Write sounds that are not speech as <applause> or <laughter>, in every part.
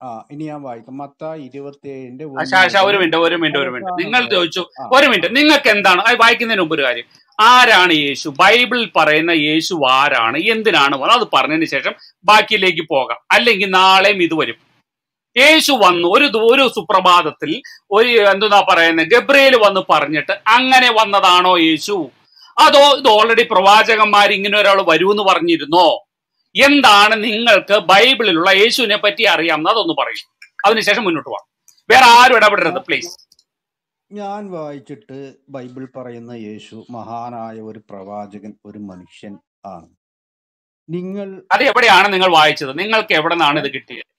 ആ ഇനി ഞാൻ വായിക്കാം. ഒരു മിനിറ്റ് ഒരു മിനിറ്റ് ഒരു മിനിറ്റ്. നിങ്ങൾ ചോദിച്ചു ഒരു മിനിറ്റ്. നിങ്ങൾക്ക് എന്താണ്? അത് വായിക്കുന്നതിന് മുമ്പ് ഒരു കാര്യം. ആരാണ് യേശു? ബൈബിൾ പറയുന്ന യേശു ആരാണ്? എന്തിനാണ് വന്നത്? അത് പറഞ്ഞതിന് ശേഷം ബാക്കിയിലേക്ക് പോകാം. അല്ലെങ്കിൽ നാളെയും ഇത് വരും. യേശു വന്നു ഒരു ഒരു സുപ്രഭാതത്തിൽ ഒരു എന്തെന്നാ പറയുന്നത് ഗബ്രിയേൽ വന്ന് പറഞ്ഞിട്ട് അങ്ങനെ വന്നതാണോ യേശു? അതോ ഇത് ഓൾറെഡി പ്രവാചകന്മാർ ഇങ്ങനെ ഒരാൾ വരുമെന്ന് പറഞ്ഞിരുന്നോ? എന്താണ് നിങ്ങൾക്ക് ബൈബിളിലുള്ള യേശുവിനെ പറ്റി അറിയാമെന്ന് അതൊന്ന് പറയും. അതിനുശേഷം മുന്നോട്ട് പോവാം വേറെ ആരും ഇടപെടരുത് പ്ലീസ് ഞാൻ വായിച്ചിട്ട് ബൈബിൾ പറയുന്ന യേശു മഹാനായ ഒരു പ്രവാചകൻ ഒരു മനുഷ്യൻ ആണ്. നിങ്ങൾ അത് എവിടെയാണ് നിങ്ങൾ വായിച്ചത്? നിങ്ങൾക്ക് എവിടെ നിന്നാണ് ഇത് കിട്ടിയത്?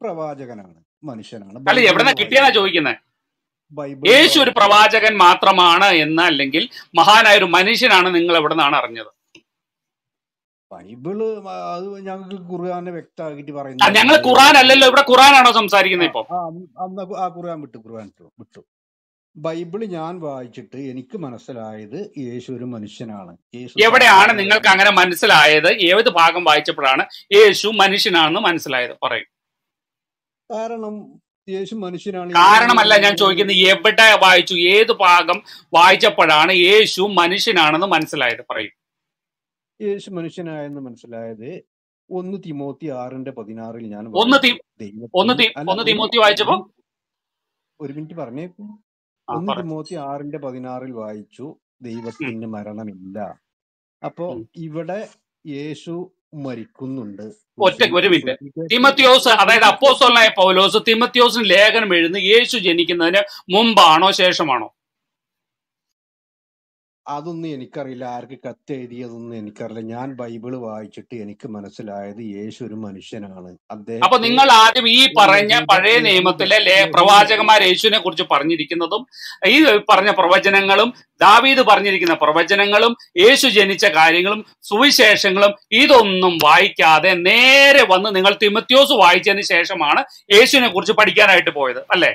പ്രവാചകനാണ് മനുഷ്യനാണ്. അല്ല എവിടെ കിട്ടിയതാ ചോദിക്കുന്നത് ബൈബിൾ യേശു ഒരു പ്രവാചകൻ മാത്രമാണ് എന്ന് അല്ലെങ്കിൽ മഹാനായ ഒരു മനുഷ്യനാണ് നിങ്ങൾ എവിടെ നിന്നാണ് അറിഞ്ഞത്? ബൈബിൾ അത് ഞങ്ങൾക്ക് ഖുർആാനെ വ്യക്തമാക്കിട്ട് പറയുന്നത് പറയുന്നുണ്ട് ഞങ്ങൾ ഖുർആൻ അല്ലല്ലോ ഇവിടെ ഖുർആനാണോ സംസാരിക്കുന്നത് ഇപ്പൊ? അന്ന് ആ ഖുർആൻ വിട്ടു ഖുർആൻ വിട്ടു വിട്ടു. ബൈബിൾ ഞാൻ വായിച്ചിട്ട് എനിക്ക് മനസ്സിലായത് യേശു ഒരു മനുഷ്യനാണ്. എവിടെയാണ് നിങ്ങൾക്ക് അങ്ങനെ മനസ്സിലായത്? ഏത് ഭാഗം വായിച്ചപ്പോഴാണ് യേശു മനുഷ്യനാണെന്ന് മനസ്സിലായത്? പറയും. കാരണം യേശു മനുഷ്യനാണ് കാരണമല്ല ഞാൻ ചോദിക്കുന്നത് എവിടെ വായിച്ചു? ഏത് ഭാഗം വായിച്ചപ്പോഴാണ് യേശു മനുഷ്യനാണെന്ന് മനസ്സിലായത്? പറയും. യേശു മനുഷ്യനായെന്ന് മനസ്സിലായത് ഒന്ന് തിമോത്തി ആറിന്റെ പതിനാറിൽ ഞാൻ ഒന്ന് തിമോത്തി ഒരു വായിച്ചപ്പോ? മിനിറ്റ് ഒരു മിനിറ്റ് പറഞ്ഞേക്കൂ. ഒന്ന് തിമോത്തി ആറിന്റെ പതിനാറിൽ വായിച്ചു ദൈവത്തിന് മരണമില്ല. അപ്പോ ഇവിടെ യേശു മരിക്കുന്നുണ്ട്. ഒറ്റ ഒരു മിനിറ്റ്. തിമത്യോസ് അതായത് അപ്പോസോലായ അപ്പോസ്തലനായ പൗലോസ് തിമത്യോസിന് ലേഖനം എഴുതുന്ന യേശു ജനിക്കുന്നതിന് മുമ്പാണോ ശേഷമാണോ? അതൊന്നും എനിക്കറിയില്ല. ആർക്ക് കത്ത് എഴുതിയതൊന്നും എനിക്കറിയില്ല. ഞാൻ ബൈബിൾ വായിച്ചിട്ട് എനിക്ക് മനസ്സിലായത് യേശു ഒരു മനുഷ്യനാണ്. അദ്ദേഹം അപ്പൊ നിങ്ങൾ ആദ്യം ഈ പറഞ്ഞ പഴയ നിയമത്തിലെ പ്രവാചകന്മാർ യേശുവിനെ കുറിച്ച് പറഞ്ഞിരിക്കുന്നതും ഈ പറഞ്ഞ പ്രവചനങ്ങളും ദാവീദ് പറഞ്ഞിരിക്കുന്ന പ്രവചനങ്ങളും യേശു ജനിച്ച കാര്യങ്ങളും സുവിശേഷങ്ങളും ഇതൊന്നും വായിക്കാതെ നേരെ വന്ന് നിങ്ങൾ തിമത്യോസ് വായിച്ചതിന് ശേഷമാണ് യേശുവിനെ കുറിച്ച് പഠിക്കാനായിട്ട് പോയത്. അല്ലേ?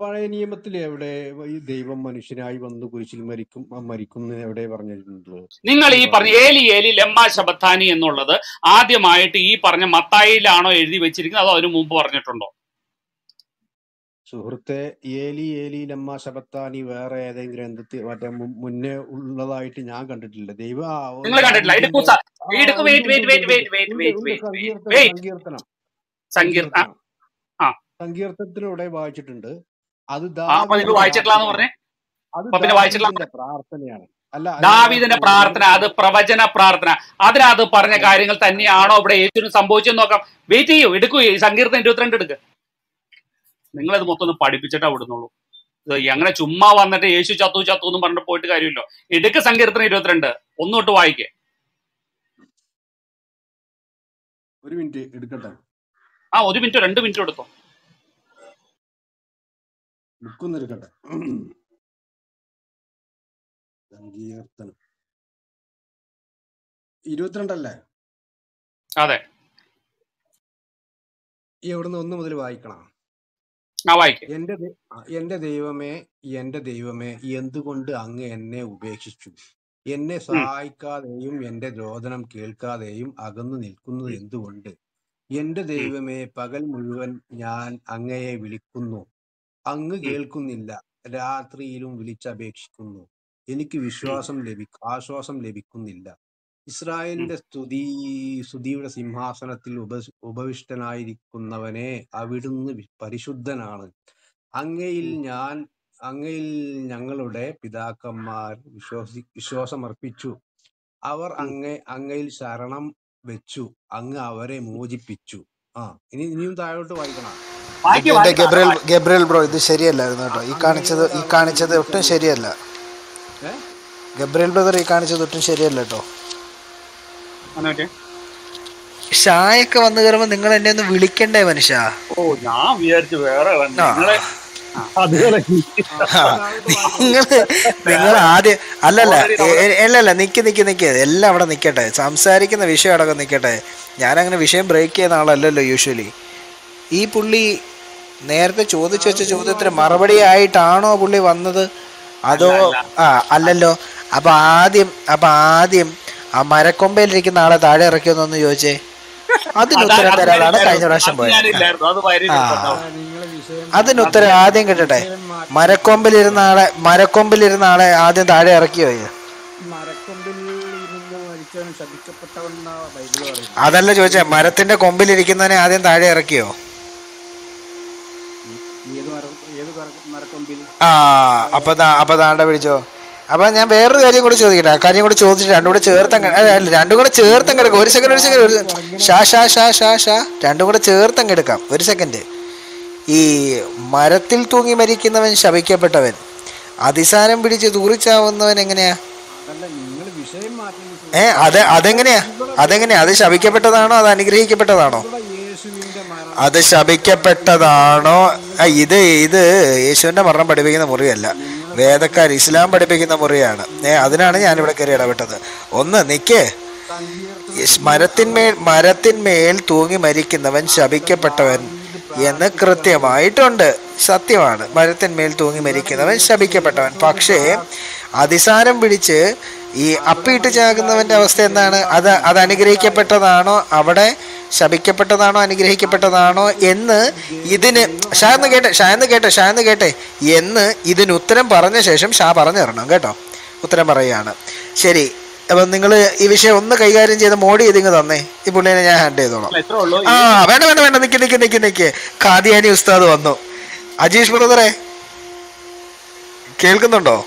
പഴയ നിയമത്തിൽ എവിടെ ഈ ദൈവം മനുഷ്യനായി വന്നു കുരിശിൽ മരിക്കും മരിക്കും എവിടെ പറഞ്ഞിട്ടുണ്ടല്ലോ? നിങ്ങൾ ഈ പറഞ്ഞ ഏലി ഏലി ലമ്മ ശബത്താനി എന്നുള്ളത് ആദ്യമായിട്ട് ഈ പറഞ്ഞ മത്തായിലാണോ എഴുതി വെച്ചിരിക്കുന്നത്? അതോ അതിനു മുമ്പ് പറഞ്ഞിട്ടുണ്ടോ? സുഹൃത്തെ ഏലി ഏലി ലമ്മ ശബത്താനി വേറെ ഏതെങ്കിലും ഗ്രന്ഥത്തിൽ മറ്റേ മുന്നേ ഉള്ളതായിട്ട് ഞാൻ കണ്ടിട്ടില്ല. ദൈവ സങ്കീർത്തനം സങ്കീർത്തനത്തിലൂടെ വായിച്ചിട്ടുണ്ട്. അത് പ്രാർത്ഥനയാണ്. അത് പിന്നെ വായിച്ചിട്ടില്ല? ദാവീദിന്റെ പ്രാർത്ഥനയാണ്. അല്ല ദാവീദിന്റെ പ്രാർത്ഥന അത് പ്രവചന പ്രാർത്ഥന. അതിനകത്ത് പറഞ്ഞ കാര്യങ്ങൾ തന്നെയാണോ ഇവിടെ യേശുവിന് സംഭവിച്ചെന്ന് നോക്കാം. വെയിറ്റ് ചെയ്യൂ എടുക്കൂ. ഈ സങ്കീർത്തനം ഇരുപത്തിരണ്ട് എടുക്ക്. നിങ്ങളത് മൊത്തം ഒന്ന് പഠിപ്പിച്ചിട്ടാ വിടുന്നുള്ളൂ. അങ്ങനെ ചുമ്മാ വന്നിട്ട് യേശു ചത്തു ചത്തു എന്ന് പറഞ്ഞിട്ട് പോയിട്ട് കാര്യമില്ല. എടുക്ക് സങ്കീർത്തനം ഇരുപത്തിരണ്ട്. ഒന്നോട്ട് വായിക്കേ. ഒരു മിനിറ്റ് എടുക്കട്ടെ? ആ ഒരു മിനിറ്റ് രണ്ട് മിനിറ്റ് എടുത്തോ? ബുക്കൊന്ന് എടുക്കട്ടെ സങ്കീർത്തനം. ഇരുപത്തിരണ്ടല്ലേ? അതെ. എവിടുന്ന് ഒന്ന് മുതൽ വായിക്കണം. എന്റെ എന്റെ ദൈവമേ എന്റെ ദൈവമേ എന്തുകൊണ്ട് അങ്ങ് എന്നെ ഉപേക്ഷിച്ചു? എന്നെ സഹായിക്കാതെയും എന്റെ രോദനം കേൾക്കാതെയും അകന്നു നിൽക്കുന്നത് എന്തുകൊണ്ട്? എന്റെ ദൈവമേ പകൽ മുഴുവൻ ഞാൻ അങ്ങയെ വിളിക്കുന്നു. അങ്ങ് കേൾക്കുന്നില്ല. രാത്രിയിലും വിളിച്ചപേക്ഷിക്കുന്നു. എനിക്ക് വിശ്വാസം ലഭിക്കും ആശ്വാസം ലഭിക്കുന്നില്ല. ഇസ്രായേലിന്റെ സ്തുതി സ്തുതിയുടെ സിംഹാസനത്തിൽ ഉപ ഉപവിഷ്ടനായിരിക്കുന്നവനെ അവിടുന്ന് പരിശുദ്ധനാണ്. അങ്ങയിൽ ഞാൻ അങ്ങയിൽ ഞങ്ങളുടെ പിതാക്കന്മാർ വിശ്വസി വിശ്വാസമർപ്പിച്ചു. അവർ. അങ്ങ അങ്ങയിൽ ശരണം വെച്ചു. അങ്ങ് അവരെ മോചിപ്പിച്ചു. ആ ഇനി ഇനിയും താഴോട്ട് വായിക്കണം. വായിക്കേ എന്റെ ഗബ്രിയൽ ഗബ്രിയൽ ബ്രോ ഇത് ശരിയല്ലായിരുന്നു കേട്ടോ. ഈ കാണിച്ചത് ഈ കാണിച്ചത് ഒട്ടും ശരിയല്ല. ഗബ്രിയൽ ബ്രദർ ഈ കാണിച്ചത് ഒട്ടും ശരിയല്ല കേട്ടോ. ഷായൊക്കെ വന്നു കയറുമ്പോ നിങ്ങൾ എന്നെ ഒന്ന് വിളിക്കണ്ടേ മനുഷ്യ? ഓ ഞാൻ വിചാരിച്ചു വേറെ നിങ്ങളെ നിങ്ങൾ ആദ്യം അല്ലല്ല അല്ലല്ല നിക്ക് നിക്ക് നിക്ക്. എല്ലാം അവിടെ നിക്കട്ടെ. സംസാരിക്കുന്ന വിഷയം അടക്കം നിക്കട്ടെ. ഞാനങ്ങനെ വിഷയം ബ്രേക്ക് ചെയ്യുന്ന ആളല്ലല്ലോ യൂഷ്വലി ഈ പുള്ളി നേരത്തെ ചോദിച്ചു വെച്ച ചോദ്യത്തിന് മറുപടി ആയിട്ടാണോ പുള്ളി വന്നത്? അതോ ആ അല്ലല്ലോ. അപ്പൊ ആദ്യം അപ്പൊ ആദ്യം ആ മരക്കൊമ്പയിലിരിക്കുന്ന ആളെ താഴെ ഇറക്കിയെന്നൊന്ന് ചോദിച്ചേ. അതിന് അതാ ഉത്തരം തരാനാണ് തരാതാണ് കഴിഞ്ഞ പ്രാവശ്യം പോയത്. അതിന് ഉത്തരം ആദ്യം കിട്ടട്ടെ. മരക്കൊമ്പിലിരുന്ന ആളെ മരക്കൊമ്പിലിരുന്ന ആളെ ആദ്യം താഴെ ഇറക്കിയോ അതല്ല ചോദിച്ചേ മരത്തിന്റെ കൊമ്പിലിരിക്കുന്നതിനെ ആദ്യം താഴെ ഇറക്കിയോ ഏത് മര ഏത് മര- മരക്കൊമ്പിൽ ആ അപ്പൊ അപ്പൊ താണ്ട പിടിച്ചോ? അപ്പൊ ഞാൻ വേറൊരു കാര്യം കൂടി ചോദിക്കട്ടെ? ആ കാര്യം കൂടി ചോദിച്ചിട്ട് രണ്ടും കൂടെ ചേർത്തങ്ങ് അല്ല രണ്ടും കൂടെ എടുക്കാം. ഒരു സെക്കൻഡ് ഒരു സെക്കൻഡ് ഒരു ഷാ ഷാ ഷാ ഷാ ഷാ. രണ്ടും കൂടെ എടുക്കാം. ഒരു സെക്കൻഡ് ഈ മരത്തിൽ തൂങ്ങി മരിക്കുന്നവൻ ശപിക്കപ്പെട്ടവൻ അതിസാരം പിടിച്ച് തൂറിച്ചാവുന്നവൻ എങ്ങനെയാ? ഏ അത് അതെങ്ങനെയാ? അതെങ്ങനെയാ? അത് ശപിക്കപ്പെട്ടതാണോ? അത് അനുഗ്രഹിക്കപ്പെട്ടതാണോ? അത് ശപിക്കപ്പെട്ടതാണോ? ഇത് ഇത് യേശുവിന്റെ മരണം പഠിപ്പിക്കുന്ന മുറിയല്ല. വേദക്കാർ ഇസ്ലാം പഠിപ്പിക്കുന്ന മുറിയാണ്. ഏ അതിനാണ് ഞാനിവിടെ കയറി ഇടപെട്ടത്. ഒന്ന് നിക്കേ. മരത്തിന്മേൽ മരത്തിന്മേൽ തൂങ്ങി മരിക്കുന്നവൻ ശപിക്കപ്പെട്ടവൻ എന്ന് കൃത്യമായിട്ടുണ്ട്. സത്യമാണ്. മരത്തിന്മേൽ തൂങ്ങി മരിക്കുന്നവൻ ശപിക്കപ്പെട്ടവൻ. പക്ഷേ അതിസാരം പിടിച്ച് ഈ അപ്പിയിട്ട് ചാകുന്നവന്റെ അവസ്ഥ എന്താണ്? അത് അത് അനുഗ്രഹിക്കപ്പെട്ടതാണോ? അവിടെ ശപിക്കപ്പെട്ടതാണോ? അനുഗ്രഹിക്കപ്പെട്ടതാണോ? എന്ന് ഇതിന് ഷാന്ന് കേട്ടെ ഷാന്ന് കേട്ടെ ഷാന്ന് കേട്ടെ. എന്ന് ഇതിന് ഉത്തരം പറഞ്ഞ ശേഷം ഷാ പറഞ്ഞു തരണം കേട്ടോ. ഉത്തരം പറയുകയാണ്. ശരി അപ്പം നിങ്ങൾ ഈ വിഷയം ഒന്ന് കൈകാര്യം ചെയ്ത് മോഡി ചെയ്തിങ്ങ് തന്നേ. ഈ പുള്ളിനെ ഞാൻ ഹാൻഡ് ചെയ്തോളാം. ആ വേണ്ട വേണ്ട വേണ്ട. നിക്ക് നിക്ക് നിക്ക് നിക്ക്. ഖാദിയാനി ഉസ്താദ് വന്നു. അജീഷ് ബ്രദറെ കേൾക്കുന്നുണ്ടോ?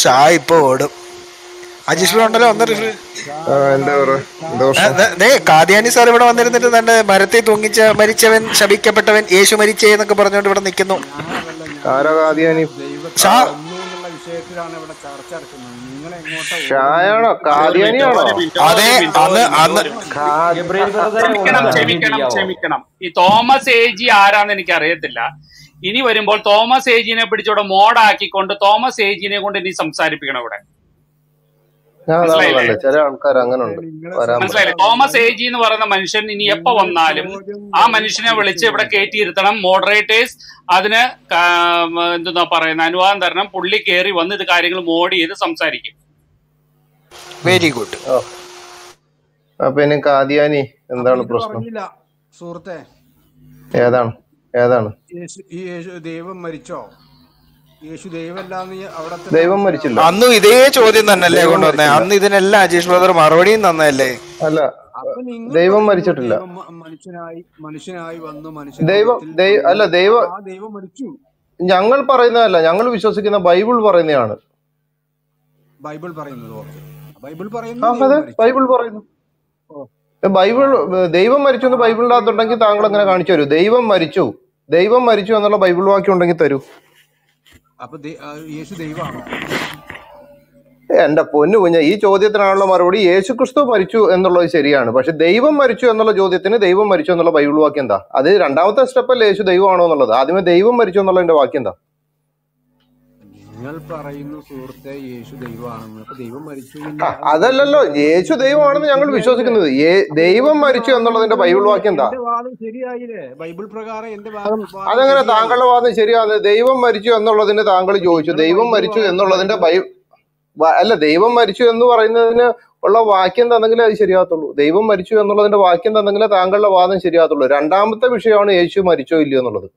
ഷാ ഇപ്പൊ ഓടും. അജീഷ് ഉണ്ടല്ലോ ദേ കാദിയാനി സാർ ഇവിടെ വന്നിരുന്നിട്ട് തന്റെ മരത്തിൽ തൂങ്ങിച്ച മരിച്ചവൻ ശപിക്കപ്പെട്ടവൻ യേശു മരിച്ചേ എന്നൊക്കെ പറഞ്ഞുകൊണ്ട് ഇവിടെ നിൽക്കുന്നു. ആരാ കാദിയാനി ദൈവത്തെ എന്നുള്ള വിഷയത്തിലാണ് ഇവിടെ ചർച്ച നടക്കുന്നത് നിങ്ങൾ എങ്ങോട്ടാ ഷായാണോ? കാദിയാനിയാണോ അതെ അന്ന് അന്ന് ക്ഷമിക്കണം ക്ഷമിക്കണം ക്ഷമിക്കണം. ഈ തോമസ് ഏജി ആരാന്ന് എനിക്ക് അറിയത്തില്ല ഇനി വരുമ്പോൾ തോമസ് ഏജിനെ പിടിച്ചോടെ മോഡാക്കിക്കൊണ്ട് തോമസ് ഏജിനെ കൊണ്ട് ഇനി സംസാരിപ്പിക്കണം ഇവിടെ മനസ്സിലായില്ലേ? തോമസ് ഏജി എന്ന് പറയുന്ന മനുഷ്യൻ ഇനി എപ്പോ വന്നാലും ആ മനുഷ്യനെ വിളിച്ച് ഇവിടെ കയറ്റിയിരുത്തണം മോഡറേറ്റേഴ്സ് അതിന് എന്താ എന്തെന്നാ പറയുന്ന അനുവാദം തരണം. പുള്ളി കയറി വന്ന് ഇത് കാര്യങ്ങൾ മോഡ് ചെയ്ത് സംസാരിക്കും. Very good. അപ്പൊ കാദിയാനി എന്താണ് പ്രശ്നം? സുഹൃത്തെ. ഏതാണ്? ഏതാണ്? യേശു ഈ യേശു ദൈവം മരിച്ചോ? യേശു ദൈവമല്ലാന്ന് ദൈവം മരിച്ചില്ല. അന്നും ഇതേ ചോദ്യം തന്നെയല്ലേ കൊണ്ടുവന്നേ? അന്ന് ഇതിനെല്ലാം അജീഷ് ബ്രദർ മറുപടിയും തന്നെയല്ലേ അല്ല ദൈവം മരിച്ചിട്ടില്ല. മനുഷ്യനായി മനുഷ്യനായി വന്നു ദൈവം മനുഷ്യൻ ദൈ- അല്ല ദൈവം ദൈവം മരിച്ചു. ഞങ്ങൾ പറയുന്നതല്ല ഞങ്ങൾ വിശ്വസിക്കുന്ന ബൈബിൾ പറയുന്നതാണ്. ബൈബിൾ പറയുന്നത് ബൈബിൾ പറയുന്നു അതെ ബൈബിൾ പറയുന്നു. ബൈബിൾ ദൈവം മരിച്ചു എന്ന് ബൈബിളിന്റെ അകത്തുണ്ടെങ്കിൽ താങ്കൾ എങ്ങനെ കാണിച്ചു തരൂ. ദൈവം മരിച്ചു. ദൈവം മരിച്ചു എന്നുള്ള ബൈബിൾ വാക്യം ഉണ്ടെങ്കിൽ തരൂ. അപ്പൊ യേശു ദൈവമാണോ? എന്റെ പൊന്നു കുഞ്ഞ ഈ ചോദ്യത്തിനാണല്ലോ മറുപടി. യേശു ക്രിസ്തു മരിച്ചു എന്നുള്ളത് ശരിയാണ്. പക്ഷെ ദൈവം മരിച്ചു എന്നുള്ള ചോദ്യത്തിന് ദൈവം മരിച്ചു എന്നുള്ള ബൈബിൾ വാക്യം എന്താ? അത് രണ്ടാമത്തെ സ്റ്റെപ്പല്ലേ യേശു ദൈവമാണോ എന്നുള്ളത്? ആദ്യമേ ദൈവം മരിച്ചു എന്നുള്ളതിന്റെ വാക്യം എന്താ? നിങ്ങൾ പറയുന്നു സുഹൃത്തെ യേശു ദൈവമാണെന്ന്. അപ്പൊ ദൈവം മരിച്ചു അതല്ലല്ലോ. യേശു ദൈവമാണെന്ന് ഞങ്ങൾ വിശ്വസിക്കുന്നത്. ദൈവം മരിച്ചു എന്നുള്ളതിന്റെ ബൈബിൾ വാക്യം എന്താ? ശരിയായില്ലേ? ബൈബിൾ പ്രകാരം എന്റെ അതെങ്ങനെ താങ്കളുടെ വാദം ശരിയാണ് ദൈവം മരിച്ചു എന്നുള്ളതിന് താങ്കൾ ചോദിച്ചു. ദൈവം മരിച്ചു എന്നുള്ളതിന്റെ ബൈ അല്ല ദൈവം മരിച്ചു എന്ന് പറയുന്നതിന് ഉള്ള വാക്യം തന്നെങ്കിലേ അത് ശരിയാകത്തുള്ളൂ. ദൈവം മരിച്ചു എന്നുള്ളതിന്റെ വാക്യം തന്നെങ്കിലേ താങ്കളുടെ വാദം ശരിയാകത്തുള്ളൂ. രണ്ടാമത്തെ വിഷയമാണ് യേശു മരിച്ചോ ഇല്ലയോ എന്നുള്ളത്.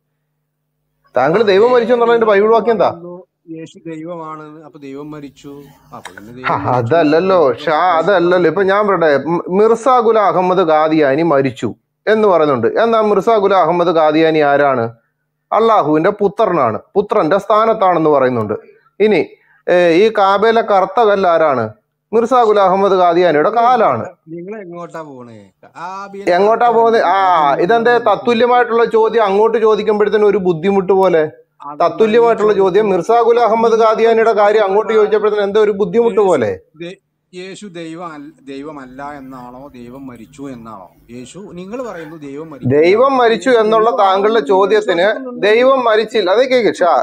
താങ്കൾ ദൈവം മരിച്ചു എന്നുള്ളതിന്റെ ബൈബിൾ വാക്യം എന്താ? യേശു ദൈവമാണ്. അപ്പൊ ദൈവം മരിച്ചു. അതല്ലല്ലോ. ഷാ അതല്ലല്ലോ. ഇപ്പൊ ഞാൻ പറയട്ടെ മിർസ ഗുല അഹമ്മദ് ഖാദിയാനി മരിച്ചു എന്ന് പറയുന്നുണ്ട്. എന്നാ മിർസ ഗുല അഹമ്മദ് ഖാദിയാനി ആരാണ്? അള്ളാഹുവിന്റെ പുത്രനാണ്. പുത്രന്റെ സ്ഥാനത്താണെന്ന് പറയുന്നുണ്ട്. ഇനി ഈ കാബേലെ കറുത്ത കല്ല് ആരാണ്? മിർസ ഗുല അഹമ്മദ് ഖാദിയാനിയുടെ കാലാണ്. എങ്ങോട്ടാ പോകുന്നത്? ആ ഇതെന്താ തത്തുല്യമായിട്ടുള്ള ചോദ്യം അങ്ങോട്ട് ചോദിക്കുമ്പോഴത്തേനും ഒരു ബുദ്ധിമുട്ട് പോലെ. തത്തുല്യമായിട്ടുള്ള ചോദ്യം. മിർസ ഗുല അഹമ്മദ് ഖാദിയാനിയുടെ കാര്യം അങ്ങോട്ട് ചോദിച്ചപ്പോഴത്തേന് എന്തോ ഒരു ബുദ്ധിമുട്ട് പോലെ. യേശു ദൈവം ദൈവമല്ല എന്നാണോ ദൈവം മരിച്ചു എന്നാണോ? യേശു നിങ്ങൾ പറയുന്നു ദൈവം മരിച്ചു. ദൈവം മരിച്ചു എന്നുള്ള താങ്കളുടെ ചോദ്യത്തിന് ദൈവം മരിച്ചില്ല. അതെ കേക്ക് ഷാ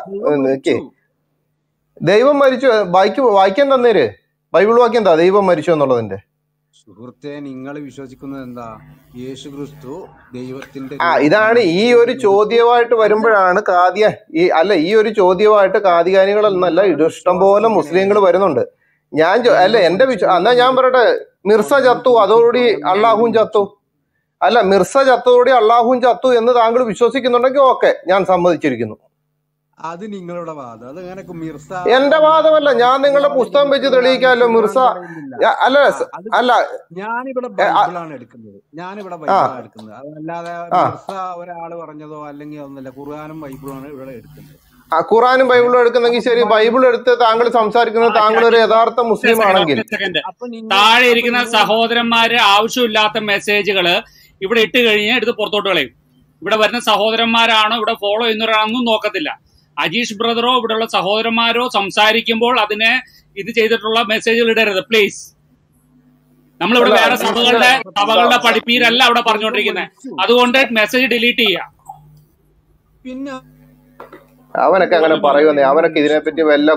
ദൈവം മരിച്ചു. വായിക്കും വായിക്കാൻ തന്നേര്. ബൈബിൾ വാക്യം എന്താ? ദൈവം മരിച്ചു എന്നുള്ളതിന്റെ. സുഹൃത്തെ നിങ്ങൾ വിശ്വസിക്കുന്നത് എന്താ? യേശു ക്രിസ്തു ദൈവത്തിന്റെ ഇതാണ് ഈ ഒരു ചോദ്യമായിട്ട് വരുമ്പോഴാണ് കാദിയ ഈ അല്ല ഈ ഒരു ചോദ്യമായിട്ട് കാദിയാനികൾ എന്നല്ല പോലെ മുസ്ലിങ്ങൾ വരുന്നുണ്ട്. ഞാൻ അല്ല എന്റെ എന്നാ ഞാൻ പറയട്ടെ മിർസ ചത്തു അതോടുകൂടി അള്ളാഹും ചത്തു. അല്ല മിർസ ചത്തോടുകൂടി അള്ളാഹും ചത്തു എന്ന് താങ്കൾ വിശ്വസിക്കുന്നുണ്ടെങ്കിൽ ഓക്കെ ഞാൻ സമ്മതിച്ചിരിക്കുന്നു. അത് നിങ്ങളുടെ വാദം. അത് അങ്ങനെ മിർസ എന്റെ വാദമല്ല ഞാൻ നിങ്ങളുടെ പുസ്തകം വെച്ച് തെളിയിക്കാമല്ലോ മിർസ. അല്ല അല്ല. ഞാനിവിടെ ബൈബിളാണ് എടുക്കുന്നത്. ഞാനിവിടെ ബൈബിളാണ് എടുക്കുന്നത്. അതല്ലാതെ മിർസ ഒരാൾ പറഞ്ഞതോ അല്ലെങ്കിൽ ഒന്നല്ല ഖുർആാനും ബൈബിളാണ് ഇവിടെ എടുക്കുന്നത്. ആ ഖുറാനും ബൈബിളും എടുക്കുന്നെങ്കിൽ ശരി ബൈബിൾ എടുത്ത് താങ്കൾ സംസാരിക്കുന്നത് താങ്കൾ ഒരു യഥാർത്ഥ മുസ്ലിം ആണെങ്കിൽ. താഴെ ഇരിക്കുന്ന സഹോദരന്മാരെ ആവശ്യമില്ലാത്ത മെസ്സേജുകൾ ഇവിടെ ഇട്ട് കഴിഞ്ഞ് എടുത്ത് പുറത്തോട്ട് കളയും. ഇവിടെ വരുന്ന സഹോദരന്മാരാണോ ഇവിടെ ഫോളോ ചെയ്യുന്നവരാണെന്നും നോക്കത്തില്ല. അജീഷ് ബ്രദറോ ഇവിടെയുള്ള സഹോദരന്മാരോ സംസാരിക്കുമ്പോൾ അതിനെ ഇത് ചെയ്തിട്ടുള്ള മെസ്സേജുകൾ ഇടരുത് പ്ലീസ് നമ്മളിവിടെ വേറെ സഭകളുടെ സഭകളുടെ പഠിപ്പീരല്ല അവിടെ പറഞ്ഞുകൊണ്ടിരിക്കുന്നത് അതുകൊണ്ട് മെസ്സേജ് ഡിലീറ്റ് ചെയ്യുക പിന്നെ അവനൊക്കെ അങ്ങനെ പറയുന്നേ പറയുമെന്നേ. അവനൊക്കെ ഇതിനെപ്പറ്റി വല്ല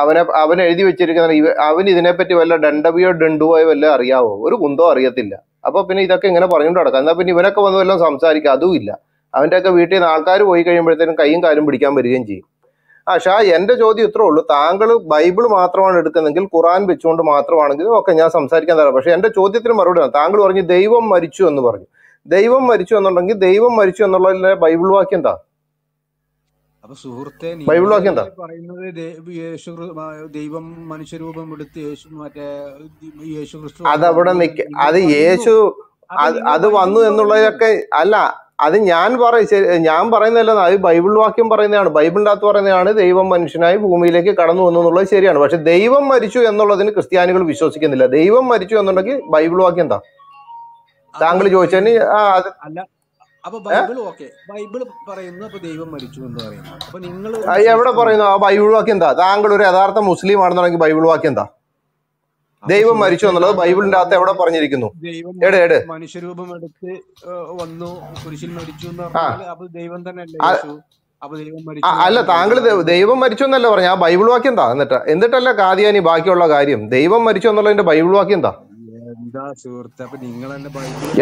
അവനെ അവൻ എഴുതി വെച്ചിരിക്കുന്ന അവൻ ഇതിനെപ്പറ്റി വല്ല ഡണ്ടബിയോ ഡണ്ടുവോ വല്ല അറിയാവോ? ഒരു കുന്തോ അറിയത്തില്ല. അപ്പൊ പിന്നെ ഇതൊക്കെ ഇങ്ങനെ പറഞ്ഞുകൊണ്ട് നടക്കാം. എന്നാ പിന്നെ ഇവനൊക്കെ വന്ന് വല്ലതും സംസാരിക്കുക അതും ഇല്ല. അവന്റെ ഒക്കെ വീട്ടിൽ നിന്ന് ആൾക്കാർ പോയി കഴിയുമ്പോഴത്തേനും കൈയും കാലും പിടിക്കാൻ വരികയും ചെയ്യും. ആ ഷാ എന്റെ ചോദ്യം ഇത്രേ ഉള്ളൂ. താങ്കൾ ബൈബിൾ മാത്രമാണ് എടുക്കുന്നതെങ്കിൽ ഖുറാൻ വെച്ചുകൊണ്ട് മാത്രമാണെങ്കിൽ ഒക്കെ ഞാൻ സംസാരിക്കാൻ തരാം പക്ഷേ എന്റെ ചോദ്യത്തിന് മറുപടി ആണ്. താങ്കൾ പറഞ്ഞു ദൈവം മരിച്ചു എന്ന് പറഞ്ഞു. ദൈവം മരിച്ചു എന്നുണ്ടെങ്കിൽ ദൈവം മരിച്ചു എന്നുള്ളതിലെ ബൈബിൾ വാക്യം എന്താ? അപ്പൊ സുഹൃത്തെ ബൈബിൾ വാക്യം എന്താ? പറയുന്നത് യേശു ദൈവം മനുഷ്യരൂപം എടുത്ത് യേശു മറ്റേ യേശു ക്രിസ്തു അതവിടെ നിക്ക അത് യേശു അത് വന്നു എന്നുള്ളതൊക്കെ അല്ല അത് ഞാൻ പറ ഞാൻ പറയുന്നതല്ല അത് ബൈബിൾ വാക്യം പറയുന്നതാണ്. ബൈബിളിന്റെ അകത്ത് പറയുന്നതാണ് ദൈവം മനുഷ്യനായി ഭൂമിയിലേക്ക് കടന്നു വന്നു എന്നുള്ളത് ശരിയാണ്. പക്ഷെ ദൈവം മരിച്ചു എന്നുള്ളതിന് ക്രിസ്ത്യാനികൾ വിശ്വസിക്കുന്നില്ല. ദൈവം മരിച്ചു എന്നുണ്ടെങ്കിൽ ബൈബിൾ വാക്യം എന്താ? താങ്കൾ ചോദിച്ചതിന് എവിടെ പറയുന്നു? ആ ബൈബിൾ വാക്യം എന്താ? താങ്കൾ ഒരു യഥാർത്ഥ മുസ്ലിം ആണെന്നുണ്ടെങ്കിൽ ബൈബിൾ വാക്യം എന്താ? ദൈവം മരിച്ചു എന്നുള്ളത് ബൈബിളിന്റെ അകത്ത് എവിടെ പറഞ്ഞിരിക്കുന്നു? എടെ എടെ. മനുഷ്യരൂപം എടുത്ത് വന്നു. കുരിശിൽ മരിച്ചു ദൈവം തന്നെ അല്ലേ താങ്കൾ ദൈവം മരിച്ചു എന്നല്ല പറഞ്ഞ. ആ ബൈബിൾ വാക്യം എന്താ? എന്നിട്ട് എന്നിട്ടല്ല കാതിയാനി ബാക്കിയുള്ള കാര്യം. ദൈവം മരിച്ചു എന്നുള്ളതിന്റെ ബൈബിൾ വാക്യം എന്താ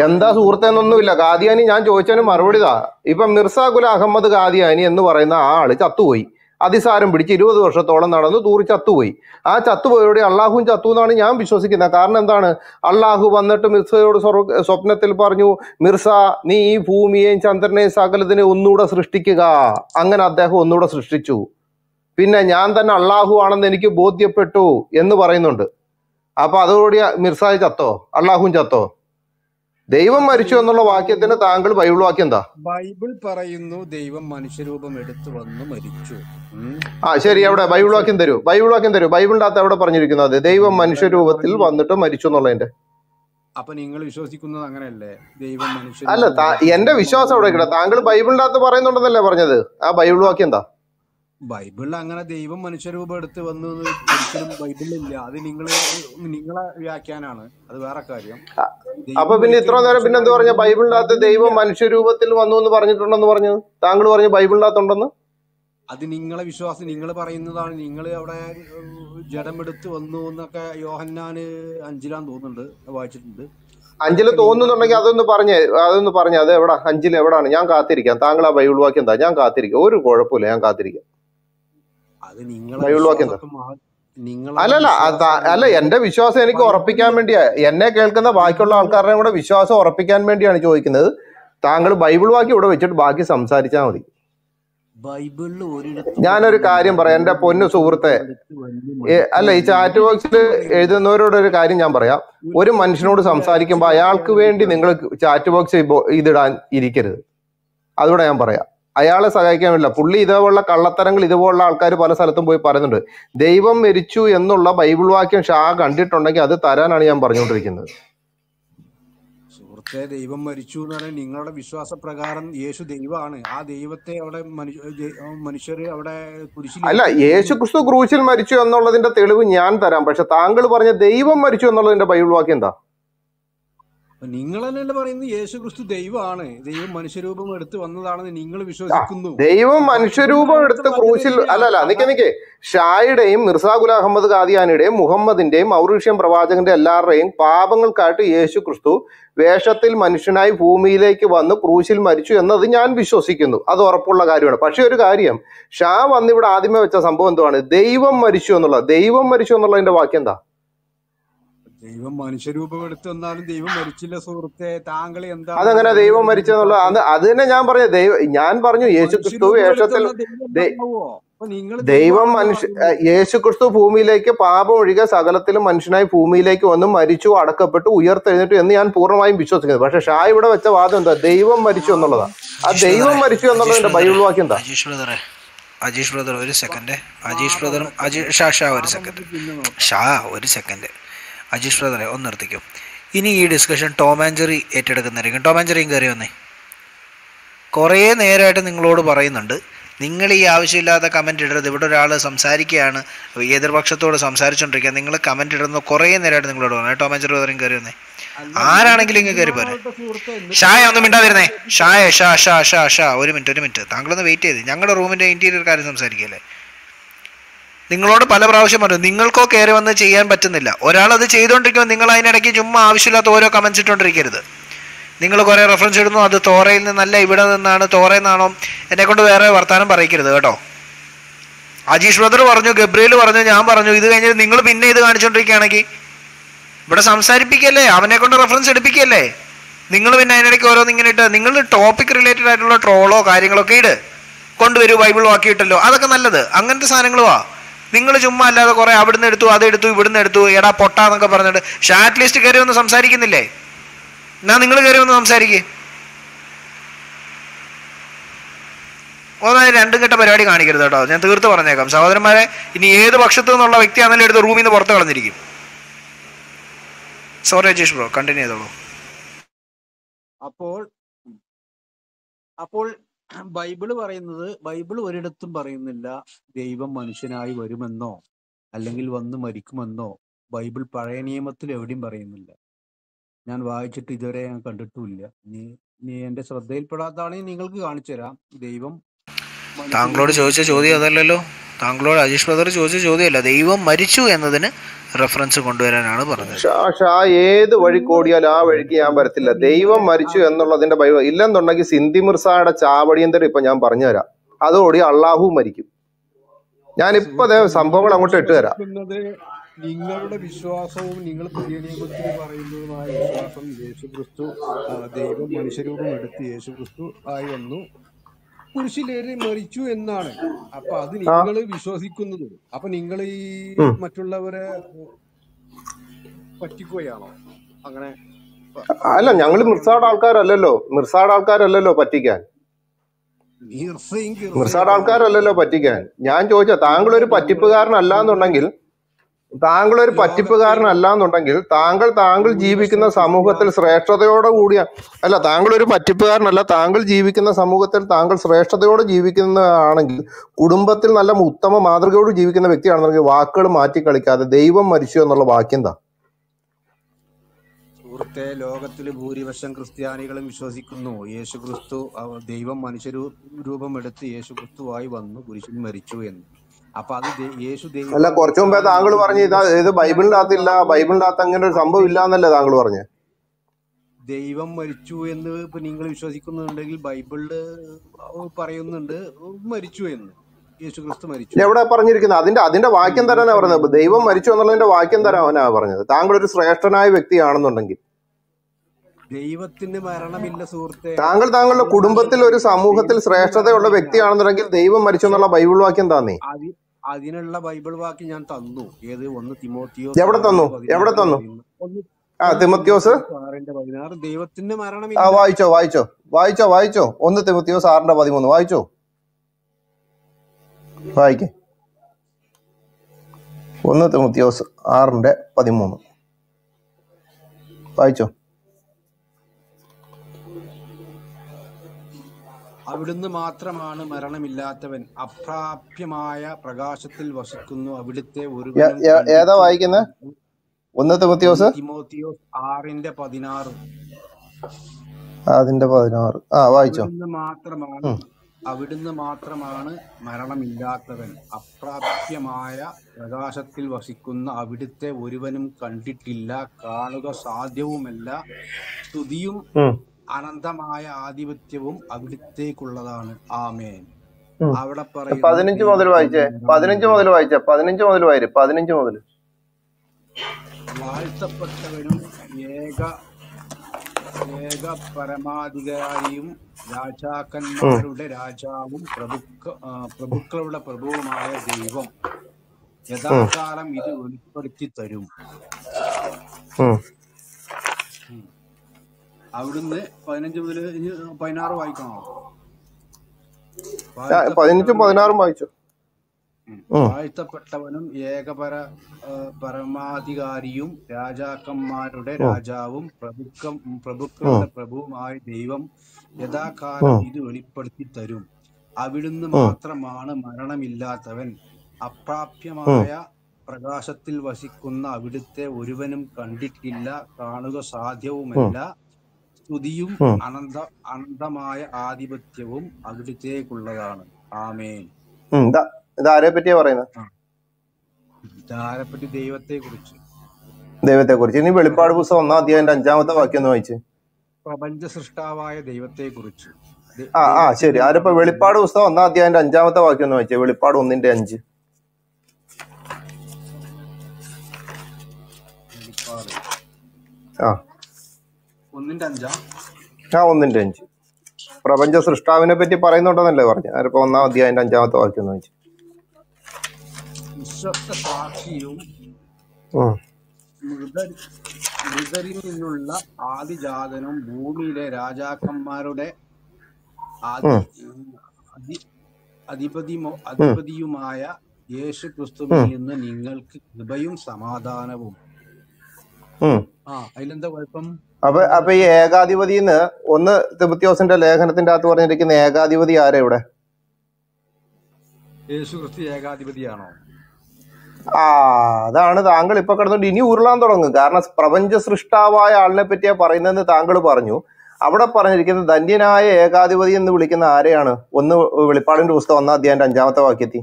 എന്താ സുഹൃത്ത് എന്നൊന്നുമില്ല. കാദിയാനി ഞാൻ ചോദിച്ചതിന് മറുപടി താ ഇപ്പൊ മിർസ ഗുല അഹമ്മദ് കാദിയാനി എന്ന് പറയുന്ന ആ ആൾ ചത്തുപോയി. അതിസാരം പിടിച്ച് ഇരുപത് വർഷത്തോളം നടന്നു തൂറി ചത്തുപോയി. ആ ചത്തുപോയോടെ അള്ളാഹുവും ചത്തു എന്നാണ് ഞാൻ വിശ്വസിക്കുന്നത്. കാരണം എന്താണ്? അള്ളാഹു വന്നിട്ട് മിർസയോട് സ്വപ്നത്തിൽ പറഞ്ഞു മിർസ നീ ഈ ഭൂമിയെയും ചന്ദ്രനെയും സകലത്തിനെ ഒന്നുകൂടെ സൃഷ്ടിക്കുക. അങ്ങനെ അദ്ദേഹം ഒന്നുകൂടെ സൃഷ്ടിച്ചു. പിന്നെ ഞാൻ തന്നെ അള്ളാഹു ആണെന്ന് എനിക്ക് ബോധ്യപ്പെട്ടു എന്ന് പറയുന്നുണ്ട്. അപ്പൊ അതോടുകൂടി മിർസായി ചത്തോ? അള്ളാഹുവും ചത്തോ? ദൈവം മരിച്ചു എന്നുള്ള വാക്യത്തിന് താങ്കൾ ബൈബിൾ വാക്യം എന്താ? ബൈബിൾ പറയുന്നു ദൈവം മനുഷ്യരൂപം എടുത്തു വന്ന് മരിച്ചു. ആ ശരി അവിടെ ബൈബിൾ വാക്യം തരൂ. ബൈബിൾ വാക്യം തരൂ. ബൈബിളിന്റെ അകത്ത് എവിടെ പറഞ്ഞിരിക്കുന്നത്? ദൈവം മനുഷ്യരൂപത്തിൽ വന്നിട്ട് മരിച്ചു എന്നുള്ളതിന്റെ. അപ്പൊ നിങ്ങൾ വിശ്വസിക്കുന്നത് അങ്ങനെയല്ലേ? ദൈവം മനുഷ്യ അല്ല എന്റെ വിശ്വാസം അവിടെ താങ്കൾ ബൈബിളിന്റെ അകത്ത് പറയുന്നുണ്ടെന്നല്ലേ പറഞ്ഞത്? ആ ബൈബിൾ വാക്യം എന്താ? ബൈബിളിൽ അങ്ങനെ ദൈവം മനുഷ്യരൂപം എടുത്ത് വന്നു ഒരിക്കലും ബൈബിളിലില്ല. അത് നിങ്ങൾ നിങ്ങളെ വ്യാഖ്യാനാണ്. അത് വേറെ കാര്യം. അപ്പൊ പിന്നെ ഇത്ര നേരം പിന്നെ എന്ത് പറഞ്ഞ ബൈബിളിനകത്ത് ദൈവം മനുഷ്യരൂപത്തിൽ വന്നു എന്ന് പറഞ്ഞിട്ടുണ്ടെന്ന് പറഞ്ഞു? താങ്കൾ പറഞ്ഞു ബൈബിളിനകത്തുണ്ടെന്ന്? അത് നിങ്ങളെ വിശ്വാസം നിങ്ങൾ പറയുന്നതാണ്. നിങ്ങൾ അവിടെ ജഡമെടുത്ത് വന്നു എന്നൊക്കെ യോഹന്നാന് അഞ്ചിലാൻ തോന്നുന്നുണ്ട്. വായിച്ചിട്ടുണ്ട്. അഞ്ചിൽ തോന്നുന്നുണ്ടെങ്കിൽ അതൊന്ന് പറഞ്ഞേ അതൊന്ന് പറഞ്ഞേ അത് എവിടെ അഞ്ചിൽ എവിടാണ്? ഞാൻ കാത്തിരിക്കാം. താങ്കൾ ആ ബൈബിൾ വാക്യം എന്താ? ഞാൻ കാത്തിരിക്കാം. ഒരു കുഴപ്പമില്ല ഞാൻ കാത്തിരിക്കാം അത് നിങ്ങളെ ബൈബിൾ വാക്യം എന്താ വിശ്വാസമൊക്കെ മാ- നിങ്ങളെ അല്ലല്ല അല്ല എന്റെ വിശ്വാസം എനിക്ക് ഉറപ്പിക്കാൻ വേണ്ടിയാ. എന്നെ കേൾക്കുന്ന ബാക്കിയുള്ള ആൾക്കാരുടെ കൂടെ വിശ്വാസം ഉറപ്പിക്കാൻ വേണ്ടിയാണ് ചോദിക്കുന്നത്. താങ്കൾ ബൈബിൾ വാക്യം ഇവിടെ വെച്ചിട്ട് ബാക്കി സംസാരിച്ചാൽ മതി. ഞാനൊരു കാര്യം പറയാം. എന്റെ പൊന്നു സുഹൃത്തെ അല്ല ഈ ചാറ്റ് ബോക്സിൽ എഴുതുന്നവരോട് ഒരു കാര്യം ഞാൻ പറയാം. ഒരു മനുഷ്യനോട് സംസാരിക്കുമ്പോ സംസാരിക്കുമ്പോൾ അയാൾക്ക് വേണ്ടി നിങ്ങൾ ചാറ്റ് ബോക്സ് ഇതിടാൻ ഇരിക്കരുത്. അതുകൂടെ ഞാൻ പറയാം. അയാളെ സഹായിക്കാൻ വേണ്ടില്ല പുള്ളി ഇതേപോലുള്ള കള്ളത്തരങ്ങൾ ഇതുപോലുള്ള ആൾക്കാർ പല സ്ഥലത്തും പോയി പറയുന്നുണ്ട്. ദൈവം മരിച്ചു എന്നുള്ള ബൈബിൾ വാക്യം ഷാ കണ്ടിട്ടുണ്ടെങ്കിൽ അത് തരാനാണ് ഞാൻ പറഞ്ഞുകൊണ്ടിരിക്കുന്നത്. സുഹൃത്തെ ദൈവം മരിച്ചു എന്ന് പറഞ്ഞാൽ നിങ്ങളുടെ വിശ്വാസപ്രകാരം യേശു ദൈവമാണ്. ആ ദൈവത്തെ അവിടെ മനുഷ്യർ അവിടെ കുരിശിൽ അല്ല യേശു ക്രിസ്തു ക്രൂശിൽ മരിച്ചു എന്നുള്ളതിന്റെ തെളിവ് ഞാൻ തരാം. പക്ഷെ താങ്കൾ പറഞ്ഞ ദൈവം മരിച്ചു എന്നുള്ളതിന്റെ ബൈബിൾ വാക്യം എന്താ? നിങ്ങൾ തന്നെയല്ലേ പറയുന്നത് യേശു ക്രിസ്തു ദൈവമാണ്. ദൈവം മനുഷ്യരൂപം എടുത്ത് വന്നതാണെന്ന് നിങ്ങൾ വിശ്വസിക്കുന്നു. ദൈവം മനുഷ്യരൂപം എടുത്ത് ക്രൂശിൽ അല്ലല്ല നിക്കെ നിക്കേ. ഷായുടെയും മിർസാ ഗുല അഹമ്മദ് ഖാദിയാനിയുടെയും മുഹമ്മദിന്റെയും മൗറീഷ്യൻ പ്രവാചകന്റെ എല്ലാവരുടെയും പാപങ്ങൾക്കായിട്ട് യേശു ക്രിസ്തു വേഷത്തിൽ മനുഷ്യനായി ഭൂമിയിലേക്ക് വന്ന് ക്രൂശിൽ മരിച്ചു എന്നത് ഞാൻ വിശ്വസിക്കുന്നു. അത് ഉറപ്പുള്ള കാര്യമാണ്. പക്ഷേ ഒരു കാര്യം ഷാ വന്നിവിടെ ആദ്യമേ വെച്ച സംഭവം എന്തുവാണ്? ദൈവം മരിച്ചു എന്നുള്ളത് ദൈവം മരിച്ചു എന്നുള്ളതിന്റെ വാക്യം എന്താ? ദൈവം മനുഷ്യരൂപമെടുത്ത് വന്നാലും ദൈവം മരിച്ചില്ല സുഹൃത്തെ. താങ്കൾ എന്താ അതങ്ങനെ ദൈവം മരിച്ചെന്നുള്ള മരിച്ചു അത് അത് തന്നെ ഞാൻ പറഞ്ഞു ദൈവം ഞാൻ പറഞ്ഞു യേശു ക്രിസ്തു വേഷത്തിൽ ദൈവം മനുഷ്യ യേശു ക്രിസ്തു ഭൂമിയിലേക്ക് പാപം ഒഴികെ സകലത്തിലും മനുഷ്യനായി ഭൂമിയിലേക്ക് വന്ന് മരിച്ചു അടക്കപ്പെട്ടു ഉയർത്തെഴുന്നേറ്റു എന്ന് ഞാൻ പൂർണമായും വിശ്വസിക്കുന്നത് പക്ഷെ ഷാ ഇവിടെ വെച്ച വാദം എന്താ? ദൈവം മരിച്ചു എന്നുള്ളതാ. ആ ദൈവം മരിച്ചു എന്നുള്ളതിന്റെ ബൈബിൾ വാക്യം എന്താ? അജീഷ് ബ്രദർ ഒരു സെക്കൻഡ് അജീഷ് ബ്രദറും അജീഷ് ഷാ ഷാ ഒരു സെക്കൻഡ് ഷാ ഒരു സെക്കൻഡ് അജീഷ് ബ്രദറെ ഒന്ന് നിർത്തിക്കും. ഇനി ഈ ഡിസ്കഷൻ ടോം ആൻഡ് ജെറി ഏറ്റെടുക്കുന്നതായിരിക്കും. ടോം ആൻഡ് ജെറിയും കയറി വന്നേ. കുറേ നേരമായിട്ട് നിങ്ങളോട് പറയുന്നുണ്ട്. നിങ്ങൾ ഈ ആവശ്യമില്ലാത്ത കമന്റ് ഇടരുത്. ഇവിടെ ഒരാൾ സംസാരിക്കുകയാണ്. എതിർപക്ഷത്തോട് സംസാരിച്ചുകൊണ്ടിരിക്കുക നിങ്ങൾ കമന്റ് ഇടുന്ന കുറേ നേരമായിട്ട് നിങ്ങളോട് പറഞ്ഞു. ടോം ആൻഡ് ജെറി ബ്രദറും കയറി വന്നേ. ആരാണെങ്കിലും ഇങ്ങനെ ഇങ്ങ് കയറി പോരെ. ഷായ ഒന്ന് മിണ്ടാ മിണ്ടാതിരുന്നേ സംസാരിക്കുന്നത് ഷായ ഷാ ഷാ ഷാ ഷാ. ഒരു മിനിറ്റ് ഒരു മിനിറ്റ്. താങ്കളൊന്ന് വെയിറ്റ് ചെയ്ത്. ഞങ്ങളുടെ റൂമിന്റെ ഇന്റീരിയർ കാര്യം സംസാരിക്കല്ലേ? നിങ്ങളോട് പല പ്രാവശ്യം പറഞ്ഞു നിങ്ങൾക്കോ കയറി വന്ന് ചെയ്യാൻ പറ്റുന്നില്ല. ഒരാൾ അത് ചെയ്തുകൊണ്ടിരിക്കുമ്പോൾ നിങ്ങൾ അതിനിടയ്ക്ക് ചുമ്മാ ആവശ്യമില്ലാത്ത ഓരോ കമൻസ് ഇട്ടുകൊണ്ടിരിക്കരുത് നിങ്ങൾ കുറേ റെഫറൻസ് ഇടുന്നു അത് തോറയിൽ നിന്നല്ല ഇവിടെ നിന്നാണ് തോറയിൽ നിന്നാണോ? എന്നെ കൊണ്ട് വേറെ വർത്താനം പറയിക്കരുത് കേട്ടോ. അജീഷ് ബ്രദർ പറഞ്ഞു ഗബ്രിയേൽ പറഞ്ഞു ഞാൻ പറഞ്ഞു ഇത് കഴിഞ്ഞിട്ട് നിങ്ങൾ പിന്നെ ഇത് കാണിച്ചുകൊണ്ടിരിക്കുകയാണെങ്കിൽ ഇവിടെ സംസാരിപ്പിക്കല്ലേ അവനെ കൊണ്ട് റെഫറൻസ് എടുപ്പിക്കല്ലേ? നിങ്ങൾ പിന്നെ അതിനിടയ്ക്ക് ഓരോന്ന് ഇങ്ങനെ ഇട്ട് നിങ്ങൾ ടോപ്പിക് റിലേറ്റഡ് ആയിട്ടുള്ള ട്രോളോ കാര്യങ്ങളൊക്കെ ഇട്. കൊണ്ടുവരൂ ബൈബിൾ വാക്കിയിട്ടല്ലോ. അതൊക്കെ നല്ലത്. അങ്ങനത്തെ സാധനങ്ങളുവാ നിങ്ങൾ ചുമ്മാ അല്ലാതെ കുറെ അവിടുന്ന് എടുത്തു അതെടുത്തു ഇവിടുന്ന് എടുത്തു എടാ പൊട്ട എന്നൊക്കെ പറഞ്ഞിട്ട്. ഷാർട്ട് ലിസ്റ്റ് കയറി ഒന്ന് സംസാരിക്കുന്നില്ലേ? എന്നാ നിങ്ങൾ കയറി ഒന്ന് സംസാരിക്കേ. ഒന്നായി രണ്ടും കെട്ട പരിപാടി കാണിക്കരുത് കേട്ടോ. ഞാൻ തീർത്ത് പറഞ്ഞേക്കാം. സഹോദരന്മാരെ ഇനി ഏത് പക്ഷത്തു നിന്നുള്ള വ്യക്തിയാണെങ്കിലും എടുത്ത് റൂമിൽ നിന്ന് പുറത്ത് കളഞ്ഞിരിക്കും. Sorry Ajeesh bro. കണ്ടിന്യൂ ചെയ്തോളൂ. അപ്പോൾ അപ്പോൾ ബൈബിൾ പറയുന്നത് ബൈബിൾ ഒരിടത്തും പറയുന്നില്ല ദൈവം മനുഷ്യനായി വരുമെന്നോ അല്ലെങ്കിൽ വന്ന് മരിക്കുമെന്നോ ബൈബിൾ പഴയ നിയമത്തിൽ എവിടെയും പറയുന്നില്ല. ഞാൻ വായിച്ചിട്ട് ഇതുവരെ ഞാൻ കണ്ടിട്ടുമില്ല. നീ നീ എന്റെ ശ്രദ്ധയിൽപ്പെടാത്തതാണെങ്കിൽ നിങ്ങൾക്ക് കാണിച്ചു തരാം ദൈവം താങ്കളോട് ചോദിച്ച ചോദ്യം അതല്ലല്ലോ. താങ്കളോട് അജീഷ് ബ്രദർ ചോദിച്ച ചോദ്യമല്ല. ദൈവം മരിച്ചു എന്നതിന് റെഫറൻസ് കൊണ്ടുവരാനാണ് പറഞ്ഞത്. ഷാ ആ ഏത് വഴി കോടിയാലും ആ വഴിക്ക് ഞാൻ വരത്തില്ല. ദൈവം മരിച്ചു എന്നുള്ളതിന്റെ ബൈബിൾ ഇല്ലെന്നുണ്ടെങ്കിൽ സിന്ധി മിർസായുടെ ചാവടിയന്തരം ഇപ്പൊ ഞാൻ പറഞ്ഞുതരാം. അതോടി അള്ളാഹു മരിക്കും. ഞാനിപ്പോ അതേ സംഭവങ്ങൾ അങ്ങോട്ട് ഇട്ടുതരാം തരാം. നിങ്ങളുടെ വിശ്വാസവും നിങ്ങൾ പുതിയ പറയുന്നതുമായ വിശ്വാസം യേശു ക്രിസ്തു ദൈവം മനുഷ്യരൂപം എടുത്ത് യേശു ക്രിസ്തു ആയി വന്നു. കുരിശിലേറി മരിച്ചു എന്നാണ്. അപ്പൊ അത് നിങ്ങൾ വിശ്വസിക്കുന്നത്. അപ്പൊ നിങ്ങൾ ഈ മറ്റുള്ളവരെ പറ്റിക്കുകയാണോ അങ്ങനെ അല്ല ഞങ്ങൾ മിർസാട് ആൾക്കാരല്ലല്ലോ. മിർസാട് ആൾക്കാരല്ലല്ലോ പറ്റിക്കാൻ. മിർസാട് ആൾക്കാരല്ലല്ലോ പറ്റിക്കാൻ. ഞാൻ ചോദിച്ച താങ്കൾ ഒരു പറ്റിപ്പുകാരനല്ല എന്നുണ്ടെങ്കിൽ താങ്കൾ ഒരു പറ്റിപ്പുകാരനല്ല എന്നുണ്ടെങ്കിൽ താങ്കൾ താങ്കൾ ജീവിക്കുന്ന സമൂഹത്തിൽ ശ്രേഷ്ഠതയോടെ കൂടിയ അല്ല താങ്കൾ ഒരു പറ്റിപ്പുകാരനല്ല താങ്കൾ ജീവിക്കുന്ന സമൂഹത്തിൽ താങ്കൾ ശ്രേഷ്ഠതയോടെ ജീവിക്കുന്നതാണെങ്കിൽ കുടുംബത്തിൽ നല്ല ഉത്തമ മാതൃകയോട് ജീവിക്കുന്ന വ്യക്തിയാണെന്നുണ്ടെങ്കിൽ വാക്കുകൾ മാറ്റി കളിക്കാതെ ദൈവം മരിച്ചു എന്നുള്ള വാക്യം എന്താ? സുഹൃത്തെ ലോകത്തിൽ ഭൂരിപക്ഷം ക്രിസ്ത്യാനികളും വിശ്വസിക്കുന്നു. യേശു ക്രിസ്തു ദൈവം മനുഷ്യരൂ രൂപം എടുത്ത് യേശു ക്രിസ്തുവായി വന്നു കുരിശിൽ മരിച്ചു എന്ന്. അപ്പൊ അത് യേശു അല്ല കുറച്ചു മുമ്പേ താങ്കൾ പറഞ്ഞു ഇതാ ഇത് ബൈബിളിന്റെ അകത്തില്ല ബൈബിളിന്റെ അകത്ത് അങ്ങനെ ഒരു സംഭവം ഇല്ല എന്നല്ലേ താങ്കൾ പറഞ്ഞു? ദൈവം മരിച്ചു എന്ന് ഇപ്പൊ നിങ്ങൾ വിശ്വസിക്കുന്നുണ്ടെങ്കിൽ ബൈബിളിൽ പറയുന്നുണ്ട് മരിച്ചു എന്ന്. യേശു ക്രിസ്തു മരിച്ചു. എവിടെ പറഞ്ഞിരിക്കുന്നത്? അതിന്റെ അതിന്റെ വാക്യം തരാനാ പറഞ്ഞത്. ദൈവം മരിച്ചു എന്നുള്ളതിന്റെ വാക്യം തരാനാ പറഞ്ഞത്. താങ്കൾ ഒരു ശ്രേഷ്ഠനായ വ്യക്തിയാണെന്നുണ്ടെങ്കിൽ. ദൈവത്തിന്റെ മരണമില്ല സുഹൃത്തെ. താങ്കൾ താങ്കളുടെ കുടുംബത്തിൽ ഒരു സമൂഹത്തിൽ ശ്രേഷ്ഠതയുള്ള വ്യക്തിയാണെന്നുണ്ടെങ്കിൽ ദൈവം മരിച്ചു എന്നുള്ള ബൈബിൾ വാക്യം താന്നേ അതിനുള്ള ബൈബിൾ വാക്ക് ഞാൻ തന്നു. ഏത്? ഒന്ന് തിമോത്തിയോസ് എവിടെ തന്നു? എവിടെ തന്നു? ആ തിമോത്തിയോസ്? ആറിന്റെ പതിനാറ്. ദൈവത്തിന്റെ മരണം ആ വായിച്ചോ വായിച്ചോ. വായിച്ചോ വായിച്ചോ. ഒന്ന് തിമോത്തിയോസ് ആറിന്റെ പതിമൂന്ന്. വായിച്ചോ? വായിക്കേ. ഒന്ന് തിമത്യോസ് ആറിന്റെ പതിമൂന്ന്. വായിച്ചോ? അവിടുന്ന് മാത്രമാണ് മരണമില്ലാത്തവൻ. അപ്രാപ്യമായ പ്രകാശത്തിൽ വസിക്കുന്നു അവിടുത്തെ ഒരു ഏതാ വായിക്കുന്നത് ഒന്ന് തിമത്തിയോസ്? തിമോത്തിയോസ് ആറിന്റെ പതിനാറ്. അതിന്റെ പതിനാറ്. ആ വായിച്ചോ. അവിടുന്ന് മാത്രമാണ്. അവിടുന്ന് മാത്രമാണ് മരണമില്ലാത്തവൻ. അപ്രാപ്യമായ പ്രകാശത്തിൽ വസിക്കുന്ന അവിടുത്തെ ഒരുവനും കണ്ടിട്ടില്ല. കാണുക സാധ്യവുമല്ല. സ്തുതിയും. അനന്തമായ ആധിപത്യവും അവിടത്തേക്കുള്ളതാണ്. ആമേൻ. അവിടെ പറയും പതിനഞ്ച് മുതൽ വായിച്ചേ? പതിനഞ്ച് മുതൽ വായിച്ചേ? പതിനഞ്ച് മുതൽ വായിര്. പതിനഞ്ച് മുതൽ. വാഴ്ത്തപ്പെട്ടവനും ഏക ഏക പരമാധികാരിയും രാജാക്കന്മാരുടെ രാജാവും പ്രഭുക്ക പ്രഭുക്കളുടെ പ്രഭുവുമായ ദൈവം. യഥാകാലം ഇത് വെളിപ്പെടുത്തി തരും. അവിടുന്ന് പതിനഞ്ച് മുതൽ ഇനി പതിനാറ് വായിക്കണോ? പതിനഞ്ചും പതിനാറും വായിച്ചു. വാഴ്ത്തപ്പെട്ടവനും ഏകപര പരമാധികാരിയും രാജാക്കന്മാരുടെ രാജാവും പ്രഭുക്കം പ്രഭുക്കളുടെ പ്രഭുവുമായ ദൈവം യഥാകാലം ഇത് വെളിപ്പെടുത്തി തരും. അവിടുന്ന് മാത്രമാണ് മരണമില്ലാത്തവൻ. അപ്രാപ്യമായ പ്രകാശത്തിൽ വസിക്കുന്ന അവിടുത്തെ ഒരുവനും കണ്ടിട്ടില്ല കാണുക സാധ്യവുമല്ല. സ്തുതിയും. അനന്ത അനന്തമായ ആധിപത്യവും അവിടുത്തേക്കുള്ളതാണ്. ആമേൻ. ഇതാരെ പറ്റിയാ പറയുന്നത്? ഇതാരെപ്പറ്റി ദൈവത്തെ കുറിച്ച് ദൈവത്തെ കുറിച്ച് ഇനി വെളിപ്പാട് പുസ്തകം ഒന്നാം അധ്യായന്റെ അഞ്ചാമത്തെ വാക്യം ഒന്ന് വായിച്ച്. പ്രപഞ്ച സൃഷ്ടാവായ ദൈവത്തെ കുറിച്ച് ആ ആ ശരി. ആരപ്പോ വെളിപ്പാട് പുസ്തകം ഒന്നാം അധ്യായന്റെ അഞ്ചാമത്തെ വാക്യം ഒന്ന് വായിച്ചേ. വെളിപ്പാട് ഒന്നിന്റെ അഞ്ച്. ആ. ആ ഒന്നിന്റെ അഞ്ച്. പ്രപഞ്ച സൃഷ്ടാവിനെ പറ്റി പറയുന്നുണ്ടെന്നല്ലേ പറഞ്ഞു അതിപ്പോ ഒന്നാം അധ്യായന്റെ അഞ്ചാമത്തെ വാക്യം സാക്ഷിയും. മൃത മൃതരിൽ നിന്നുള്ള ആദിജാതനും ഭൂമിയിലെ രാജാക്കന്മാരുടെ അധിപതിമോ അധിപതിയുമായ യേശു ക്രിസ്തുവിൽ നിന്ന് നിങ്ങൾക്ക് കൃപയും സമാധാനവും. ആ അതിലെന്താ കുഴപ്പം? അപ്പൊ അപ്പൊ ഈ ഏകാധിപതിന്ന് ഒന്ന് തിബത്യോസിന്റെ ലേഖനത്തിന്റെ അകത്ത് പറഞ്ഞിരിക്കുന്ന ഏകാധിപതി ആരാ ഇവിടെ? യേശു ക്രിസ്തു ഏകാധിപതിയാണോ? ആ അതാണ് താങ്കൾ ഇപ്പൊ കിടന്നുകൊണ്ട് ഇനി ഉരുളാൻ തുടങ്ങും. കാരണം പ്രപഞ്ച സൃഷ്ടാവായ ആളിനെ പറ്റിയാ പറയുന്നതെന്ന് താങ്കൾ പറഞ്ഞു. അവിടെ പറഞ്ഞിരിക്കുന്ന ധന്യനായ ഏകാധിപതി എന്ന് വിളിക്കുന്ന ആരെയാണ്? ഒന്ന് വെളിപ്പാടിന്റെ പുസ്തകം ഒന്നാം അധ്യായന്റെ അഞ്ചാമത്തെ വാക്യത്തി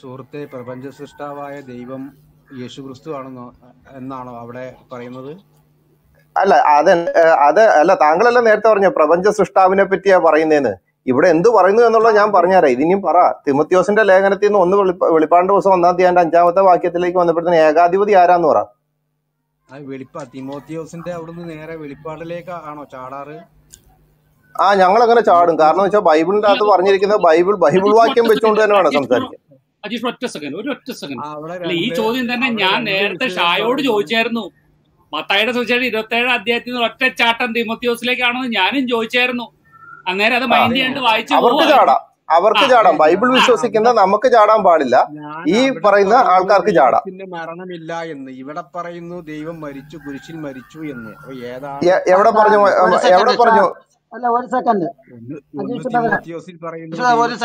സുഹൃത്തെ പ്രപഞ്ച സൃഷ്ടാവായ ദൈവം യേശു ക്രിസ്തു ആണെന്നോ എന്നാണോ അവിടെ പറയുന്നത്? അല്ല അത് അത് അല്ല താങ്കളല്ല നേരത്തെ പറഞ്ഞ പ്രപഞ്ച സൃഷ്ടാവിനെ പറ്റിയാ പറയുന്നതെന്ന് ഇവിടെ എന്ത് പറയുന്നു എന്നുള്ളത് ഞാൻ പറഞ്ഞുതരാം. ഇതിനും പറ. തിമത്യോസിന്റെ ലേഖനത്തിൽ നിന്ന് ഒന്ന് വെളിപ്പാണ്ട് ദിവസം ഒന്നാം തീയതി അഞ്ചാമത്തെ വാക്യത്തിലേക്ക് വന്നപ്പോഴത്തേന് ഏകാധിപതി ആരാന്ന് പറ. വെളിപ്പാ അവിടുന്ന് നേരെ വെളിപ്പാടിലേക്ക് ആണോ ചാടാറ്? ആ ഞങ്ങൾ അങ്ങനെ ചാടും. കാരണം വെച്ചാൽ ബൈബിളിന്റെ അകത്ത് പറഞ്ഞിരിക്കുന്ന ബൈബിൾ ബൈബിൾ വാക്യം വെച്ചുകൊണ്ട് തന്നെ വേണം സംസാരിക്കാൻ. അജീഷ് ഒറ്റ സെക്കൻഡ് ഒരു ഒറ്റ സെക്കൻഡ് ഈ ചോദ്യം തന്നെ ഞാൻ നേരത്തെ ഷായോട് ചോദിച്ചായിരുന്നു. മത്തായുടെ സുവിശേഷം ഇരുപത്തേഴ് അധ്യായത്തിൽ നിന്ന് ഒറ്റ ചാട്ടം തിമത്യോസിലേക്കാണെന്ന് ഞാനും ചോദിച്ചായിരുന്നു. അന്നേരം അത് മൈൻഡ് ചെയ്യാണ്ട് വായിച്ചു അവർക്ക്. ചാടാം. അവർക്ക് ചാടാം. ബൈബിൾ വിശ്വസിക്കുന്ന നമുക്ക് ചാടാൻ പാടില്ല. ഈ പറയുന്ന ആൾക്കാർക്ക് ചാടാം. മരണമില്ല എന്ന്. ഇവിടെ പറയുന്നു ദൈവം മരിച്ചു കുരിശിൽ മരിച്ചു എന്ന്. എവിടെ പറഞ്ഞു എവിടെ പറഞ്ഞു? അല്ല ഒരു സെക്കൻഡ് ഒരു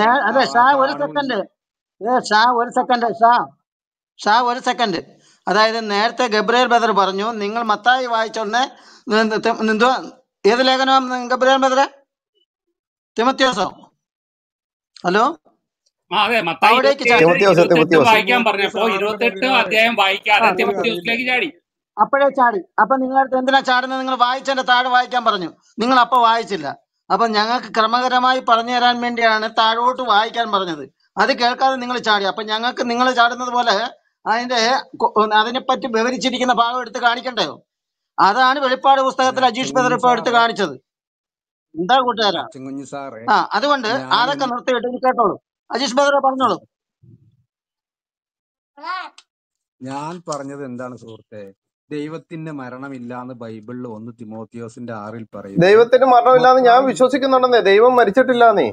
ഞാൻ അതെ ഷാ ഒരു സെക്കൻഡ് ഷാ ഒരു സെക്കൻഡ് ഷാ. ഷാ ഒരു സെക്കൻഡ് അതായത് നേരത്തെ ഗബ്രിയേൽ ബദർ പറഞ്ഞു നിങ്ങൾ മത്തായി വായിച്ചോടനെ എന്തോ ഏത് ലേഖനം ഗബ്രിയേൽ ബദറെ? തിമത്യോസോ? ഹലോ. വായിക്കാൻ പറഞ്ഞപ്പോ ഇരുപത്തെട്ട് അധ്യായം വായിക്കാതെ ആ, തിമത്യോസിലേക്ക് ചാടി. അപ്പോഴേ ചാടി. അപ്പൊ നിങ്ങളടുത്ത് എന്തിനാ ചാടുന്നത്? നിങ്ങൾ വായിച്ചതിന്റെ താഴെ വായിക്കാൻ പറഞ്ഞു. നിങ്ങൾ അപ്പൊ വായിച്ചില്ല. അപ്പൊ ഞങ്ങൾക്ക് ക്രമകരമായി പറഞ്ഞു തരാൻ വേണ്ടിയാണ് താഴോട്ട് വായിക്കാൻ പറഞ്ഞത്. അത് കേൾക്കാതെ നിങ്ങൾ ചാടി. അപ്പൊ ഞങ്ങൾക്ക് നിങ്ങൾ ചാടുന്നത് പോലെ അതിന്റെ അതിനെപ്പറ്റി വിവരിച്ചിരിക്കുന്ന ഭാഗം എടുത്ത് കാണിക്കണ്ടേ അതാണ് വെളിപ്പാട് പുസ്തകത്തിൽ അജീഷ് ബദർ ഇപ്പൊ എടുത്ത് കാണിച്ചത്. എന്താ കൂട്ടുകാരാ? ആ അതുകൊണ്ട് അതൊക്കെ നിർത്തിയിട്ട് കേട്ടോളൂ. അജീഷ് ബദർ പറഞ്ഞോളൂ. ഞാൻ പറഞ്ഞത് എന്താണ് സുഹൃത്തെ? ദൈവത്തിന്റെ മരണമില്ല എന്ന് ബൈബിളിൽ ഒന്ന് തിമോത്തിയോസിന്റെ ആറിൽ പറയും ദൈവത്തിന്റെ മരണമില്ലാന്ന് ഞാൻ വിശ്വസിക്കുന്നുണ്ടെന്നേ. ദൈവം മരിച്ചിട്ടില്ലാന്നേ.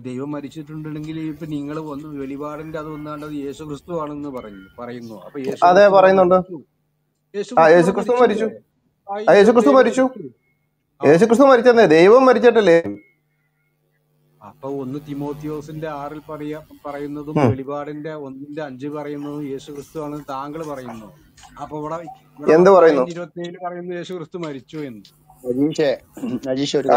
ദൈവം മരിച്ചിട്ടുണ്ടെങ്കിൽ ഇപ്പൊ നിങ്ങൾ ഒന്ന് വെളിപാടിന്റെ അത് വന്നാണ്ട് യേശു ക്രിസ്തു ആണെന്ന് പറഞ്ഞു പറയുന്നു. അപ്പൊ യേശു അതെ, പറയുന്നുണ്ട്. യേശു ക്രിസ്തു മരിച്ചു. യേശു ക്രിസ്തു മരിച്ചു. മരിച്ചെന്നേ ദൈവം മരിച്ചിട്ടല്ലേ? അപ്പൊ ഒന്ന് തിമോത്തിയോസിന്റെ ആറിൽ പറയ പറയുന്നതും. വെളിപാടിന്റെ ഒന്നിന്റെ അഞ്ച് പറയുന്നതും യേശു ക്രിസ്തു ആണ് താങ്കൾ പറയുന്നു. അപ്പൊ ഇവിടെ എന്ത് പറയുന്നു? ഇരുപത്തിയേഴ് ഇരുപത്തി പറയുന്നു യേശു ക്രിസ്തു മരിച്ചു എന്ന്. അജീഷേ അജീഷ് ഒരു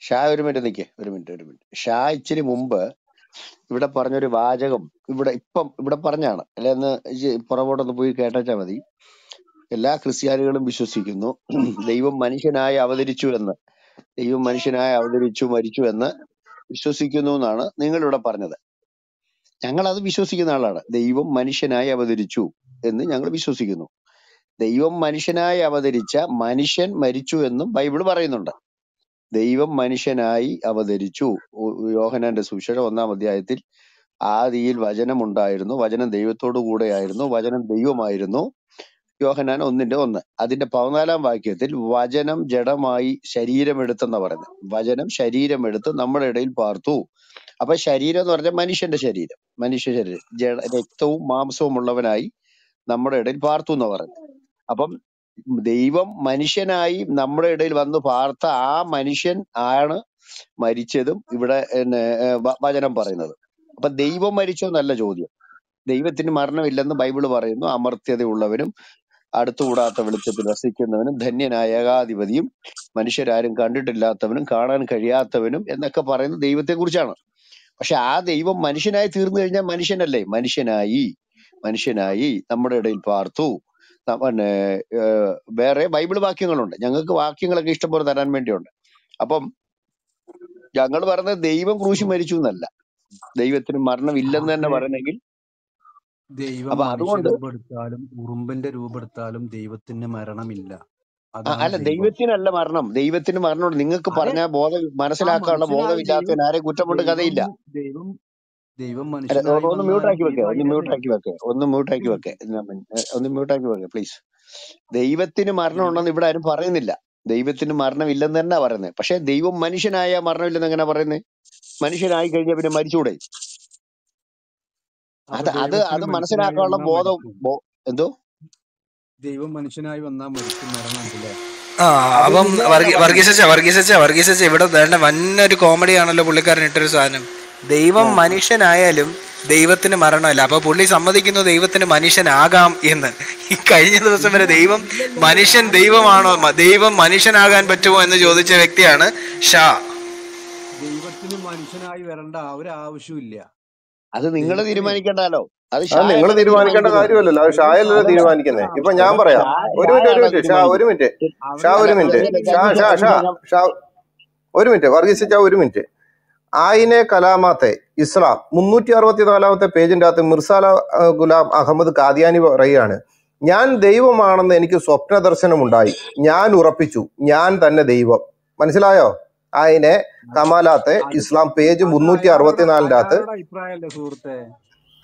ഷാ ഒരു മിനിറ്റ് നിൽക്കേ ഒരു മിനിറ്റ് ഒരു മിനിറ്റ്. ഷാ ഇച്ചിരി മുമ്പ് ഇവിടെ പറഞ്ഞൊരു വാചകം ഇവിടെ ഇപ്പം ഇവിടെ പറഞ്ഞാണ്. അല്ലെ ഒന്ന് പുറകോട്ടൊന്ന് പോയി കേട്ടാച്ചാ മതി. എല്ലാ ക്രിസ്ത്യാനികളും വിശ്വസിക്കുന്നു. ദൈവം മനുഷ്യനായി അവതരിച്ചു എന്ന്. ദൈവം മനുഷ്യനായി അവതരിച്ചു മരിച്ചു എന്ന് വിശ്വസിക്കുന്നു എന്നാണ് നിങ്ങളിവിടെ പറഞ്ഞത്. ഞങ്ങൾ അത് വിശ്വസിക്കുന്ന ആളാണ്. ദൈവം മനുഷ്യനായി അവതരിച്ചു എന്ന് ഞങ്ങൾ വിശ്വസിക്കുന്നു. ദൈവം മനുഷ്യനായി അവതരിച്ച മനുഷ്യൻ മരിച്ചു എന്നും ബൈബിൾ പറയുന്നുണ്ട്. ദൈവം മനുഷ്യനായി അവതരിച്ചു. യോഹനന്റെ സുവിശേഷം ഒന്നാം അധ്യായത്തിൽ ആദിയിൽ വചനം ഉണ്ടായിരുന്നു വചനം ദൈവത്തോടു കൂടെയായിരുന്നു. വചനം ദൈവമായിരുന്നു. യോഹനാൻ ഒന്നിന്റെ ഒന്ന്. അതിന്റെ പതിനാലാം വാക്യത്തിൽ വചനം ജഡമായി ശരീരമെടുത്തെന്നാ പറയുന്നത്. വചനം ശരീരമെടുത്ത് നമ്മുടെ ഇടയിൽ പാർത്തു. അപ്പൊ ശരീരം എന്ന് പറഞ്ഞാൽ മനുഷ്യന്റെ ശരീരം. മനുഷ്യ ശരീരം. ജഡ രക്തവും മാംസവും ഉള്ളവനായി നമ്മുടെ ഇടയിൽ പാർത്തു എന്ന് പറയുന്നത്. അപ്പം ദൈവം മനുഷ്യനായി നമ്മുടെ ഇടയിൽ വന്ന് പാർത്ത ആ മനുഷ്യൻ ആണ് മരിച്ചതും ഇവിടെ വചനം പറയുന്നത്. അപ്പൊ ദൈവം മരിച്ചോ എന്നല്ല ചോദ്യം. ദൈവത്തിന് മരണമില്ലെന്ന് ബൈബിൾ പറയുന്നു. അമർത്യതയുള്ളവനും അടുത്തുകൂടാത്ത വെളിച്ചത്തിൽ വസിക്കുന്നവനും ധന്യനായ ഏകാധിപതിയും മനുഷ്യരാരും കണ്ടിട്ടില്ലാത്തവനും കാണാൻ കഴിയാത്തവനും എന്നൊക്കെ പറയുന്നത് ദൈവത്തെ കുറിച്ചാണ് പക്ഷെ ആ ദൈവം മനുഷ്യനായി തീർന്നു കഴിഞ്ഞാൽ മനുഷ്യനല്ലേ? മനുഷ്യനായി. മനുഷ്യനായി നമ്മുടെ ഇടയിൽ പാർത്തു. പിന്നെ വേറെ ബൈബിൾ വാക്യങ്ങളുണ്ട്. ഞങ്ങൾക്ക് വാക്യങ്ങളൊക്കെ ഇഷ്ടംപോലെ തരാൻ വേണ്ടിയുണ്ട്. അപ്പം ഞങ്ങൾ പറയുന്നത് ദൈവം ക്രൂശി മരിച്ചു എന്നല്ല. ദൈവത്തിന് മരണമില്ലെന്ന് തന്നെ പറയണമെങ്കിൽ ദൈവം അപ്പൊ അതുകൊണ്ട് രൂപം ഉറുമ്പിന്റെ രൂപെടുത്താലും ദൈവത്തിന് മരണമില്ല. അല്ല ദൈവത്തിനല്ല മരണം. ദൈവത്തിന് മരണമുണ്ട്. നിങ്ങൾക്ക് പറഞ്ഞ ബോധം മനസ്സിലാക്കാനുള്ള ബോധമില്ലാത്തവൻ ആരെയും കുറ്റം കൊണ്ട് കഥയില്ല. ദൈവം ദൈവം മനുഷ്യനായി ഒന്ന് ഒന്ന് മ്യൂട്ടാക്കി വെക്കേ ഒന്ന് മ്യൂട്ടാക്കി വെക്കേ ഒന്ന് മ്യൂട്ടാക്കി വെക്കേ. ഒന്ന് മ്യൂട്ടാക്കി വെക്കേ പ്ലീസ് ദൈവത്തിന് മരണം ഉണ്ടെന്ന് ഇവിടെ ആരും പറയുന്നില്ല. ദൈവത്തിന് മരണമില്ലെന്ന് തന്നെ പറയുന്നത്. പക്ഷെ ദൈവം മനുഷ്യനായ മരണമില്ലെന്ന് എങ്ങനെ പറയുന്നത് മനുഷ്യനായി കഴിഞ്ഞാൽ പിന്നെ മരിച്ചുകൂടെ? അത് അത് അത് മനസ്സിലാക്കാനുള്ള ബോധം എന്തോ? ദൈവം മനുഷ്യനായി വന്നാൽ മരിക്കും ആ അപ്പം വർഗീസച്ച വർഗീസച്ച വർഗീസച്ച ഇവിടെ വേണ്ട വന്നൊരു കോമഡി ആണല്ലോ പുള്ളിക്കാരൻ ഇട്ടൊരു സാധനം. ദൈവം മനുഷ്യനായാലും ദൈവത്തിന് മരണമല്ല. അപ്പൊ പുള്ളി സമ്മതിക്കുന്നു ദൈവത്തിന് മനുഷ്യനാകാം എന്ന്. ഈ കഴിഞ്ഞ ദിവസം വരെ ദൈവം മനുഷ്യൻ ദൈവമാണോ? ദൈവം മനുഷ്യനാകാൻ പറ്റുമോ എന്ന് ചോദിച്ച വ്യക്തിയാണ് ഷാ. ദൈവത്തിന് മനുഷ്യനായി വരണ്ട ഒരു ആവശ്യമില്ല അത് നിങ്ങൾ തീരുമാനിക്കണ്ടല്ലോ അത് നിങ്ങൾ തീരുമാനിക്കേണ്ട കാര്യമല്ലല്ലോ. അത് ഷായല്ലല്ലോ തീരുമാനിക്കുന്നത് ഇപ്പൊ ഞാൻ പറയാം. ഒരു മിനിറ്റ് ഒരു മിനിറ്റ്. ഷാ ഒരു മിനിറ്റ്. ഷാ ഒരു മിനിറ്റ്. ഷാ ഷാ ഷാ. ഷാ ഒരു മിനിറ്റ്. വർഗീസ് ഒരു മിനിറ്റ്. ആയിനെ കലാമാത്തെ ഇസ്ലാം മുന്നൂറ്റി അറുപത്തി നാലാമത്തെ പേജിന്റെ അകത്ത് മിർസാല ഗുലാം അഹമ്മദ് കാദിയാനി പറയുകയാണ് ഞാൻ ദൈവമാണെന്ന് എനിക്ക് സ്വപ്ന ദർശനമുണ്ടായി ഞാൻ ഉറപ്പിച്ചു. ഞാൻ തന്നെ ദൈവം. മനസ്സിലായോ? ആയിനെ കമാലാത്തെ ഇസ്ലാം പേജ് മുന്നൂറ്റി അയാളുടെ അറുപത്തിനാലിന്റെ അകത്ത്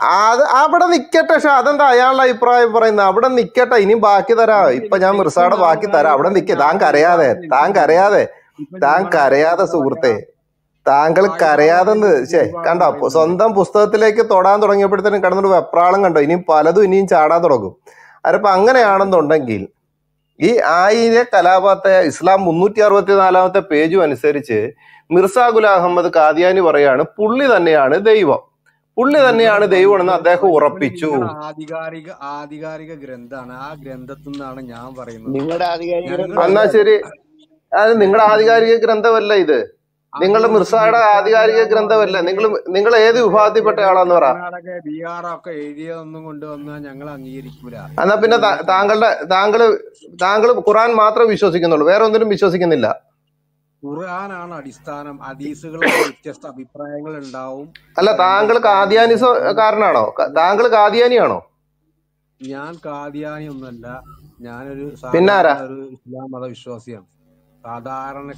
അത് അവിടെ നിക്കട്ടെ പക്ഷെ അതെന്താ അയാളുടെ അഭിപ്രായം പറയുന്നത്? അവിടെ നിക്കട്ടെ ഇനിയും ബാക്കി തരാം. ഇപ്പൊ ഞാൻ മിർസാടെ ബാക്കി തരാം. അവിടെ നിക്കേ. താൻ കരയാതെ താൻ കരയാതെ താൻ കരയാതെ സുഹൃത്തെ. താങ്കൾ കരയാതെ കരയാതെന്ന് ശേ കണ്ടോ സ്വന്തം പുസ്തകത്തിലേക്ക് തൊടാൻ തുടങ്ങിയപ്പോഴത്തേനും കടന്നൊരു വെപ്രാളം കണ്ടോ? ഇനിയും പലതും ഇനിയും ചാടാൻ തുടങ്ങും. അതിപ്പോ അങ്ങനെയാണെന്നുണ്ടെങ്കിൽ ഈ ആയിര കലാപത്തെ ഇസ്ലാം മുന്നൂറ്റി അറുപത്തി നാലാമത്തെ പേജും അനുസരിച്ച് മിർസ ഗുലാം അഹമ്മദ് കാദിയാനി പറയാണ് പുള്ളി തന്നെയാണ് ദൈവം. പുള്ളി തന്നെയാണ് ദൈവമെന്ന് അദ്ദേഹം ഉറപ്പിച്ചു. ആധികാരിക ആധികാരിക ഗ്രന്ഥാണ്. ആ ഗ്രന്ഥത്തിൽ നിന്നാണ് ഞാൻ പറയുന്നത്. നിങ്ങളുടെ ആധികാരിക എന്നാ അല്ല ശരി? അത് നിങ്ങളുടെ ആധികാരിക ഗ്രന്ഥമല്ല ഇത്. നിങ്ങളുടെ മിർസായുടെ ആധികാരിക ഗ്രന്ഥമല്ല. നിങ്ങൾ നിങ്ങൾ ഏത് വിഭാഗത്തിൽപ്പെട്ട ആളാന്ന് പറ. കർണാടക ബീഹാറോ ഒക്കെ എഴുതിയതൊന്നും കൊണ്ടുവന്നാൽ ഞങ്ങൾ അംഗീകരിക്കൂല. എന്നാ പിന്നെ നിങ്ങൾ താങ്കളുടെ താങ്കൾ താങ്കൾ ഖുറാൻ മാത്രം വിശ്വസിക്കുന്നുള്ളൂ. വേറെ ഒന്നിനും വിശ്വസിക്കുന്നില്ല. ഖുർആനാണ് അടിസ്ഥാനം. ഹദീസുകളിൽ വ്യത്യസ്ത അഭിപ്രായങ്ങൾ ഉണ്ടാവും. അല്ല താങ്കൾ കാദിയാനിസ കാരനാണോ? താങ്കൾ കാദിയാനിയാണോ ഞാൻ കാദിയാനി ഒന്നല്ല ഞാനൊരു ഒരു ഇസ്ലാം മത വിശ്വാസിയാണ് സാധാരണ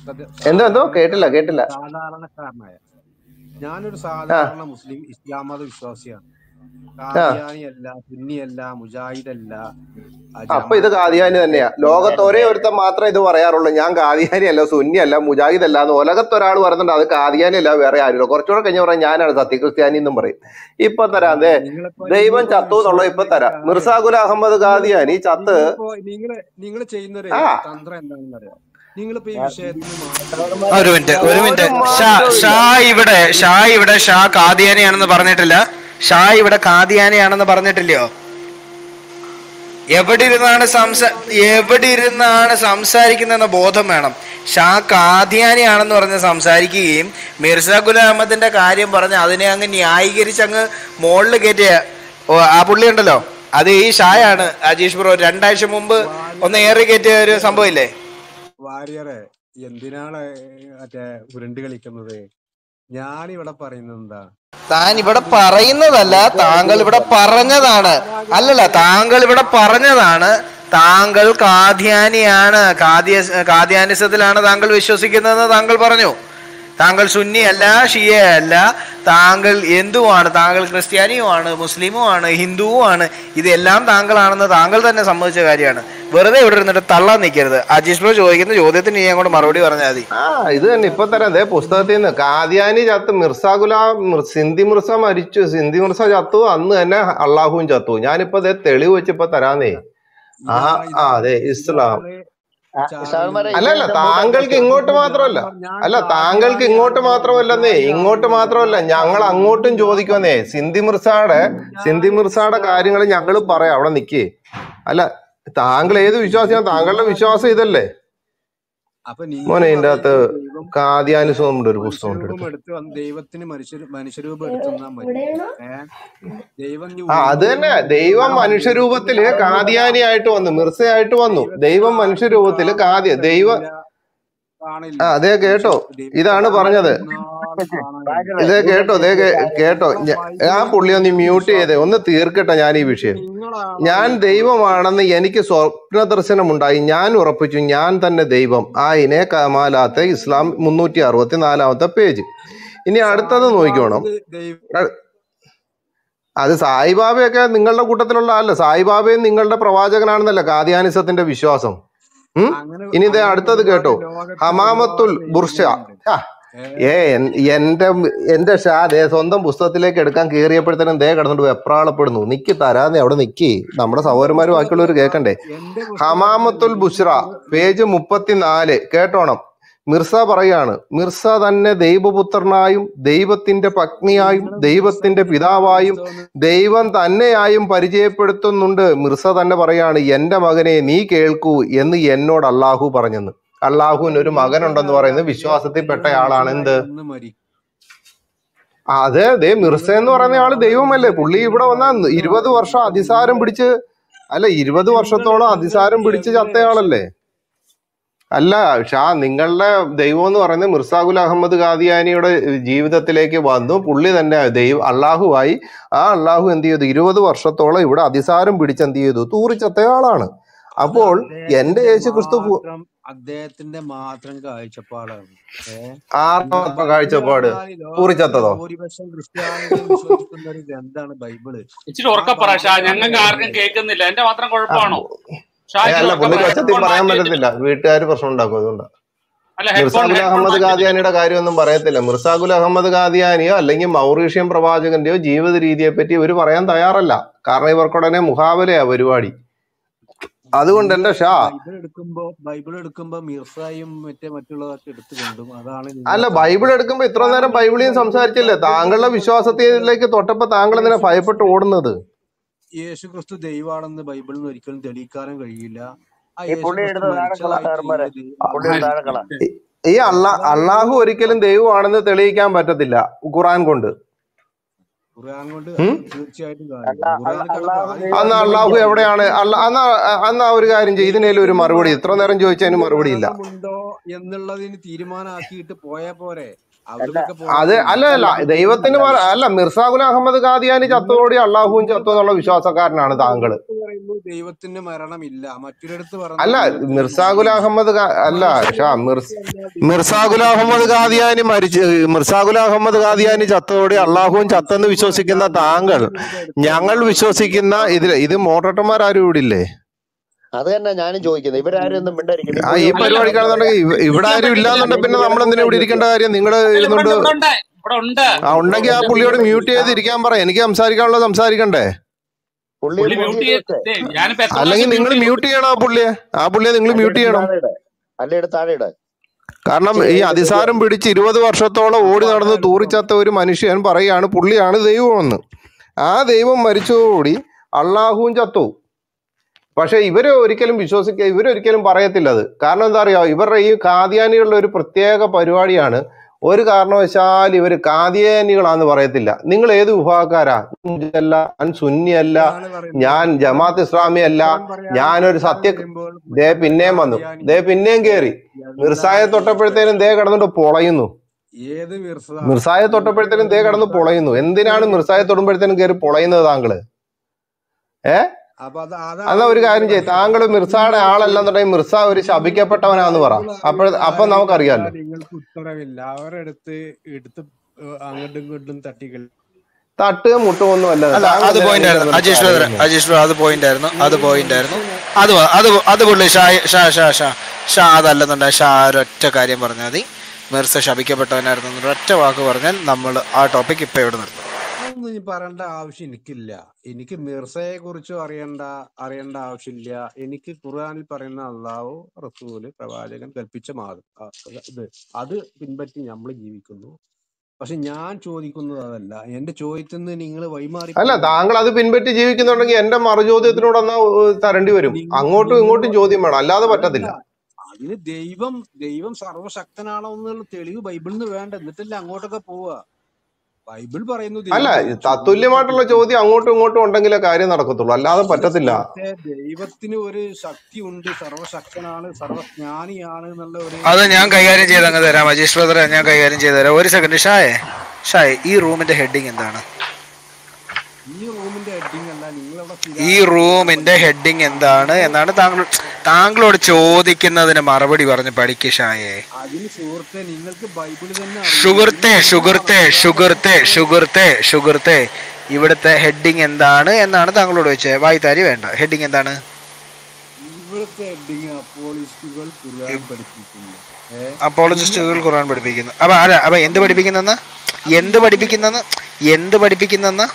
എന്തോ കേട്ടില്ല കേട്ടില്ല. സാധാരണക്കാരനായ ഞാനൊരു സാധാരണ മുസ്ലിം ഇസ്ലാം മത വിശ്വാസിയാണ്. കാദിയാനിയല്ല സുന്നിയല്ല മുജാഹിദല്ല അപ്പൊ ഇത് കാദിയാനി തന്നെയാ. ലോകത്ത് ഒരേ ഒരുത്തൻ മാത്രമേ ഇത് പറയാറുള്ളൂ. ഞാൻ കാദിയാനി അല്ല സുന്നി അല്ല മുജാഹിദ് അല്ല എന്ന് ലോകത്ത് ഒരാൾ പറയുന്നുണ്ട് അത് കാദിയാനി അല്ല വേറെ ആരുമില്ല കുറച്ചുകൂടെ കഴിഞ്ഞ പറയാം ഞാനാണ് സത്യക്രിസ്ത്യാനി എന്നും പറയും. ഇപ്പൊ തരാം അതെ ദൈവം ചത്തു എന്നുള്ളത് ഇപ്പൊ തരാം. വിശ്വാസിന്റെ മിർസാ ഗുൽ അഹമ്മദ് കാദിയാനി ചത്ത്. നിങ്ങൾ നിങ്ങൾ നിങ്ങൾ ചെയ്യുന്നൊരു ആ. തന്ത്രം എന്താണെന്ന് അറിയാം നിങ്ങളിപ്പോ ഈ ഒരു മിനിറ്റ് ഒരു മിനിറ്റ്. ഷാ ഇവിടെ ഷാ ഇവിടെ ഷാ കാദിയാനിയാണെന്ന് പറഞ്ഞിട്ടില്ല. ഷാ ഇവിടെ കാദിയാനിയാണെന്ന് പറഞ്ഞിട്ടില്ലയോ? എവിടെ ഇരുന്നാണ് സംസാ എവിടെ ഇരുന്നാണ് സംസാരിക്കുന്നതെന്ന ബോധം വേണം. ഷാ കാദിയാനിയാണെന്ന് പറഞ്ഞ് സംസാരിക്കുകയും മിർസ ഗുലാം അഹമ്മദിന്റെ കാര്യം പറഞ്ഞ് അതിനെ അങ്ങ് ന്യായീകരിച്ച് അങ്ങ് മുകളിൽ കയറ്റിയ ഓ, ആ പുള്ളി ഉണ്ടല്ലോ. അത് ഈ ഷായാണ് അജീഷ് ബ്രോ. രണ്ടാഴ്ച മുമ്പ് ഒന്ന് ഏറെ കയറ്റിയ ഒരു സംഭവം ഇല്ലേ? വാര്യറെ എന്തിനാണ് മറ്റേ ഉരുണ്ട് കളിക്കുന്നത്? ഞാൻ ഞാനിവിടെ പറയുന്നത് എന്താ താൻ ഇവിടെ പറയുന്നതല്ല താങ്കൾ ഇവിടെ പറഞ്ഞതാണ്. അല്ലല്ല താങ്കൾ ഇവിടെ പറഞ്ഞതാണ്. താങ്കൾ കാദ്യാനിയാണ് കാദ്യ കാദ്യാനിസത്തിലാണ് താങ്കൾ വിശ്വസിക്കുന്നതെന്ന് താങ്കൾ പറഞ്ഞു. താങ്കൾ സുന്നി അല്ല ഷിയ അല്ല. താങ്കൾ എന്തുമാണ് താങ്കൾ ക്രിസ്ത്യാനിയുമാണ് മുസ്ലിമുമാണ് ഹിന്ദുവുമാണ്. ഇതെല്ലാം താങ്കളാണെന്ന് താങ്കൾ തന്നെ സമ്മതിച്ച കാര്യമാണ്. വെറുതെ ഇവിടെ ഇരുന്നിട്ട് തള്ളാൻ നിൽക്കരുത്. അജീഷ് ബ്രോ ചോദിക്കുന്ന ചോദ്യത്തിന് ഞാൻ അങ്ങോട്ട് മറുപടി പറഞ്ഞാൽ മതി. ആ ഇത് തന്നെ ഇപ്പൊ തന്നെ അതേ പുസ്തകത്തിൽ നിന്ന് കാദ്യാനി ചത്ത് മിർസ ഗുലാം സിന്ധി മിർസ മരിച്ചു. സിന്ധി മിർസ ചത്തു. അന്ന് തന്നെ അള്ളാഹുവും ചത്തു. ഞാനിപ്പോ ദേ തെളിവ് വെച്ചിപ്പോ തരാന്നേ. ആ അതെ ഇസ്ലാം. അല്ലല്ല താങ്കൾക്ക് ഇങ്ങോട്ട് മാത്രമല്ല. അല്ല താങ്കൾക്ക് ഇങ്ങോട്ട് മാത്രമല്ലെന്നേ ഇങ്ങോട്ട് മാത്രമല്ല ഞങ്ങൾ അങ്ങോട്ടും ചോദിക്കുമെന്നേ. സിന്ധി മിർസാടെ സിന്ധി മിർസാടെ കാര്യങ്ങൾ ഞങ്ങൾ പറയാം അവിടെ നിക്കേ. അല്ല താങ്കൾ ഏത് വിശ്വാസിയാണ്? താങ്കളുടെ വിശ്വാസം ഇതല്ലേ? മോനെ ഇതിന്റെ അകത്ത് കാദ്യാനുസവം ഒരു പുസ്തകം ഉണ്ട് എടുത്ത് എടുത്ത് വന്ന് ദൈവത്തിന് മനുഷ്യ മനുഷ്യരൂപം എടുത്ത് അത് തന്നെ. ദൈവം മനുഷ്യരൂപത്തിൽ കാദ്യാനിയായിട്ട് വന്നു മിർസയായിട്ട് വന്നു. ദൈവം മനുഷ്യരൂപത്തിൽ കാദ്യ ദൈവ ആ അതെ കേട്ടോ. ഇതാണ് പറഞ്ഞത്. ഇതേ കേട്ടോ ദേ കേട്ടോ. ആ പുള്ളി ഒന്ന് മ്യൂട്ട് ചെയ്തേ. ഒന്ന് തീർക്കട്ടെ ഞാൻ ഈ വിഷയം. ഞാൻ ദൈവമാണെന്ന് എനിക്ക് സ്വപ്ന ദർശനം ഉണ്ടായി ഞാൻ ഉറപ്പിച്ചു ഞാൻ തന്നെ ദൈവം. ആയിനെ കമാലാത്തെ ഇസ്ലാം മുന്നൂറ്റി അറുപത്തി നാലാമത്തെ പേജ്. ഇനി അടുത്തത് നോക്കിക്കോണം. അത് സായിബാബയൊക്കെ നിങ്ങളുടെ കൂട്ടത്തിലുള്ള അല്ല സായിബാബയും നിങ്ങളുടെ പ്രവാചകനാണെന്നല്ല കാദ്യാനിസത്തിന്റെ വിശ്വാസം. ഇനി ഇതേ അടുത്തത് കേട്ടോ. ഹമാമത്തുൽ ബുർഷ ആ, ഏ എന്റെ എന്റെ ഷാ ദേ സ്വന്തം പുസ്തകത്തിലേക്ക് എടുക്കാൻ കയറിയപ്പോഴത്തേനും ദേ കിടന്നിട്ട് വെപ്രാളപ്പെടുന്നു നിക്ക് തരാന്നേ അവിടെ നിക്കി. നമ്മുടെ സഹോദരന്മാര് ബാക്കിയുള്ളവർ കേൾക്കണ്ടേ ഹമാമത്തുൽ ബുഷ്ര പേജ് മുപ്പത്തിനാല് കേട്ടോണം. മിർസ പറയാണ് മിർസ തന്നെ ദൈവപുത്രനായും ദൈവത്തിന്റെ പത്നിയായും ദൈവത്തിന്റെ പിതാവായും ദൈവം തന്നെയായും പരിചയപ്പെടുത്തുന്നുണ്ട്. മിർസ തന്നെ പറയാണ് എന്റെ മകനെ നീ കേൾക്കൂ എന്ന് എന്നോട് അള്ളാഹു പറഞ്ഞെന്ന്. അള്ളാഹുവിന് ഒരു മകനുണ്ടെന്ന് പറയുന്നത് വിശ്വാസത്തിൽപ്പെട്ട ആളാണ് എന്ത് അതെ അതെ ദേ മിർസ എന്ന് പറയുന്ന ആൾ ദൈവമല്ലേ? പുള്ളി ഇവിടെ വന്ന ഇരുപത് വർഷം അതിസാരം പിടിച്ച് അല്ല ഇരുപത് വർഷത്തോളം അതിസാരം പിടിച്ച് ചത്തയാളല്ലേ? അല്ല ഷാ നിങ്ങളുടെ ദൈവം എന്ന് പറയുന്നത് മിർസാഖുൽ അഹമ്മദ് ഖാദിയാനിയുടെ ജീവിതത്തിലേക്ക് വന്നു. പുള്ളി തന്നെ ദൈവം അള്ളാഹുവായി ആ അള്ളാഹു എന്ത് ചെയ്തു? ഇരുപത് വർഷത്തോളം ഇവിടെ അതിസാരം പിടിച്ച് എന്ത് ചെയ്തു? തൂറിച്ചത്തയാളാണ്. അപ്പോൾ എന്റെ യേശു ക്രിസ്തു മാത്രം അദ്ദേഹത്തിന്റെ മാത്രം കാഴ്ചപ്പാടാണ്. ഏ? കാഴ്ചപ്പാട്? ബൈബിളാണ് ഭൂരിപക്ഷം ക്രിസ്ത്യാനികൾ ഒരു ഗ്രന്ഥാണ് ബൈബിൾ. ഇച്ചിരി ഞങ്ങൾക്ക് ആർക്കും കേൾക്കുന്നില്ല. എന്റെ മാത്രം ആ, കുഴപ്പമാണോ ഷാ ഏ, അല്ല പുള്ളിക്ക് ഒച്ചത്തിൽ പറയാൻ പറ്റത്തില്ല. വീട്ടുകാർ പ്രശ്നം ഉണ്ടാക്കും അതുകൊണ്ടാ. ഹെഡ്ഫോൺ അഹമ്മദ് ഖാദിയാനിയുടെ കാര്യമൊന്നും പറയത്തില്ല. മിർസാഗുൽ അഹമ്മദ് ഖാദിയാനിയോ അല്ലെങ്കിൽ മൗറീഷ്യൻ പ്രവാചകന്റെയോ ജീവിത രീതിയെ പറ്റി ഇവർ പറയാൻ തയ്യാറല്ല. കാരണം ഇവർക്കുടനെ മുഖാവലയാ പരിപാടി. അതുകൊണ്ട് എന്റെ ഷാ. ബൈബിൾ എടുക്കുമ്പോ ബൈബിൾ എടുക്കുമ്പോ മിർസായും മറ്റേ മറ്റുള്ളതൊക്കെ എടുത്തുകൊണ്ടും അതാണ് അല്ല ബൈബിൾ എടുക്കുമ്പോ ഇത്ര നേരം ബൈബിളിയും സംസാരിച്ചില്ലേ? താങ്കളുടെ വിശ്വാസത്തിലേക്ക് തൊട്ടപ്പോ താങ്കൾ എന്തിനാ ഭയപ്പെട്ട് ഓടുന്നത്? യേശു ക്രിസ്തു ദൈവമാണെന്ന് ബൈബിളിൽ നിന്ന് ഒരിക്കലും തെളിയിക്കാനും കഴിയില്ല. ഈ എടുത്ത് അള്ളാഹു ഒരിക്കലും ദൈവമാണെന്ന് തെളിയിക്കാൻ പറ്റത്തില്ല ഖുറാൻ കൊണ്ട്. അന്ന് അള്ളാഹു എവിടെയാണ്? അല്ല അന്ന് അന്ന് ആ ഒരു കാര്യം ചെയ്യും. ഇതിനേലും ഒരു മറുപടി. ഇത്ര നേരം ചോദിച്ചതിന് മറുപടി ഇല്ല. ഉണ്ടോ എന്നുള്ളതിന് തീരുമാനമാക്കിയിട്ട് പോയാ പോരെ. അത് അല്ല അല്ല ദൈവത്തിന് അല്ല മിർസാഖുൽ അഹമ്മദ് ഖാദിയാനി ചത്തോടി അള്ളാഹുവും ചത്തു എന്നുള്ള വിശ്വാസക്കാരനാണ് താങ്കൾ ഒരിടത്ത് പറയുന്നു ദൈവത്തിന് മരണമില്ല. മറ്റൊരിടത്ത് അല്ല മിർസാഖുൽ അഹമ്മദ് അല്ല മിർസാഖുൽ അഹമ്മദ് ഖാദിയാനി മരിച്ച് മിർസാഖുൽ അഹമ്മദ് ഖാദിയാനി ചത്തോടി അള്ളാഹുവും ചത്തെന്ന് വിശ്വസിക്കുന്ന താങ്കൾ ഞങ്ങൾ വിശ്വസിക്കുന്ന ഇതിൽ ഇത് മോട്ടട്ടന്മാരും ഇവിടെ ഇല്ലേ? അത് തന്നെ ഞാനും ചോദിക്കുന്നത്. ഇവരാരും ഒന്നും മിണ്ടായിരിക്കും ഈ പരിപാടി ഇവിടെ ആരും ഇല്ലാന്നുണ്ടെ പിന്നെ നമ്മൾ എന്തിനാ ഇവിടെ ഇരിക്കേണ്ട കാര്യം? നിങ്ങൾ ഇരുന്നുണ്ട് ആ ഉണ്ടെങ്കിൽ ആ പുള്ളിയോട് മ്യൂട്ട് ചെയ്ത് ഇരിക്കാൻ പറ. എനിക്ക് സംസാരിക്കാനുള്ള സംസാരിക്കണ്ടേ? അല്ലെങ്കിൽ നിങ്ങൾ മ്യൂട്ട് ചെയ്യണം ആ പുള്ളിയെ? ആ പുള്ളിയെ നിങ്ങൾ മ്യൂട്ട് ചെയ്യണം. കാരണം ഈ അതിസാരം പിടിച്ച് ഇരുപത് വർഷത്തോളം ഓടി നടന്ന് തൂറിച്ചത്ത ഒരു മനുഷ്യൻ പറയാണ് പുള്ളിയാണ് ദൈവമെന്ന്. ആ ദൈവം മരിച്ചതോടുകൂടി അള്ളാഹുവും ചത്തു. പക്ഷെ ഇവർ ഒരിക്കലും വിശ്വസിക്ക ഇവരൊരിക്കലും പറയത്തില്ല അത് കാരണം എന്താ അറിയോ? ഇവരുടെ ഈ കാദ്യാനികളുടെ ഒരു പ്രത്യേക പരിപാടിയാണ്. ഒരു കാരണവശാൽ ഇവർ കാദ്യാനികളാന്ന് പറയത്തില്ല. നിങ്ങൾ ഏത് വിഭാഗക്കാരാ? അല്ല ഞാൻ സുന്നിയല്ല ഞാൻ ജമാഅത്ത് ഇസ്ലാമി അല്ല ഞാനൊരു സത്യ ദേ പിന്നെയും വന്നു. ദേ പിന്നെയും കേറി. മിർസായെ തൊട്ടപ്പോഴത്തേനും ദേ കിടന്നിട്ട് പൊളയുന്നു. മിർസായ മിർസ മിർസായെ തൊട്ടപ്പോഴത്തേനും ദേ കടന്ന് പൊളയുന്നു. എന്തിനാണ് മിർസായെ തൊടുമ്പോഴത്തേനും കയറി പൊളയുന്നത് താങ്കൾ? ഏ? അപ്പൊ അത് ഒരു കാര്യം ചെയ്യും. താങ്കൾ മിർസയുടെ ആളല്ലെന്നുണ്ടെങ്കിൽ മിർസ ഒരു ശപിക്കപ്പെട്ടവനാന്ന് പറ. അറിയുന്ന അപ്പൊ നമുക്കറിയാലോ. നിങ്ങൾക്ക് ഉത്തരവില്ല. അവരെടുത്ത് എടുത്ത് അങ്ങോട്ടും ഇങ്ങോട്ടും തട്ടികൾ തട്ടുക മുട്ടും ഒന്നും അല്ല. അത് പോയിന്റ് ആയിരുന്നു. അജീഷ് ബ്രദർ അജീഷ് ബ്രദർ അത് പോയിന്റ് ആയിരുന്നു. അത് പോയിന്റ് ആയിരുന്നു. അത് അത് അത് പുള്ളി ഷാ ഷാ ഷാ ഷാ ഷാ അതല്ലെന്നുണ്ടെങ്കിൽ ഷാ ഒരൊറ്റ കാര്യം പറഞ്ഞാൽ മതി. മിർസ ശപിക്കപ്പെട്ടവനായിരുന്നു ഒറ്റ വാക്ക് പറഞ്ഞാൽ നമ്മൾ ആ ടോപ്പിക് ഇപ്പൊ ഇവിടെ നിർത്തും. അതൊന്നും ഇനി പറയേണ്ട ആവശ്യം എനിക്കില്ല. എനിക്ക് മിർസയെ കുറിച്ചും അറിയണ്ട അറിയേണ്ട ആവശ്യമില്ല. എനിക്ക് ഖുർആാനിൽ പറയുന്ന അള്ളാഹു റസൂൽ പ്രവാചകൻ കൽപ്പിച്ച മാതൃ അത് ഇത് അത് പിൻപറ്റി നമ്മൾ ജീവിക്കുന്നു. പക്ഷെ ഞാൻ ചോദിക്കുന്നത് അതല്ല. എന്റെ ചോദ്യത്തിൽ നിന്ന് നിങ്ങൾ വൈമാറി അല്ല താങ്കൾ അത് പിൻപറ്റി ജീവിക്കുന്നുണ്ടെങ്കിൽ എന്റെ മറുചോദ്യത്തിനോട് എന്നാ തരേണ്ടി വരും? അങ്ങോട്ടും ഇങ്ങോട്ടും ചോദ്യം വേണം. അല്ലാതെ പറ്റത്തില്ല. അതിന് ദൈവം ദൈവം സർവശക്തനാണോ എന്നുള്ള തെളിവ് ബൈബിളിൽ നിന്ന് വേണ്ട. എന്നിട്ടല്ലേ അങ്ങോട്ടൊക്കെ പോവുക. ബൈബിൾ പറയുന്നു അല്ല തത്തുല്യമായിട്ടുള്ള ചോദ്യം അങ്ങോട്ടും ഇങ്ങോട്ടും ഉണ്ടെങ്കിലേ കാര്യം നടക്കത്തുള്ളൂ. അല്ലാതെ പറ്റത്തില്ല. ദൈവത്തിന് ഒരു ശക്തി ഉണ്ട് സർവശക്തനാണ് സർവജ്ഞാനിയാണ് എന്നുള്ള ഒരു അത് ഞാൻ കൈകാര്യം ചെയ്ത് അങ്ങ് ബോധ്യം തരാം അജീഷ് ബ്രദറെ ഞാൻ കൈകാര്യം ചെയ്ത് തരാം. ഒരു സെക്കൻഡ് ഷായേ ഷായ് ഈ റൂമിന്റെ ഹെഡിങ് എന്താണ്? ഈ റൂമിന്റെ ഹെഡിങ് ഈ റൂമിന്റെ ഹെഡിങ് എന്താണ്? എന്നാണ് താങ്കൾ താങ്കളോട് ചോദിക്കുന്നതിന് മറുപടി പറഞ്ഞു പഠിക്ക് ഷായേ. സുഹൃത്തെ സുഹൃത്തെ സുഹൃത്തെ സുഹൃത്തെ സുഹൃത്തെ ഇവിടുത്തെ ഹെഡിങ് എന്താണ് എന്നാണ് താങ്കളോട് വെച്ചത് വായിത്താരി വേണ്ട. ഹെഡിങ് എന്താണ്? അപ്പോളജിസ്റ്റുകൾ ഖുർആൻ പഠിപ്പിക്കുന്നു. അപ്പൊ ആരാ അപ്പൊ എന്ത് പഠിപ്പിക്കുന്നെന്ന്? എന്ത് പഠിപ്പിക്കുന്നെന്ന്? എന്ത് പഠിപ്പിക്കുന്നെന്ന്?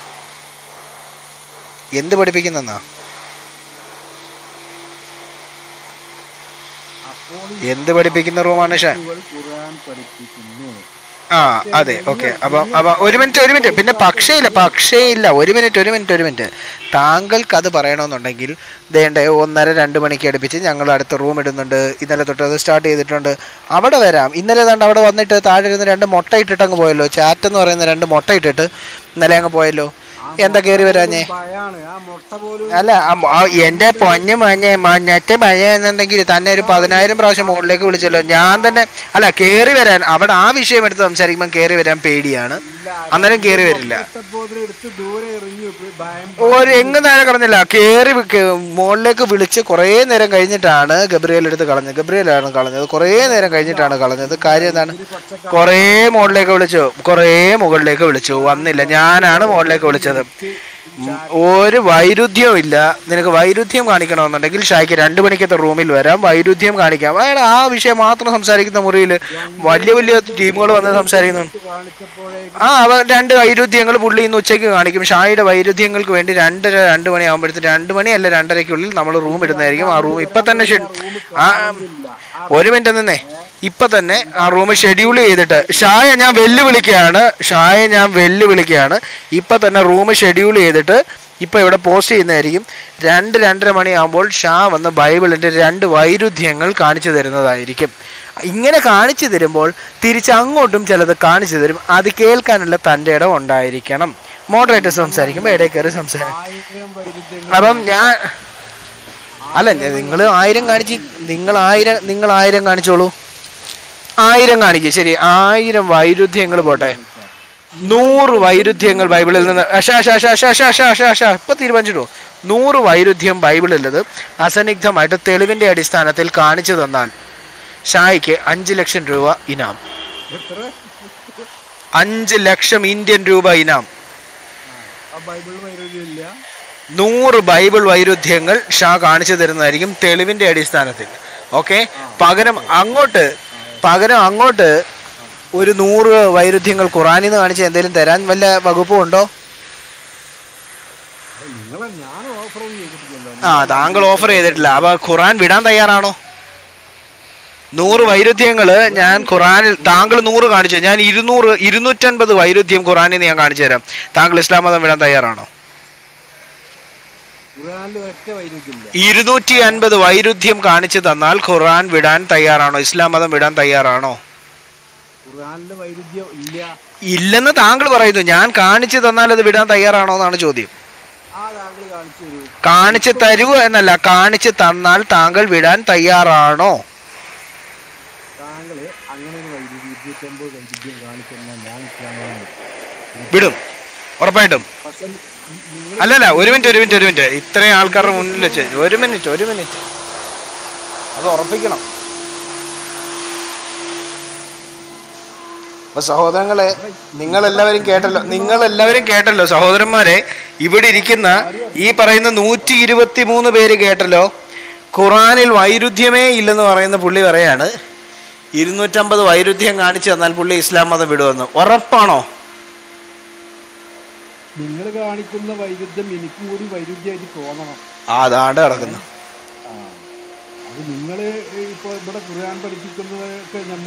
എന്ത് പഠിപ്പിക്കുന്നെന്നാ? എന്ത് പഠിപ്പിക്കുന്ന റൂമാണ് ഷാൻ? ആ അതെ ഓക്കെ. അപ്പൊ അപ്പം ഒരു മിനിറ്റ് ഒരു മിനിറ്റ്. പിന്നെ പക്ഷേ ഇല്ല പക്ഷേ ഇല്ല ഒരു മിനിറ്റ് ഒരു മിനിറ്റ് ഒരു മിനിറ്റ്. താങ്കൾക്ക് അത് പറയണമെന്നുണ്ടെങ്കിൽ ദേണ്ടേ ഒന്നര രണ്ട് മണിക്ക് അടുപ്പിച്ച് ഞങ്ങൾ അടുത്ത റൂം ഇടുന്നുണ്ട്. ഇന്നലെ തൊട്ട് അത് സ്റ്റാർട്ട് ചെയ്തിട്ടുണ്ട്. അവിടെ വരാം. ഇന്നലെ ഏതാണ്ട് അവിടെ വന്നിട്ട് താഴെ ഇരുന്ന് രണ്ട് മുട്ട ഇട്ടിട്ട് അങ്ങ് പോയല്ലോ. ചാറ്റ് എന്ന് പറയുന്ന രണ്ട് മുട്ട ഇട്ടിട്ട് ഇന്നലെ അങ്ങ് പോയല്ലോ. എന്താ കേറി വരാഞ്ഞേ? അല്ല എന്റെ പൊന്നു മഞ്ഞ മഞ്ഞറ്റ മഴയെന്നുണ്ടെങ്കിൽ തന്നെ ഒരു പതിനായിരം പ്രാവശ്യം മുകളിലേക്ക് വിളിച്ചല്ലോ. ഞാൻ തന്നെ അല്ല കേറി വരാൻ അവിടെ ആ വിഷയം എടുത്ത് സംസാരിക്കുമ്പോൾ കേറി വരാൻ പേടിയാണ്. അന്നേരം കേറി വരില്ല. ഒരു ഭയം നേരം കളഞ്ഞില്ല കേറി മുകളിലേക്ക് വിളിച്ച് കുറേ നേരം കഴിഞ്ഞിട്ടാണ് ഗബ്രിയേൽ എടുത്ത് കളഞ്ഞത്. ഗബ്രിയേലാണ് കളഞ്ഞത്. കുറേ നേരം കഴിഞ്ഞിട്ടാണ് കളഞ്ഞത്. കാര്യം എന്താണ്? കുറേ മുകളിലേക്ക് വിളിച്ചു. കുറേ മുകളിലേക്ക് വിളിച്ചു. വന്നില്ല. ഞാനാണ് മുകളിലേക്ക് വിളിച്ചത്. ഒരു വൈരുദ്ധ്യവും ഇല്ല. നിനക്ക് വൈരുദ്ധ്യം കാണിക്കണമെന്നുണ്ടെങ്കിൽ ഷായ്ക്ക് രണ്ട് മണിക്കത്തെ റൂമിൽ വരാം. വൈരുദ്ധ്യം കാണിക്കാം. അയാൾ ആ വിഷയം മാത്രം സംസാരിക്കുന്ന മുറിയിൽ വലിയ വലിയ ടീമുകൾ വന്ന് സംസാരിക്കുന്നു. ആ അവ രണ്ട് വൈരുദ്ധ്യങ്ങൾ പുള്ളി ഇന്ന് ഉച്ചയ്ക്ക് കാണിക്കും. ഷായുടെ വൈരുദ്ധ്യങ്ങൾക്ക് വേണ്ടി രണ്ടര രണ്ട് മണി ആകുമ്പോഴത്തേക്ക് രണ്ട് മണി അല്ല രണ്ടരയ്ക്കുള്ളിൽ നമ്മൾ റൂം ഇടുന്നതായിരിക്കും ആ റൂം ഇപ്പൊ തന്നെ ആ ഒരു മിനിറ്റ് നിന്നേ. ഇപ്പൊ തന്നെ ആ റൂം ഷെഡ്യൂൾ ചെയ്തിട്ട്. ഷായ ഞാൻ വെല്ലുവിളിക്കുകയാണ്. ഷായ ഞാൻ വെല്ലുവിളിക്കുകയാണ്. ഇപ്പൊ തന്നെ റൂം ഷെഡ്യൂൾ ചെയ്തിട്ട് ഇപ്പൊ ഇവിടെ പോസ്റ്റ് ചെയ്യുന്നതായിരിക്കും. രണ്ട് രണ്ടര മണിയാകുമ്പോൾ ഷാ വന്ന് ബൈബിളിന്റെ രണ്ട് വൈരുദ്ധ്യങ്ങൾ കാണിച്ചു തരുന്നതായിരിക്കും. ഇങ്ങനെ കാണിച്ചു തരുമ്പോൾ തിരിച്ച് അങ്ങോട്ടും ചിലത് കാണിച്ചു തരും. അത് കേൾക്കാനുള്ള തന്റെ ഇടം ഉണ്ടായിരിക്കണം. മോഡറേറ്റർ സംസാരിക്കുമ്പോൾ ഇടയിൽ കയറി സംസാരിക്കും. അപ്പം ഞാൻ അല്ല നിങ്ങൾ ആയിരം കാണിച്ച് നിങ്ങൾ ആയിരം നിങ്ങൾ ആയിരം കാണിച്ചോളൂ. ആയിരം കാണിക്കും. ശരി ആയിരം വൈരുദ്ധ്യങ്ങൾ പോട്ടെ. നൂറ് വൈരുദ്ധ്യങ്ങൾ ബൈബിളിൽ നിന്ന്. ഇപ്പൊ തീരുമാനിച്ചിട്ടു. നൂറ് വൈരുദ്ധ്യം ബൈബിളിലുള്ളത് അസന്നിഗ്ധമായിട്ട് തെളിവിന്റെ അടിസ്ഥാനത്തിൽ കാണിച്ചു തന്നാൽ ഷായ്ക്ക് അഞ്ച് ലക്ഷം രൂപ ഇനാം. അഞ്ച് ലക്ഷം ഇന്ത്യൻ രൂപ ഇനാം. നൂറ് ബൈബിൾ വൈരുദ്ധ്യങ്ങൾ ഷാ കാണിച്ചു തരുന്നതായിരിക്കും തെളിവിന്റെ അടിസ്ഥാനത്തിൽ. ഓക്കെ? പകരം അങ്ങോട്ട് പകരം അങ്ങോട്ട് ഒരു നൂറ് വൈരുദ്ധ്യങ്ങൾ ഖുറാനിൽ നിന്ന് കാണിച്ച് എന്തെങ്കിലും തരാൻ വല്ല വകുപ്പും ഉണ്ടോ? ആ താങ്കൾ ഓഫർ ചെയ്തിട്ടില്ല. അപ്പൊ ഖുറാൻ വിടാൻ തയ്യാറാണോ? നൂറ് വൈരുദ്ധ്യങ്ങൾ ഞാൻ ഖുറാനിൽ താങ്കൾ നൂറ് കാണിച്ചു. ഞാൻ ഇരുന്നൂറ് ഇരുന്നൂറ്റൻപത് വൈരുദ്ധ്യം ഖുറാനിൽ നിന്ന് ഞാൻ കാണിച്ചു തരാം. താങ്കൾ ഇസ്ലാം മതം വിടാൻ തയ്യാറാണോ? ഇരുന്നൂറ്റി അൻപത് വൈരുദ്ധ്യം കാണിച്ചു തന്നാൽ ഖുർആൻ വിടാൻ തയ്യാറാണോ? ഇസ്ലാം മതം വിടാൻ തയ്യാറാണോ? ഇല്ലെന്ന് താങ്കൾ പറയുന്നു. ഞാൻ കാണിച്ചു തന്നാൽ അത് വിടാൻ തയ്യാറാണോ എന്നാണ് ചോദ്യം. കാണിച്ചു തരൂ. എന്നല്ല കാണിച്ചു തന്നാൽ താങ്കൾ വിടാൻ തയ്യാറാണോ? വിടും. ഉറപ്പായിട്ടും. അല്ലല്ല ഒരു മിനിറ്റ് ഒരു മിനിറ്റ് ഒരു മിനിറ്റ്. ഇത്രയും ആൾക്കാരുടെ മുന്നിൽ വെച്ച്. ഒരു മിനിറ്റ് ഒരു മിനിറ്റ്. അത് ഉറപ്പിക്കണം. അപ്പൊ സഹോദരങ്ങളെ നിങ്ങൾ എല്ലാവരും കേട്ടല്ലോ നിങ്ങൾ എല്ലാവരും കേട്ടല്ലോ സഹോദരന്മാരെ ഇവിടെ ഇരിക്കുന്ന ഈ പറയുന്ന നൂറ്റി ഇരുപത്തി മൂന്ന് പേര് കേട്ടല്ലോ. ഖുറാനിൽ വൈരുദ്ധ്യമേ ഇല്ലെന്ന് പറയുന്ന പുള്ളി പറയാണ്. ഇരുന്നൂറ്റമ്പത് വൈരുദ്ധ്യം കാണിച്ചു തന്നാൽ പുള്ളി ഇസ്ലാം മതം വിടുമെന്ന്. ഉറപ്പാണോ? നിങ്ങൾ കാണിക്കുന്ന വൈരുദ്ധ്യം എനിക്കും കൂടി വൈരുദ്ധ്യമായിട്ട് തോന്നണം. ആ അതാണ്ട് കിടക്കുന്നു.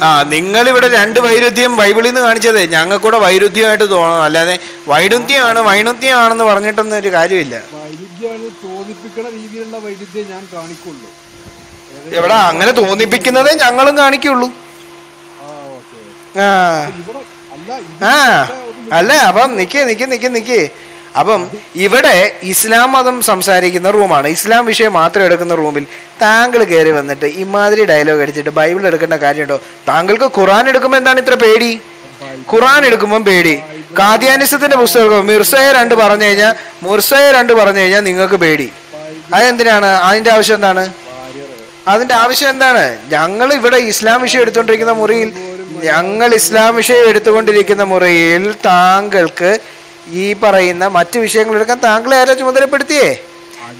ആ നിങ്ങൾ ഇവിടെ രണ്ട് വൈരുദ്ധ്യം ബൈബിളിൽ നിന്ന് കാണിച്ചത്. ഞങ്ങൾക്കൂടെ വൈരുദ്ധ്യമായിട്ട് തോന്നണം. അല്ലാതെ വൈരുദ്ധ്യമാണ് വൈരുദ്ധ്യമാണെന്ന് പറഞ്ഞിട്ടൊന്നും ഒരു കാര്യമില്ല. വൈരുദ്ധ്യമാണ് തോന്നിപ്പിക്കണ രീതിയിലുള്ള വൈരുദ്ധ്യം ഞാൻ കാണിക്കുള്ളൂ. എവിടെ? അങ്ങനെ തോന്നിപ്പിക്കുന്നതേ ഞങ്ങളും കാണിക്കുള്ളൂ. ആ ആ അല്ല? അപ്പം നിക്ക് നിക്ക് നിക്ക് നിക്ക്. അപ്പം ഇവിടെ ഇസ്ലാം മതം സംസാരിക്കുന്ന റൂമാണ്. ഇസ്ലാം വിഷയം മാത്രം എടുക്കുന്ന റൂമിൽ താങ്കൾ കയറി വന്നിട്ട് ഇമാതിരി ഡയലോഗ് അടിച്ചിട്ട് ബൈബിൾ എടുക്കേണ്ട കാര്യമുണ്ടോ? താങ്കൾക്ക് ഖുറാൻ എടുക്കുമ്പോൾ എന്താണ് ഇത്ര പേടി? ഖുറാൻ എടുക്കുമ്പോൾ പേടി. കാദ്യാനിസത്തിന്റെ പുസ്തകം മിർസയെ രണ്ട് പറഞ്ഞു കഴിഞ്ഞാൽ മുർസയെ രണ്ട് പറഞ്ഞു കഴിഞ്ഞാൽ നിങ്ങൾക്ക് പേടി. അതെന്തിനാണ്? അതിന്റെ ആവശ്യം എന്താണ്? അതിന്റെ ആവശ്യം എന്താണ്? ഞങ്ങൾ ഇവിടെ ഇസ്ലാം വിഷയം എടുത്തുകൊണ്ടിരിക്കുന്ന മുറിയിൽ ഞങ്ങൾ ഇസ്ലാം വിഷയം എടുത്തുകൊണ്ടിരിക്കുന്ന മുറയിൽ താങ്കൾക്ക് ഈ പറയുന്ന മറ്റു വിഷയങ്ങൾ എടുക്കാൻ താങ്കളെ ആരോ ചുമതലപ്പെടുത്തിയേ?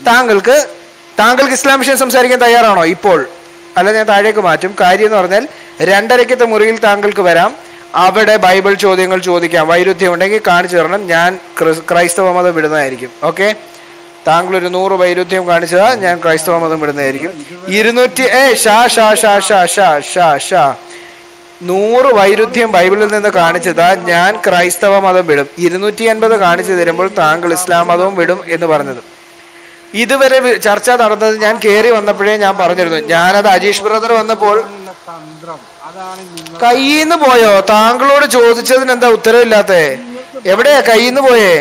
താങ്കൾക്ക് താങ്കൾക്ക് ഇസ്ലാം വിഷയം സംസാരിക്കാൻ തയ്യാറാണോ ഇപ്പോൾ? അല്ല ഞാൻ താഴേക്ക് മാറ്റും. കാര്യം എന്ന് പറഞ്ഞാൽ രണ്ടരക്കത്തെ മുറിയിൽ താങ്കൾക്ക് വരാം. അവിടെ ബൈബിൾ ചോദ്യങ്ങൾ ചോദിക്കാം. വൈരുദ്ധ്യം ഉണ്ടെങ്കിൽ കാണിച്ചു തരണം. ഞാൻ ക്രിസ്- ക്രൈസ്തവ മതം വിടുന്നതായിരിക്കും. ഓക്കെ? താങ്കൾ ഒരു നൂറ് വൈരുദ്ധ്യം കാണിച്ചതാ ഞാൻ ക്രൈസ്തവ മതം വിടുന്നതായിരിക്കും. ഇരുന്നൂറ്റി ഏ ഷാ ഷാ ഷാ ഷാ ഷാ ഷാ ഷാ. നൂറ് വൈരുദ്ധ്യം ബൈബിളിൽ നിന്ന് കാണിച്ചതാ ഞാൻ ക്രൈസ്തവ മതം വിടും. ഇരുന്നൂറ്റി അൻപത് കാണിച്ചു തരുമ്പോൾ താങ്കൾ ഇസ്ലാം മതവും വിടും എന്ന് പറഞ്ഞത്. ഇതുവരെ ചർച്ച നടന്നത് ഞാൻ കയറി വന്നപ്പോഴേ ഞാൻ പറഞ്ഞിരുന്നു. ഞാനത് അജീഷ് ബ്രദർ വന്നപ്പോൾ കയ്യിന്ന് പോയോ? താങ്കളോട് ചോദിച്ചതിന് എന്താ ഉത്തരവില്ലാത്തേ എവിടെയാ കയ്യിന്ന് പോയേ?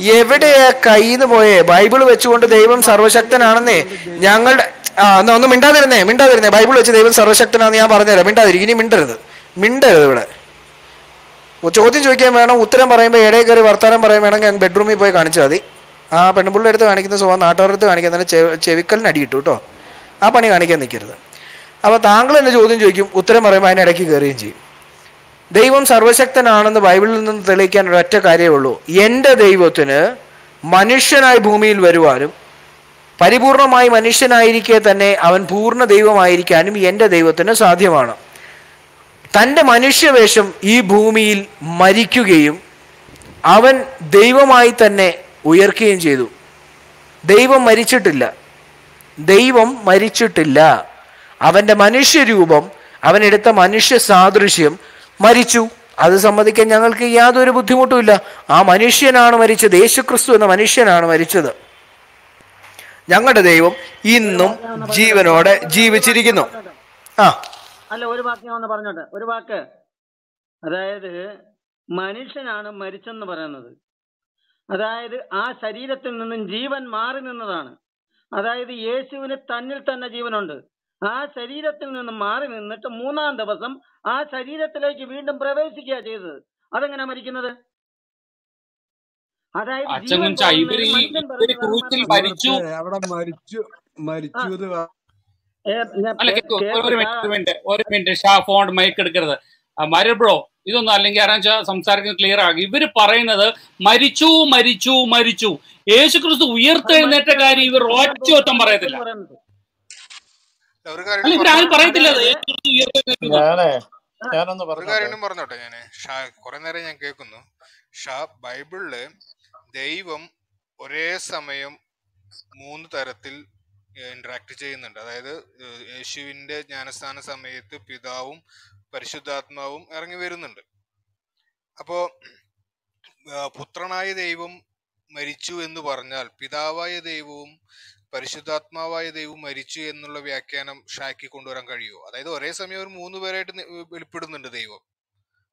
എവിടെയാ കയ്യിന്ന് പോയേ? ബൈബിൾ വെച്ചുകൊണ്ട് ദൈവം സർവശക്തനാണെന്നേ ഞങ്ങളുടെ ആ എന്നാ ഒന്ന് മിണ്ടാതിരുന്നേ മിണ്ടാതിരുന്നേ. ബൈബിൾ വെച്ച് ദൈവം സർവശക്തനാന്ന് ഞാൻ പറഞ്ഞുതരാം. മിണ്ടാതിരിക്കും ഇനി മിണ്ടരുത്. മിണ്ടരുത് ഇവിടെ. ചോദ്യം ചോദിക്കാൻ വേണം ഉത്തരം പറയുമ്പോൾ ഇടയിൽ കയറി വർത്താനം പറയാൻ വേണമെങ്കിൽ ബെഡ്റൂമിൽ പോയി കാണിച്ചാൽ മതി. ആ പെൺപിള്ളി അടുത്ത് കാണിക്കുന്ന സ്വഭാവം നാട്ടുകാരുടെ അടുത്ത് കാണിക്കാൻ തന്നെ ചെവി ചെവിക്കലിന് അടി കിട്ടും കേട്ടോ. ആ പണി കാണിക്കാൻ നിൽക്കരുത്. അപ്പോൾ താങ്കൾ എന്നെ ചോദ്യം ചോദിക്കും ഉത്തരം പറയുമ്പോൾ അതിന് ഇടയ്ക്ക് കയറുകയും ചെയ്യും. ദൈവം സർവശക്തനാണെന്ന് ബൈബിളിൽ നിന്ന് തെളിയിക്കാൻ ഒരൊറ്റ കാര്യമേ ഉള്ളൂ. എന്റെ ദൈവത്തിന് മനുഷ്യനായി ഭൂമിയിൽ വരുവാനും പരിപൂർണമായി മനുഷ്യനായിരിക്കെ തന്നെ അവൻ പൂർണ ദൈവമായിരിക്കാനും എന്റെ ദൈവത്തിന് സാധ്യമാണ്. തന്റെ മനുഷ്യവേഷം ഈ ഭൂമിയിൽ മരിക്കുകയും അവൻ ദൈവമായി തന്നെ ഉയർക്കുകയും ചെയ്തു. ദൈവം മരിച്ചിട്ടില്ല. ദൈവം മരിച്ചിട്ടില്ല. അവന്റെ മനുഷ്യരൂപം അവനെടുത്ത മനുഷ്യ സാദൃശ്യം മരിച്ചു. അത് സംബന്ധിക്കാൻ ഞങ്ങൾക്ക് യാതൊരു ബുദ്ധിമുട്ടുമില്ല. ആ മനുഷ്യനാണ് മരിച്ചത്. യേശുക്രിസ്തു എന്ന മനുഷ്യനാണ് മരിച്ചത്. ഞങ്ങളുടെ ദൈവം ഇന്നും ജീവനോടെ ജീവിച്ചിരിക്കുന്നു. ആ. അല്ല ഒരു വാക്ക് ഞാൻ പറഞ്ഞോട്ടെ? ഒരു വാക്ക്. അതായത് മനുഷ്യനാണ് മരിച്ചെന്ന് പറയുന്നത്. അതായത് ആ ശരീരത്തിൽ നിന്നും ജീവൻ മാറി നിന്നതാണ്. അതായത് യേശുവിന് തന്നിൽ തന്നെ ജീവനുണ്ട്. ആ ശരീരത്തിൽ നിന്നും മാറി നിന്നിട്ട് മൂന്നാം ദിവസം ആ ശരീരത്തിലേക്ക് വീണ്ടും പ്രവേശിക്കുക ചെയ്തത്. അതെങ്ങനെ മരിക്കുന്നത്? അച്ഛൻ കുഞ്ച ഇവർ ഇവർ ക്രൂസിൽ മരിച്ചു. അവിടെ മരിച്ചു മരിച്ചു അല്ല ഒരു മിനിറ്റ് ഒരു മിനിറ്റ്. ഷാ ഫോൺ മൈക്ക് എടുക്കരുത്. മരുബ്രോ ഇതൊന്നും അല്ലെങ്കിൽ ആരാ സംസാരിക്കുന്നത് ക്ലിയർ ആകും. ഇവർ പറയുന്നത് മരിച്ചു മരിച്ചു മരിച്ചു. യേശു ക്രിസ്തു ഉയർത്തെഴുന്നേറ്റ കാര്യം ഇവർ ഒറ്റ ഒറ്റം പറയത്തില്ല. ഞാൻ ഒരു അല്ല കാര്യം ഇവരാരും പറയത്തില്ല ഒരു കാര്യം പറഞ്ഞോട്ടെ? ഞാൻ ഞാൻ. ഷാ കുറെ നേരം ഞാൻ കേൾക്കുന്നു. ഷാ ബൈബിളിൽ ദൈവം ഒരേ സമയം മൂന്ന് തരത്തിൽ ഇന്ററാക്ട് ചെയ്യുന്നുണ്ട്. അതായത് യേശുവിന്റെ ജ്ഞാനസ്ഥാന സമയത്ത് പിതാവും പരിശുദ്ധാത്മാവും ഇറങ്ങി വരുന്നുണ്ട്. അപ്പോ പുത്രനായ ദൈവം മരിച്ചു എന്ന് പറഞ്ഞാൽ പിതാവായ ദൈവവും പരിശുദ്ധാത്മാവായ ദൈവം മരിച്ചു എന്നുള്ള വ്യാഖ്യാനം ഷാക്കി കൊണ്ടുവരാൻ കഴിയുമോ? അതായത് ഒരേ സമയം ഒരു മൂന്ന് പേരായിട്ട് വെളിപ്പെടുന്നുണ്ട് ദൈവം.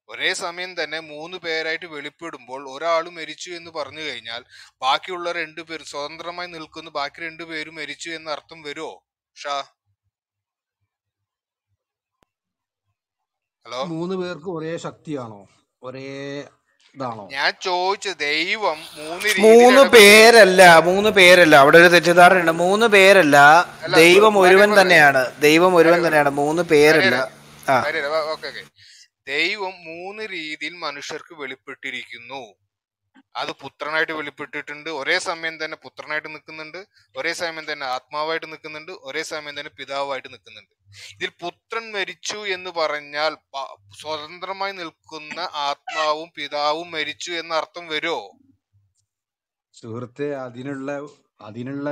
ഒരേ സമയം തന്നെ മൂന്ന് പേരായിട്ട് വെളിപ്പെടുമ്പോൾ ഒരാൾ മരിച്ചു എന്ന് പറഞ്ഞു കഴിഞ്ഞാൽ ബാക്കിയുള്ള രണ്ടു പേർ സ്വതന്ത്രമായി നിൽക്കുന്ന ബാക്കി രണ്ടു പേരും മരിച്ചു എന്ന അർത്ഥം വരുമോ ഷാ. ഹലോ? മൂന്ന് പേർക്ക് ഒരേ ശക്തിയാണോ? ഒരേ ഇതാണോ? ഞാൻ ചോദിച്ച ദൈവം മൂന്ന് മൂന്ന് പേരല്ല മൂന്ന് പേരല്ല. അവിടെ ഒരു തെറ്റിദ്ധാരണയുണ്ട്. മൂന്ന് പേരല്ല. ദൈവം ഒരുവൻ തന്നെയാണ്. ദൈവം ഒരുവൻ തന്നെയാണ്. മൂന്ന് പേരല്ല. ആ. Okay okay. ദൈവം മൂന്ന് രീതിയിൽ മനുഷ്യർക്ക് വെളിപ്പെട്ടിരിക്കുന്നു. അത് പുത്രനായിട്ട് വെളിപ്പെട്ടിട്ടുണ്ട്. ഒരേ സമയം തന്നെ പുത്രനായിട്ട് നിൽക്കുന്നുണ്ട്. ഒരേ സമയം തന്നെ ആത്മാവായിട്ട് നിൽക്കുന്നുണ്ട്. ഒരേ സമയം തന്നെ പിതാവായിട്ട് നിൽക്കുന്നുണ്ട്. ഇതിൽ പുത്രൻ മരിച്ചു എന്ന് പറഞ്ഞാൽ സ്വതന്ത്രമായി നിൽക്കുന്ന ആത്മാവും പിതാവും മരിച്ചു എന്ന അർത്ഥം വരുമോ? സുഹൃത്തെ അതിനുള്ള അതിനുള്ള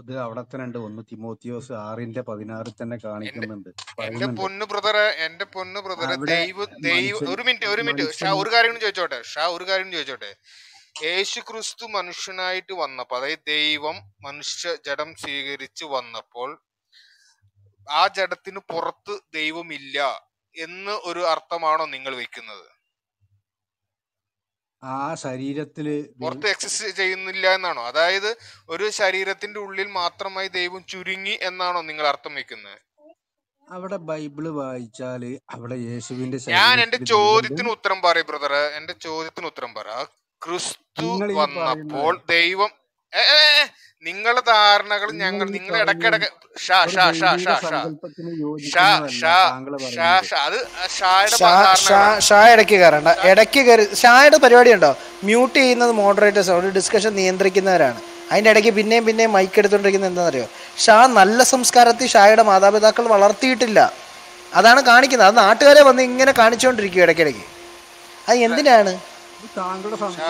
ഇത് അവിടെ തന്നെ ഉണ്ട്. ഒന്ന് തിമോത്തിയോസ് ആറിന്റെ പതിനാറിൽ തന്നെ കാണിക്കുന്നുണ്ട്. എന്റെ പൊന്നു ബ്രദറെ എന്റെ പൊന്നു ബ്രദറെ ദൈവ ദൈവ ഒരു മിനിറ്റ് ഒരു മിനിറ്റ്. ഷാ ഒരു കാര്യം ചോദിച്ചോട്ടെ? ഷാ ഒരു കാര്യം ചോദിച്ചോട്ടെ? യേശു ക്രിസ്തു മനുഷ്യനായിട്ട് വന്നപ്പോൾ അതായത് ദൈവം മനുഷ്യ ജഡം സ്വീകരിച്ച് വന്നപ്പോൾ ആ ജഡത്തിന് പുറത്ത് ദൈവമില്ല എന്ന് ഒരു അർത്ഥമാണോ നിങ്ങൾ വെക്കുന്നത്? ആ ശരീരത്തിൽ ദൈവ പുറത്ത് എക്സസ് ചെയ്യുന്നില്ല എന്നാണോ? അതായത് ഒരു ശരീരത്തിന്റെ ഉള്ളിൽ മാത്രമായി ദൈവം ചുരുങ്ങി എന്നാണോ നിങ്ങൾ അർത്ഥം വെക്കുന്നത്? അവിടെ ബൈബിൾ വായിച്ചാൽ അവിടെ യേശുവിന്റെ ഞാൻ എന്റെ ചോദ്യത്തിന് ഉത്തരം പറയും ബ്രദർ എന്റെ ചോദ്യത്തിന് ഉത്തരം പറ. ക്രിസ്തു വന്നപ്പോൾ ദൈവം നിങ്ങളെ ധാരണകൾ ഞങ്ങൾ നിങ്ങൾ ഇടക്കിടക്ക് ഷാ ഷാ ഷാ ഷാ ഷാ. ഷാ ഷാ ഷാ ഷാ. അത് ഷായുടെ ഷാ ഇടയ്ക്ക് കയറണ്ട. ഇടയ്ക്ക് കയറി ഷായുടെ പരിപാടി ഉണ്ടോ? മ്യൂട്ട് ചെയ്യുന്നത് മോഡറേറ്റേഴ്സ് ഒരു ഡിസ്കഷൻ നിയന്ത്രിക്കുന്നവരാണ്. അതിന്റെ ഇടയ്ക്ക് പിന്നെയും പിന്നെയും മൈക്ക് എടുത്തുകൊണ്ടിരിക്കുന്നത് എന്താണെന്നറിയോ? ഷാ നല്ല സംസ്കാരത്തിൽ ഷായുടെ മാതാപിതാക്കൾ വളർത്തിയിട്ടില്ല. അതാണ് കാണിക്കുന്നത്. അത് നാട്ടുകാരെ വന്ന് ഇങ്ങനെ കാണിച്ചുകൊണ്ടിരിക്കും ഇടയ്ക്കിടയ്ക്ക്. അത് എന്തിനാണ്?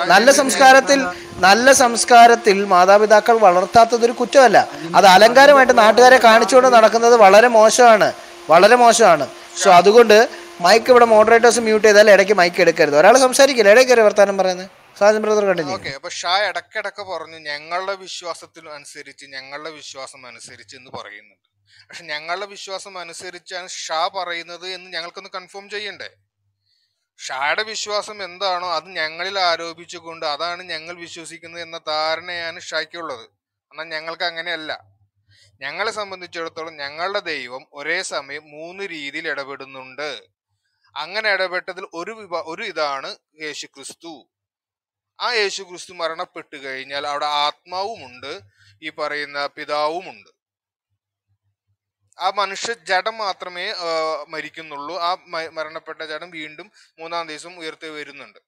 നല്ല സംസ്കാരത്തിൽ നല്ല സംസ്കാരത്തിൽ മാതാപിതാക്കൾ വളർത്താത്തതൊരു കുറ്റമല്ല. അത് അലങ്കാരമായിട്ട് നാട്ടുകാരെ കാണിച്ചുകൊണ്ട് നടക്കുന്നത് വളരെ മോശമാണ്. വളരെ മോശമാണ്. സോ അതുകൊണ്ട് മൈക്ക് ഇവിടെ മോഡറേറ്റേഴ്സ് മ്യൂട്ട് ചെയ്താൽ ഇടയ്ക്ക് മൈക്ക് എടുക്കരുത്. ഒരാൾ സംസാരിക്കില്ല. ഇടയ്ക്ക് കയറി വർത്താനം പറയുന്നത്. ഇടക്കിടക്ക് പറഞ്ഞു ഞങ്ങളുടെ വിശ്വാസത്തിന് അനുസരിച്ച് ഞങ്ങളുടെ വിശ്വാസം അനുസരിച്ച് എന്ന് പറയുന്നുണ്ട്. പക്ഷെ ഞങ്ങളുടെ വിശ്വാസം അനുസരിച്ചാണ് ഷാ പറയുന്നത് എന്ന് ഞങ്ങൾക്കൊന്ന് കൺഫേം ചെയ്യണ്ടേ? ഷായുടെ വിശ്വാസം എന്താണോ അത് ഞങ്ങളിൽ ആരോപിച്ചുകൊണ്ട് അതാണ് ഞങ്ങൾ വിശ്വസിക്കുന്നത് എന്ന ധാരണയാണ് ഷായ്ക്കുള്ളത്. എന്നാൽ ഞങ്ങൾക്ക് അങ്ങനെയല്ല. ഞങ്ങളെ സംബന്ധിച്ചിടത്തോളം ഞങ്ങളുടെ ദൈവം ഒരേ സമയം മൂന്ന് രീതിയിൽ ഇടപെടുന്നുണ്ട്. അങ്ങനെ ഇടപെട്ടതിൽ ഒരു ഒരു ഇതാണ് യേശു ക്രിസ്തു ആ യേശു ക്രിസ്തു മരണപ്പെട്ടു കഴിഞ്ഞാൽ അവിടെ ആത്മാവുമുണ്ട് ഈ പറയുന്ന പിതാവുമുണ്ട്. ആ മനുഷ്യ ജഡം മാത്രമേ മരിക്കുന്നുള്ളൂ. ആ മരണപ്പെട്ട ജഡം വീണ്ടും മൂന്നാം ദിവസം ഉയർത്തി വരുന്നുണ്ട്.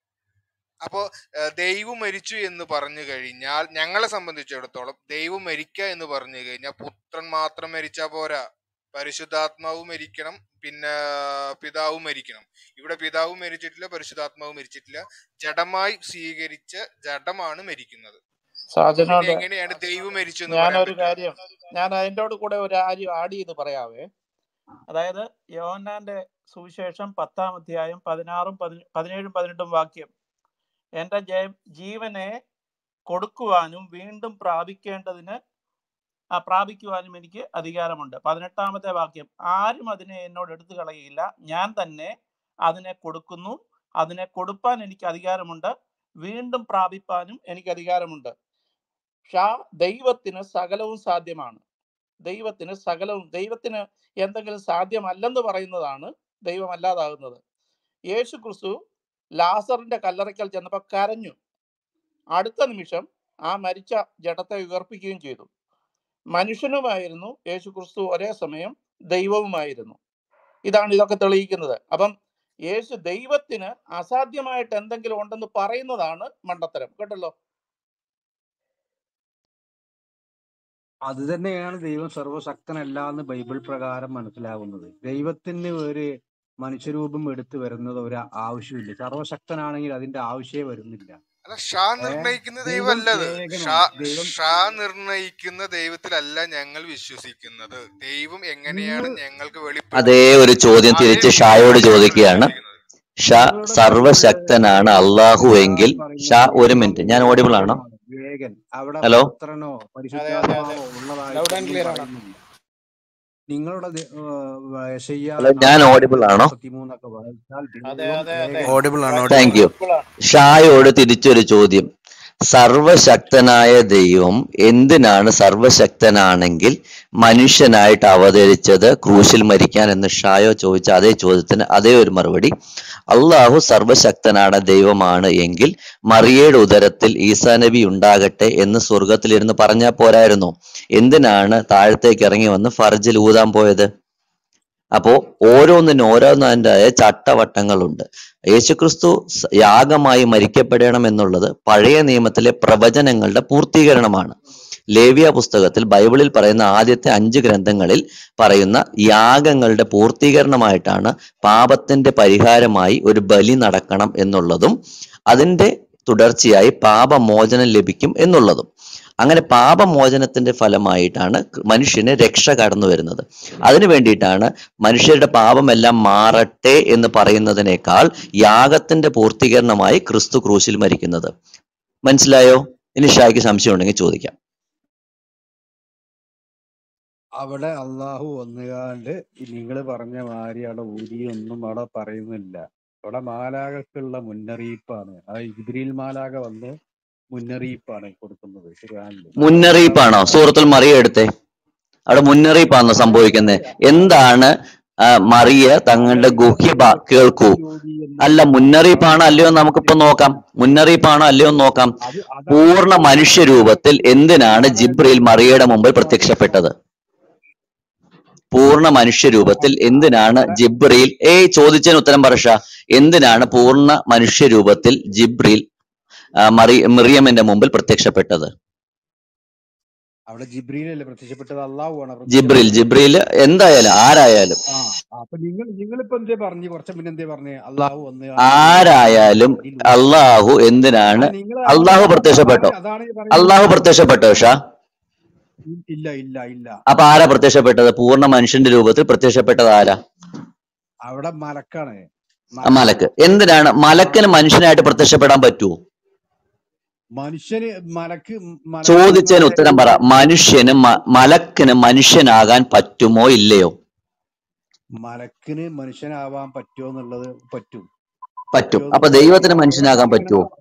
അപ്പോ ദൈവം മരിച്ചു എന്ന് പറഞ്ഞു കഴിഞ്ഞാൽ ഞങ്ങളെ സംബന്ധിച്ചിടത്തോളം ദൈവം മരിക്ക എന്ന് പറഞ്ഞു കഴിഞ്ഞാൽ പുത്രൻ മാത്രം മരിച്ചാ പോരാ. പരിശുദ്ധാത്മാവ് മരിക്കണം പിന്നെ പിതാവും മരിക്കണം. ഇവിടെ പിതാവ് മരിച്ചിട്ടില്ല പരിശുദ്ധാത്മാവ് മരിച്ചിട്ടില്ല. ജഡമായി സ്വീകരിച്ച ജഡമാണ് മരിക്കുന്നത്. സാജനോട് എങ്ങനെയാണ് ദൈവം മരിച്ചു ഞാനൊരു കാര്യം ഞാൻ അതിന്റെ കൂടെ ഒരു കാര്യം ആഡ് ചെയ്ത് പറയാവേ. അതായത് യോഹന്നാന്റെ സുവിശേഷം പത്താം അധ്യായം പതിനാറും പതിന പതിനേഴും പതിനെട്ടും വാക്യം. എന്റെ ജയ ജീവനെ കൊടുക്കുവാനും വീണ്ടും പ്രാപിക്കേണ്ടതിന് ആ പ്രാപിക്കുവാനും എനിക്ക് അധികാരമുണ്ട്. പതിനെട്ടാമത്തെ വാക്യം ആരും അതിനെ എന്നോട് എടുത്തു കളയില്ല ഞാൻ തന്നെ അതിനെ കൊടുക്കുന്നു. അതിനെ കൊടുപ്പാൻ എനിക്ക് അധികാരമുണ്ട്. വീണ്ടും പ്രാപിപ്പാനും എനിക്ക് അധികാരമുണ്ട്. ഷാ ദൈവത്തിന് സകലവും സാധ്യമാണ്. ദൈവത്തിന് സകലവും ദൈവത്തിന് എന്തെങ്കിലും സാധ്യമല്ലെന്ന് പറയുന്നതാണ് ദൈവമല്ലാതാകുന്നത് യേശു ക്രിസ്തു ലാസറിന്റെ കല്ലറയ്ക്കൽ ചെന്നപ്പോൾ കരഞ്ഞു. അടുത്ത നിമിഷം ആ മരിച്ച ജഡത്തെ ഉയർപ്പിക്കുകയും ചെയ്തു. മനുഷ്യനുമായിരുന്നു യേശു ക്രിസ്തു ഒരേ സമയം ദൈവവുമായിരുന്നു. ഇതാണ് ഇതൊക്കെ തെളിയിക്കുന്നത്. അപ്പം യേശു ദൈവത്തിന് അസാധ്യമായിട്ട് എന്തെങ്കിലും ഉണ്ടെന്ന് പറയുന്നതാണ് മണ്ടത്തരം. കേട്ടല്ലോ? അത് തന്നെയാണ് ദൈവം സർവശക്തനല്ല എന്ന് ബൈബിൾ പ്രകാരം മനസ്സിലാവുന്നത്. ദൈവത്തിന് ഒരു മനുഷ്യരൂപം എടുത്തു വരുന്നത് ഒരു ആവശ്യമില്ല. സർവശക്തനാണെങ്കിൽ അതിന്റെ ആവശ്യമേ വരുന്നില്ല. അല്ല ഷാ നിർണയിക്കുന്ന ദൈവമല്ല ഷാ ദൈവത്തിലല്ല ഞങ്ങൾ വിശ്വസിക്കുന്നത്. ദൈവം എങ്ങനെയാണ് ഞങ്ങൾക്ക് അതേ ഒരു ചോദ്യം തിരിച്ച് ഷായോട് ചോദിക്കുകയാണ്. ഷാ സർവശക്തനാണ് അള്ളാഹു എങ്കിൽ ഷാ ഒരു മിനിറ്റ്. ഞാൻ ഓഡിബിൾ ആണോ? ഏകനാണ് അവിടെ ഹലോ? പുത്രനോ പരിശുദ്ധാത്മാവോ നിങ്ങളുടെ ഞാൻ ഓഡിബിൾ ആണോ? ഓഡിബിൾ ആണോ ഓഡിബിൾ താങ്ക് ആണ്. യു ഷായോട് തിരിച്ചൊരു ചോദ്യം. സർവശക്തനായ ദൈവം എന്തിനാണ് സർവശക്തനാണെങ്കിൽ മനുഷ്യനായിട്ട് അവതരിച്ചത് ക്രൂശിൽ മരിക്കാൻ എന്ന് ഷായോ ചോദിച്ച അതേ ചോദ്യത്തിന് അതേ ഒരു മറുപടി. അള്ളാഹു സർവശക്തനാണ് ദൈവമാണ് എങ്കിൽ മറിയയുടെ ഉദരത്തിൽ ഈസാ നബി ഉണ്ടാകട്ടെ എന്ന് സ്വർഗത്തിലിരുന്ന് പറഞ്ഞാൽ പോരായിരുന്നു. എന്തിനാണ് താഴത്തേക്ക് ഇറങ്ങി വന്ന് ഫർജിൽ ഊതാൻ പോയത്? അപ്പോ ഓരോന്നിനും ഓരോന്നതിന്റെതായ ചട്ടവട്ടങ്ങളുണ്ട്. യേശുക്രിസ്തു യാഗമായി മരിക്കപ്പെടണം എന്നുള്ളത് പഴയ നിയമത്തിലെ പ്രവചനങ്ങളുടെ പൂർത്തീകരണമാണ്. ലേവ്യ പുസ്തകത്തിൽ ബൈബിളിൽ പറയുന്ന ആദ്യത്തെ അഞ്ച് ഗ്രന്ഥങ്ങളിൽ പറയുന്ന യാഗങ്ങളുടെ പൂർത്തീകരണമായിട്ടാണ് പാപത്തിന്റെ പരിഹാരമായി ഒരു ബലി നടക്കണം എന്നുള്ളതും അതിന്റെ തുടർച്ചയായി പാപമോചനം ലഭിക്കും എന്നുള്ളതും. അങ്ങനെ പാപമോചനത്തിന്റെ ഫലമായിട്ടാണ് മനുഷ്യന് രക്ഷ കടന്നു വരുന്നത്. അതിനു വേണ്ടിയിട്ടാണ് മനുഷ്യരുടെ പാപമെല്ലാം മാറട്ടെ എന്ന് പറയുന്നതിനേക്കാൾ യാഗത്തിന്റെ പൂർത്തീകരണമായി ക്രിസ്തു ക്രൂശിൽ മരിക്കുന്നത്. മനസ്സിലായോ? ഇനി ഷായ്ക്ക് സംശയം ഉണ്ടെങ്കിൽ ചോദിക്കാം. അവിടെ അള്ളാഹു ഒന്നുകാണ്ട് നിങ്ങൾ പറഞ്ഞ മാതിരി അവിടെ ഊരിയൊന്നും അവിടെ പറയുന്നില്ല. അവിടെ മാലാകക്കുള്ള മുന്നറിയിപ്പാണ്. ആ ഇബ്രീൽ മാലാക വന്ന് മുന്നറിയിപ്പാണ് കൊടുക്കുന്നത്. മുന്നറിയിപ്പാണോ? സൂറത്തുൽ മറിയ എടുത്തേ. അവിടെ മുന്നറിയിപ്പാണോ സംഭവിക്കുന്നത് എന്താണ് മറിയ തങ്ങളുടെ ഗുഹ്യ കേൾക്കൂ. അല്ല മുന്നറിയിപ്പാണോ അല്ലയോ നമുക്കിപ്പോ നോക്കാം. മുന്നറിയിപ്പാണോ അല്ലയോ നോക്കാം. പൂർണ മനുഷ്യ രൂപത്തിൽ എന്തിനാണ് ജിബ്രീൽ മറിയയുടെ മുമ്പിൽ പ്രത്യക്ഷപ്പെട്ടത്? പൂർണ മനുഷ്യരൂപത്തിൽ എന്തിനാണ് ജിബ്രീൽ ഏയ് ചോദിച്ചതിന് ഉത്തരം പറഷ എന്തിനാണ് പൂർണ മനുഷ്യരൂപത്തിൽ ജിബ്രീൽ ആ, മറി മിറിയമിന്റെ മുമ്പിൽ പ്രത്യക്ഷപ്പെട്ടത്. അവിടെ ജിബ്രീലല്ലേ പ്രത്യക്ഷപ്പെട്ടത്? അള്ളാഹു ആണ് ജിബ്രീൽ ജിബ്രീൽ എന്തായാലും ആരായാലും. അപ്പൊ നിങ്ങൾ നിങ്ങളിപ്പോ എന്തേ പറഞ്ഞു? കുറച്ച് മുന്നേ എന്തേ പറഞ്ഞു? അള്ളാഹു വന്ന് ആരായാലും അള്ളാഹു എന്തിനാണ്? അള്ളാഹു പ്രത്യക്ഷപ്പെട്ടോ. അള്ളാഹു പ്രത്യക്ഷപ്പെട്ടോ ഷാ. ഇല്ല ഇല്ല ഇല്ല. അപ്പൊ ആരാ പ്രത്യക്ഷപ്പെട്ടത്? പൂർണ മനുഷ്യന്റെ രൂപത്തിൽ പ്രത്യക്ഷപ്പെട്ടത് ആരാ? അവിടെ മലക്കാണ്. മലക്ക്. എന്തിനാണ്? മലക്കിന് മനുഷ്യനായിട്ട് പ്രത്യക്ഷപ്പെടാൻ പറ്റുമോ മനുഷ്യന് മലക്ക് ചോദിച്ചതിന് ഉത്തരം പറ. മനുഷ്യന് മലക്കിന് മനുഷ്യനാകാൻ പറ്റുമോ ഇല്ലയോ? മലക്കിന് മനുഷ്യനാവാൻ പറ്റുമോ എന്നുള്ളത് പറ്റും. പറ്റും. അപ്പൊ ദൈവത്തിന് മനുഷ്യനാകാൻ പറ്റുമോ?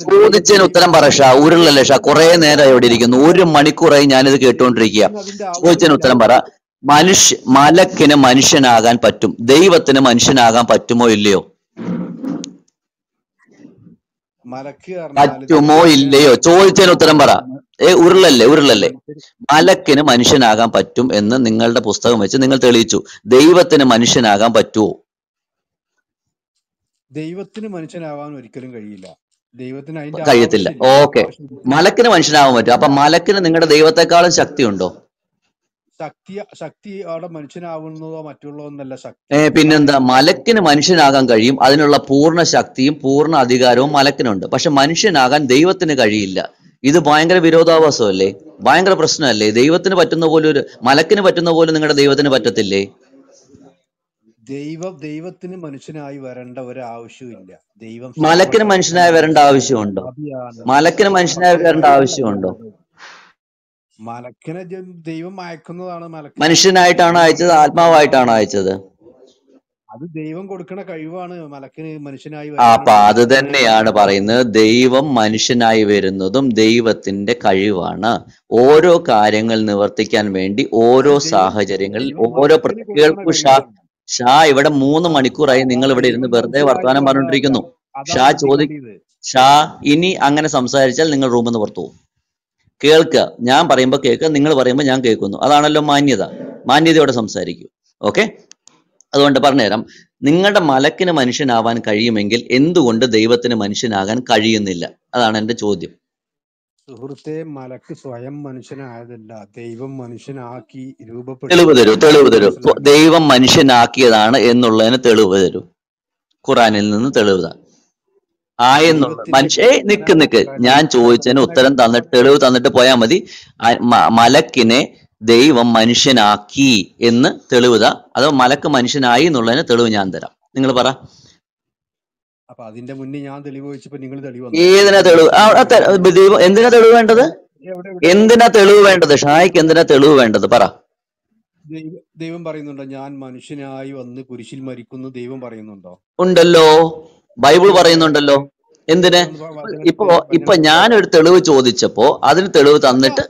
ചോദിച്ചതിന് ഉത്തരം പറ ഷാ. ഉരുളല്ലേ ഷാ. കുറെ നേരം ഇവിടെ ഇരിക്കുന്നു. ഒരു മണിക്കൂറായി ഞാനിത് കേട്ടുകൊണ്ടിരിക്കുക ചോദിച്ചതിന് ഉത്തരം പറ. മനുഷ്യ മലക്കിന് മനുഷ്യനാകാൻ പറ്റും. ദൈവത്തിന് മനുഷ്യനാകാൻ പറ്റുമോ ഇല്ലയോ? പറ്റുമോ ഇല്ലയോ? ചോദിച്ചതിന് ഉത്തരം പറ. ഏ ഉരുളല്ലേ ഉരുളല്ലേ? മലക്കിന് മനുഷ്യനാകാൻ പറ്റും എന്ന് നിങ്ങളുടെ പുസ്തകം വെച്ച് നിങ്ങൾ തെളിയിച്ചു. ദൈവത്തിന് മനുഷ്യനാകാൻ പറ്റുമോ ദൈവത്തിന് മനുഷ്യനാവാൻ ഒരിക്കലും കഴിയില്ല. ദൈവത്തിന് കഴിയത്തില്ല. ഓക്കെ. മലക്കിന് മനുഷ്യനാവാൻ പറ്റും. അപ്പൊ മലക്കിന് നിങ്ങളുടെ ദൈവത്തെക്കാളും ശക്തിയുണ്ടോ? ശക്തി ശക്തി അവിടെ മനുഷ്യനാവുന്നതോ മറ്റുള്ളതോ എന്നല്ല ശക്തി പിന്നെന്താ? മലക്കിന് മനുഷ്യനാകാൻ കഴിയും. അതിനുള്ള പൂർണ ശക്തിയും പൂർണ അധികാരവും മലക്കിനുണ്ട്. പക്ഷെ മനുഷ്യനാകാൻ ദൈവത്തിന് കഴിയില്ല. ഇത് ഭയങ്കര വിരോധാഭാസമല്ലേ? ഭയങ്കര പ്രശ്നമല്ലേ? ദൈവത്തിന് പറ്റുന്ന പോലെ ഒരു മലക്കിന് പറ്റുന്ന പോലെ നിങ്ങളുടെ ദൈവത്തിന് പറ്റത്തില്ലേ? ദൈവം ദൈവത്തിന് മനുഷ്യനായി വരേണ്ട ഒരു ആവശ്യമില്ല ദൈവം മലക്കിന് മനുഷ്യനായി വരേണ്ട ആവശ്യമുണ്ടോ. മലക്കിന് മനുഷ്യനായി വരേണ്ട ആവശ്യമുണ്ടോ? മലക്കിനെ ദൈവം അയക്കുന്നതാണ് മലക്ക് മനുഷ്യനായിട്ടാണ് അയച്ചത്? ആത്മാവായിട്ടാണ് അയച്ചത്? അത് ദൈവം കൊടുക്കുന്ന കഴിവാണ്. മലക്കിന് മനുഷ്യനായി അപ്പൊ അത് തന്നെയാണ് പറയുന്നത്. ദൈവം മനുഷ്യനായി വരുന്നതും ദൈവത്തിന്റെ കഴിവാണ്. ഓരോ കാര്യങ്ങൾ നിവർത്തിക്കാൻ വേണ്ടി ഓരോ സാഹചര്യങ്ങളിൽ ഓരോ പ്രത്യേകൾക്കും കേൾക്കൂ ഷാ ഷാ ഇവിടെ മൂന്ന് മണിക്കൂറായി നിങ്ങൾ ഇവിടെ ഇരുന്ന് വെറുതെ വർത്തമാനം പറഞ്ഞുകൊണ്ടിരിക്കുന്നു. ഷാ ചോദി ഷാ ഇനി അങ്ങനെ സംസാരിച്ചാൽ നിങ്ങൾ റൂമിൽ നിന്ന് പുറത്തു പോകും. കേൾക്കുക ഞാൻ പറയുമ്പോൾ കേൾക്കുക നിങ്ങൾ പറയുമ്പോൾ ഞാൻ കേൾക്കുന്നു. അതാണല്ലോ മാന്യത. മാന്യതയോടെ സംസാരിക്കൂ. ഓക്കെ? അതുകൊണ്ട് പറഞ്ഞുതരാം. നിങ്ങളുടെ മലക്കിന് മനുഷ്യനാവാൻ കഴിയുമെങ്കിൽ എന്തുകൊണ്ട് ദൈവത്തിന് മനുഷ്യനാകാൻ കഴിയുന്നില്ല? അതാണ് എന്റെ ചോദ്യം. സുഹൃത്തെ മലക്ക് സ്വയം മനുഷ്യനായതല്ല. ദൈവം മനുഷ്യനാക്കി രൂപപ്പെടുത്തി. തെളിവ് തരൂ തെളിവ് തരൂ. ദൈവം മനുഷ്യനാക്കിയതാണ് എന്നുള്ളതിന് തെളിവ് തരൂ. ഖുറാനിൽ നിന്ന് തെളിവ് താ ആയെന്നുള്ള മനുഷ്യ നിക്ക് നിക്ക്. ഞാൻ ചോദിച്ചതിന് ഉത്തരം തന്നിട്ട് തെളിവ് തന്നിട്ട് പോയാൽ മതി. മലക്കിനെ ദൈവം മനുഷ്യനാക്കി എന്ന് തെളിവുത അതോ മലക്ക് മനുഷ്യനായി എന്നുള്ളതിന് തെളിവ് ഞാൻ തരാം. നിങ്ങൾ പറ. അപ്പൊ അതിന്റെ മുന്നേ ഞാൻ തെളിവ് വെച്ചപ്പോ നിങ്ങൾ തെളിവ് ഏതിനാ തെളിവ്? എന്തിനാ തെളിവ് വേണ്ടത്? എന്തിനാ തെളിവ് വേണ്ടത്? ഷായ്ക്ക് എന്തിനാ തെളിവ് വേണ്ടത്? പറ. ദൈവം പറയുന്നുണ്ടോ ഞാൻ മനുഷ്യനായി വന്ന് കുരിശിൽ മരിക്കുന്നു ദൈവം പറയുന്നുണ്ടോ? ഉണ്ടല്ലോ. ബൈബിൾ പറയുന്നുണ്ടല്ലോ. എന്തിന്? ഇപ്പോ ഇപ്പൊ ഞാനൊരു തെളിവ് ചോദിച്ചപ്പോ അതിന് തെളിവ് തന്നിട്ട്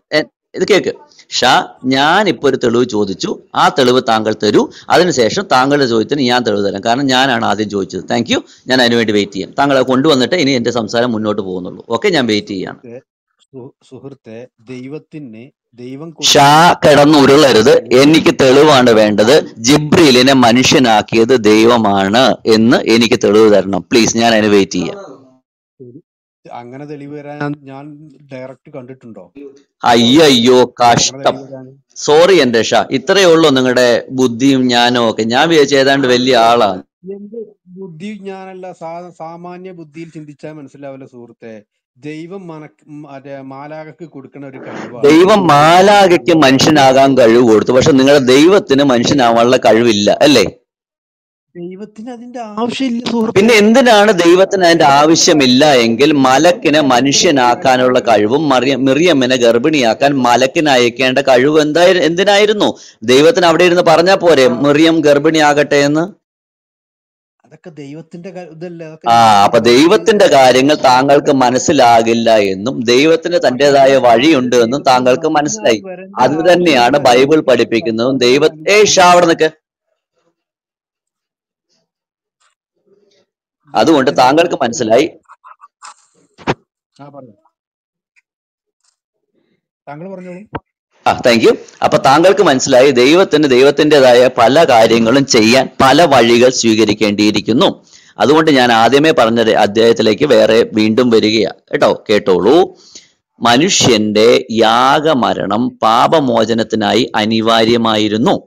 ഇത് കേക്ക്. ഷാ ഞാൻ ഇപ്പൊ ഒരു തെളിവ് ചോദിച്ചു. ആ തെളിവ് താങ്കൾ തരൂ. അതിനുശേഷം താങ്കളുടെ ചോദ്യത്തിന് ഞാൻ തെളിവ് തരാം. കാരണം ഞാനാണ് ആദ്യം ചോദിച്ചത്. താങ്ക് യു ഞാൻ അതിനുവേണ്ടി വെയിറ്റ് ചെയ്യാം. താങ്കളെ കൊണ്ടുവന്നിട്ട് ഇനി എന്റെ സംസാരം മുന്നോട്ട് പോകുന്നുള്ളൂ. ഓക്കെ ഞാൻ വെയിറ്റ് ചെയ്യാണ്. സുഹൃത്തെ ദൈവത്തിന് ദൈവം ഷാ കിടന്നുരുളരുത്. കിടന്ന് എനിക്ക് തെളിവാണ് വേണ്ടത്. ജിബ്രീലിനെ മനുഷ്യനാക്കിയത് ദൈവമാണ് എന്ന് എനിക്ക് തെളിവ് തരണം. പ്ലീസ് ഞാൻ അതിന് വെയിറ്റ് ചെയ്യാം. അങ്ങനെ തെളിവ് വരാൻ ഞാൻ- ഡയറക്റ്റ് കണ്ടിട്ടുണ്ടോ? അയ്യോ കഷ്ടം. സോറി എന്റെ ഷാ ഇത്രയേ ഉള്ളൂ നിങ്ങളുടെ ബുദ്ധിയും ജ്ഞാനവും ഒക്കെ. ഞാൻ വിചാരിച്ച ഏതാണ്ട് വലിയ ആളാണ് ബുദ്ധി ഞാനല്ല സാമാന്യ ബുദ്ധിയിൽ ചിന്തിച്ചാൽ മനസ്സിലാവില്ല സുഹൃത്തെ. ദൈവം മാലാകക്ക് കൊടുക്കുന്ന ഒരു കഴിവ് ദൈവം മാലാകയ്ക്ക് മനുഷ്യനാകാൻ കഴിവ് കൊടുത്തു. പക്ഷെ നിങ്ങളുടെ ദൈവത്തിന് മനുഷ്യനാവാനുള്ള കഴിവില്ല അല്ലേ? ദൈവത്തിന് അതിന്റെ ആവശ്യമില്ല പിന്നെ എന്തിനാണ് ദൈവത്തിന് അതിന്റെ ആവശ്യമില്ല എങ്കിൽ മലക്കിനെ മനുഷ്യനാക്കാനുള്ള കഴിവും മറിയ മിറിയമ്മിനെ ഗർഭിണിയാക്കാൻ മലക്കിന് അയക്കേണ്ട കഴിവ് എന്തായി എന്തിനായിരുന്നു? ദൈവത്തിന് അവിടെ ഇരുന്ന് പറഞ്ഞാ പോരെ മിറിയം ഗർഭിണിയാകട്ടെ എന്ന്? അതൊക്കെ ദൈവത്തിന്റെ ഇതല്ലേ? ആ അപ്പൊ ദൈവത്തിന്റെ കാര്യങ്ങൾ താങ്കൾക്ക് മനസ്സിലാകില്ല എന്നും ദൈവത്തിന് തന്റേതായ വഴിയുണ്ട് എന്നും താങ്കൾക്ക് മനസ്സിലായി. അത് തന്നെയാണ് ബൈബിൾ പഠിപ്പിക്കുന്നതും. ദൈവ ഏ ഷാ അവിടെ നിൽക്ക് അതുകൊണ്ട് താങ്കൾക്ക് മനസ്സിലായി. താങ്കൾ പറഞ്ഞോളൂ. ആ താങ്ക് യു അപ്പൊ താങ്കൾക്ക് മനസ്സിലായി ദൈവത്തിന് ദൈവത്തിന്റെതായ പല കാര്യങ്ങളും ചെയ്യാൻ പല വഴികൾ സ്വീകരിക്കേണ്ടിയിരിക്കുന്നു. അതുകൊണ്ട് ഞാൻ ആദ്യമേ പറഞ്ഞ അദ്ദേഹത്തിലേക്ക് വേറെ വീണ്ടും വരികയാണ് കേട്ടോ? കേട്ടോളൂ. മനുഷ്യന്റെ യാഗമരണം പാപമോചനത്തിനായി അനിവാര്യമായിരുന്നു.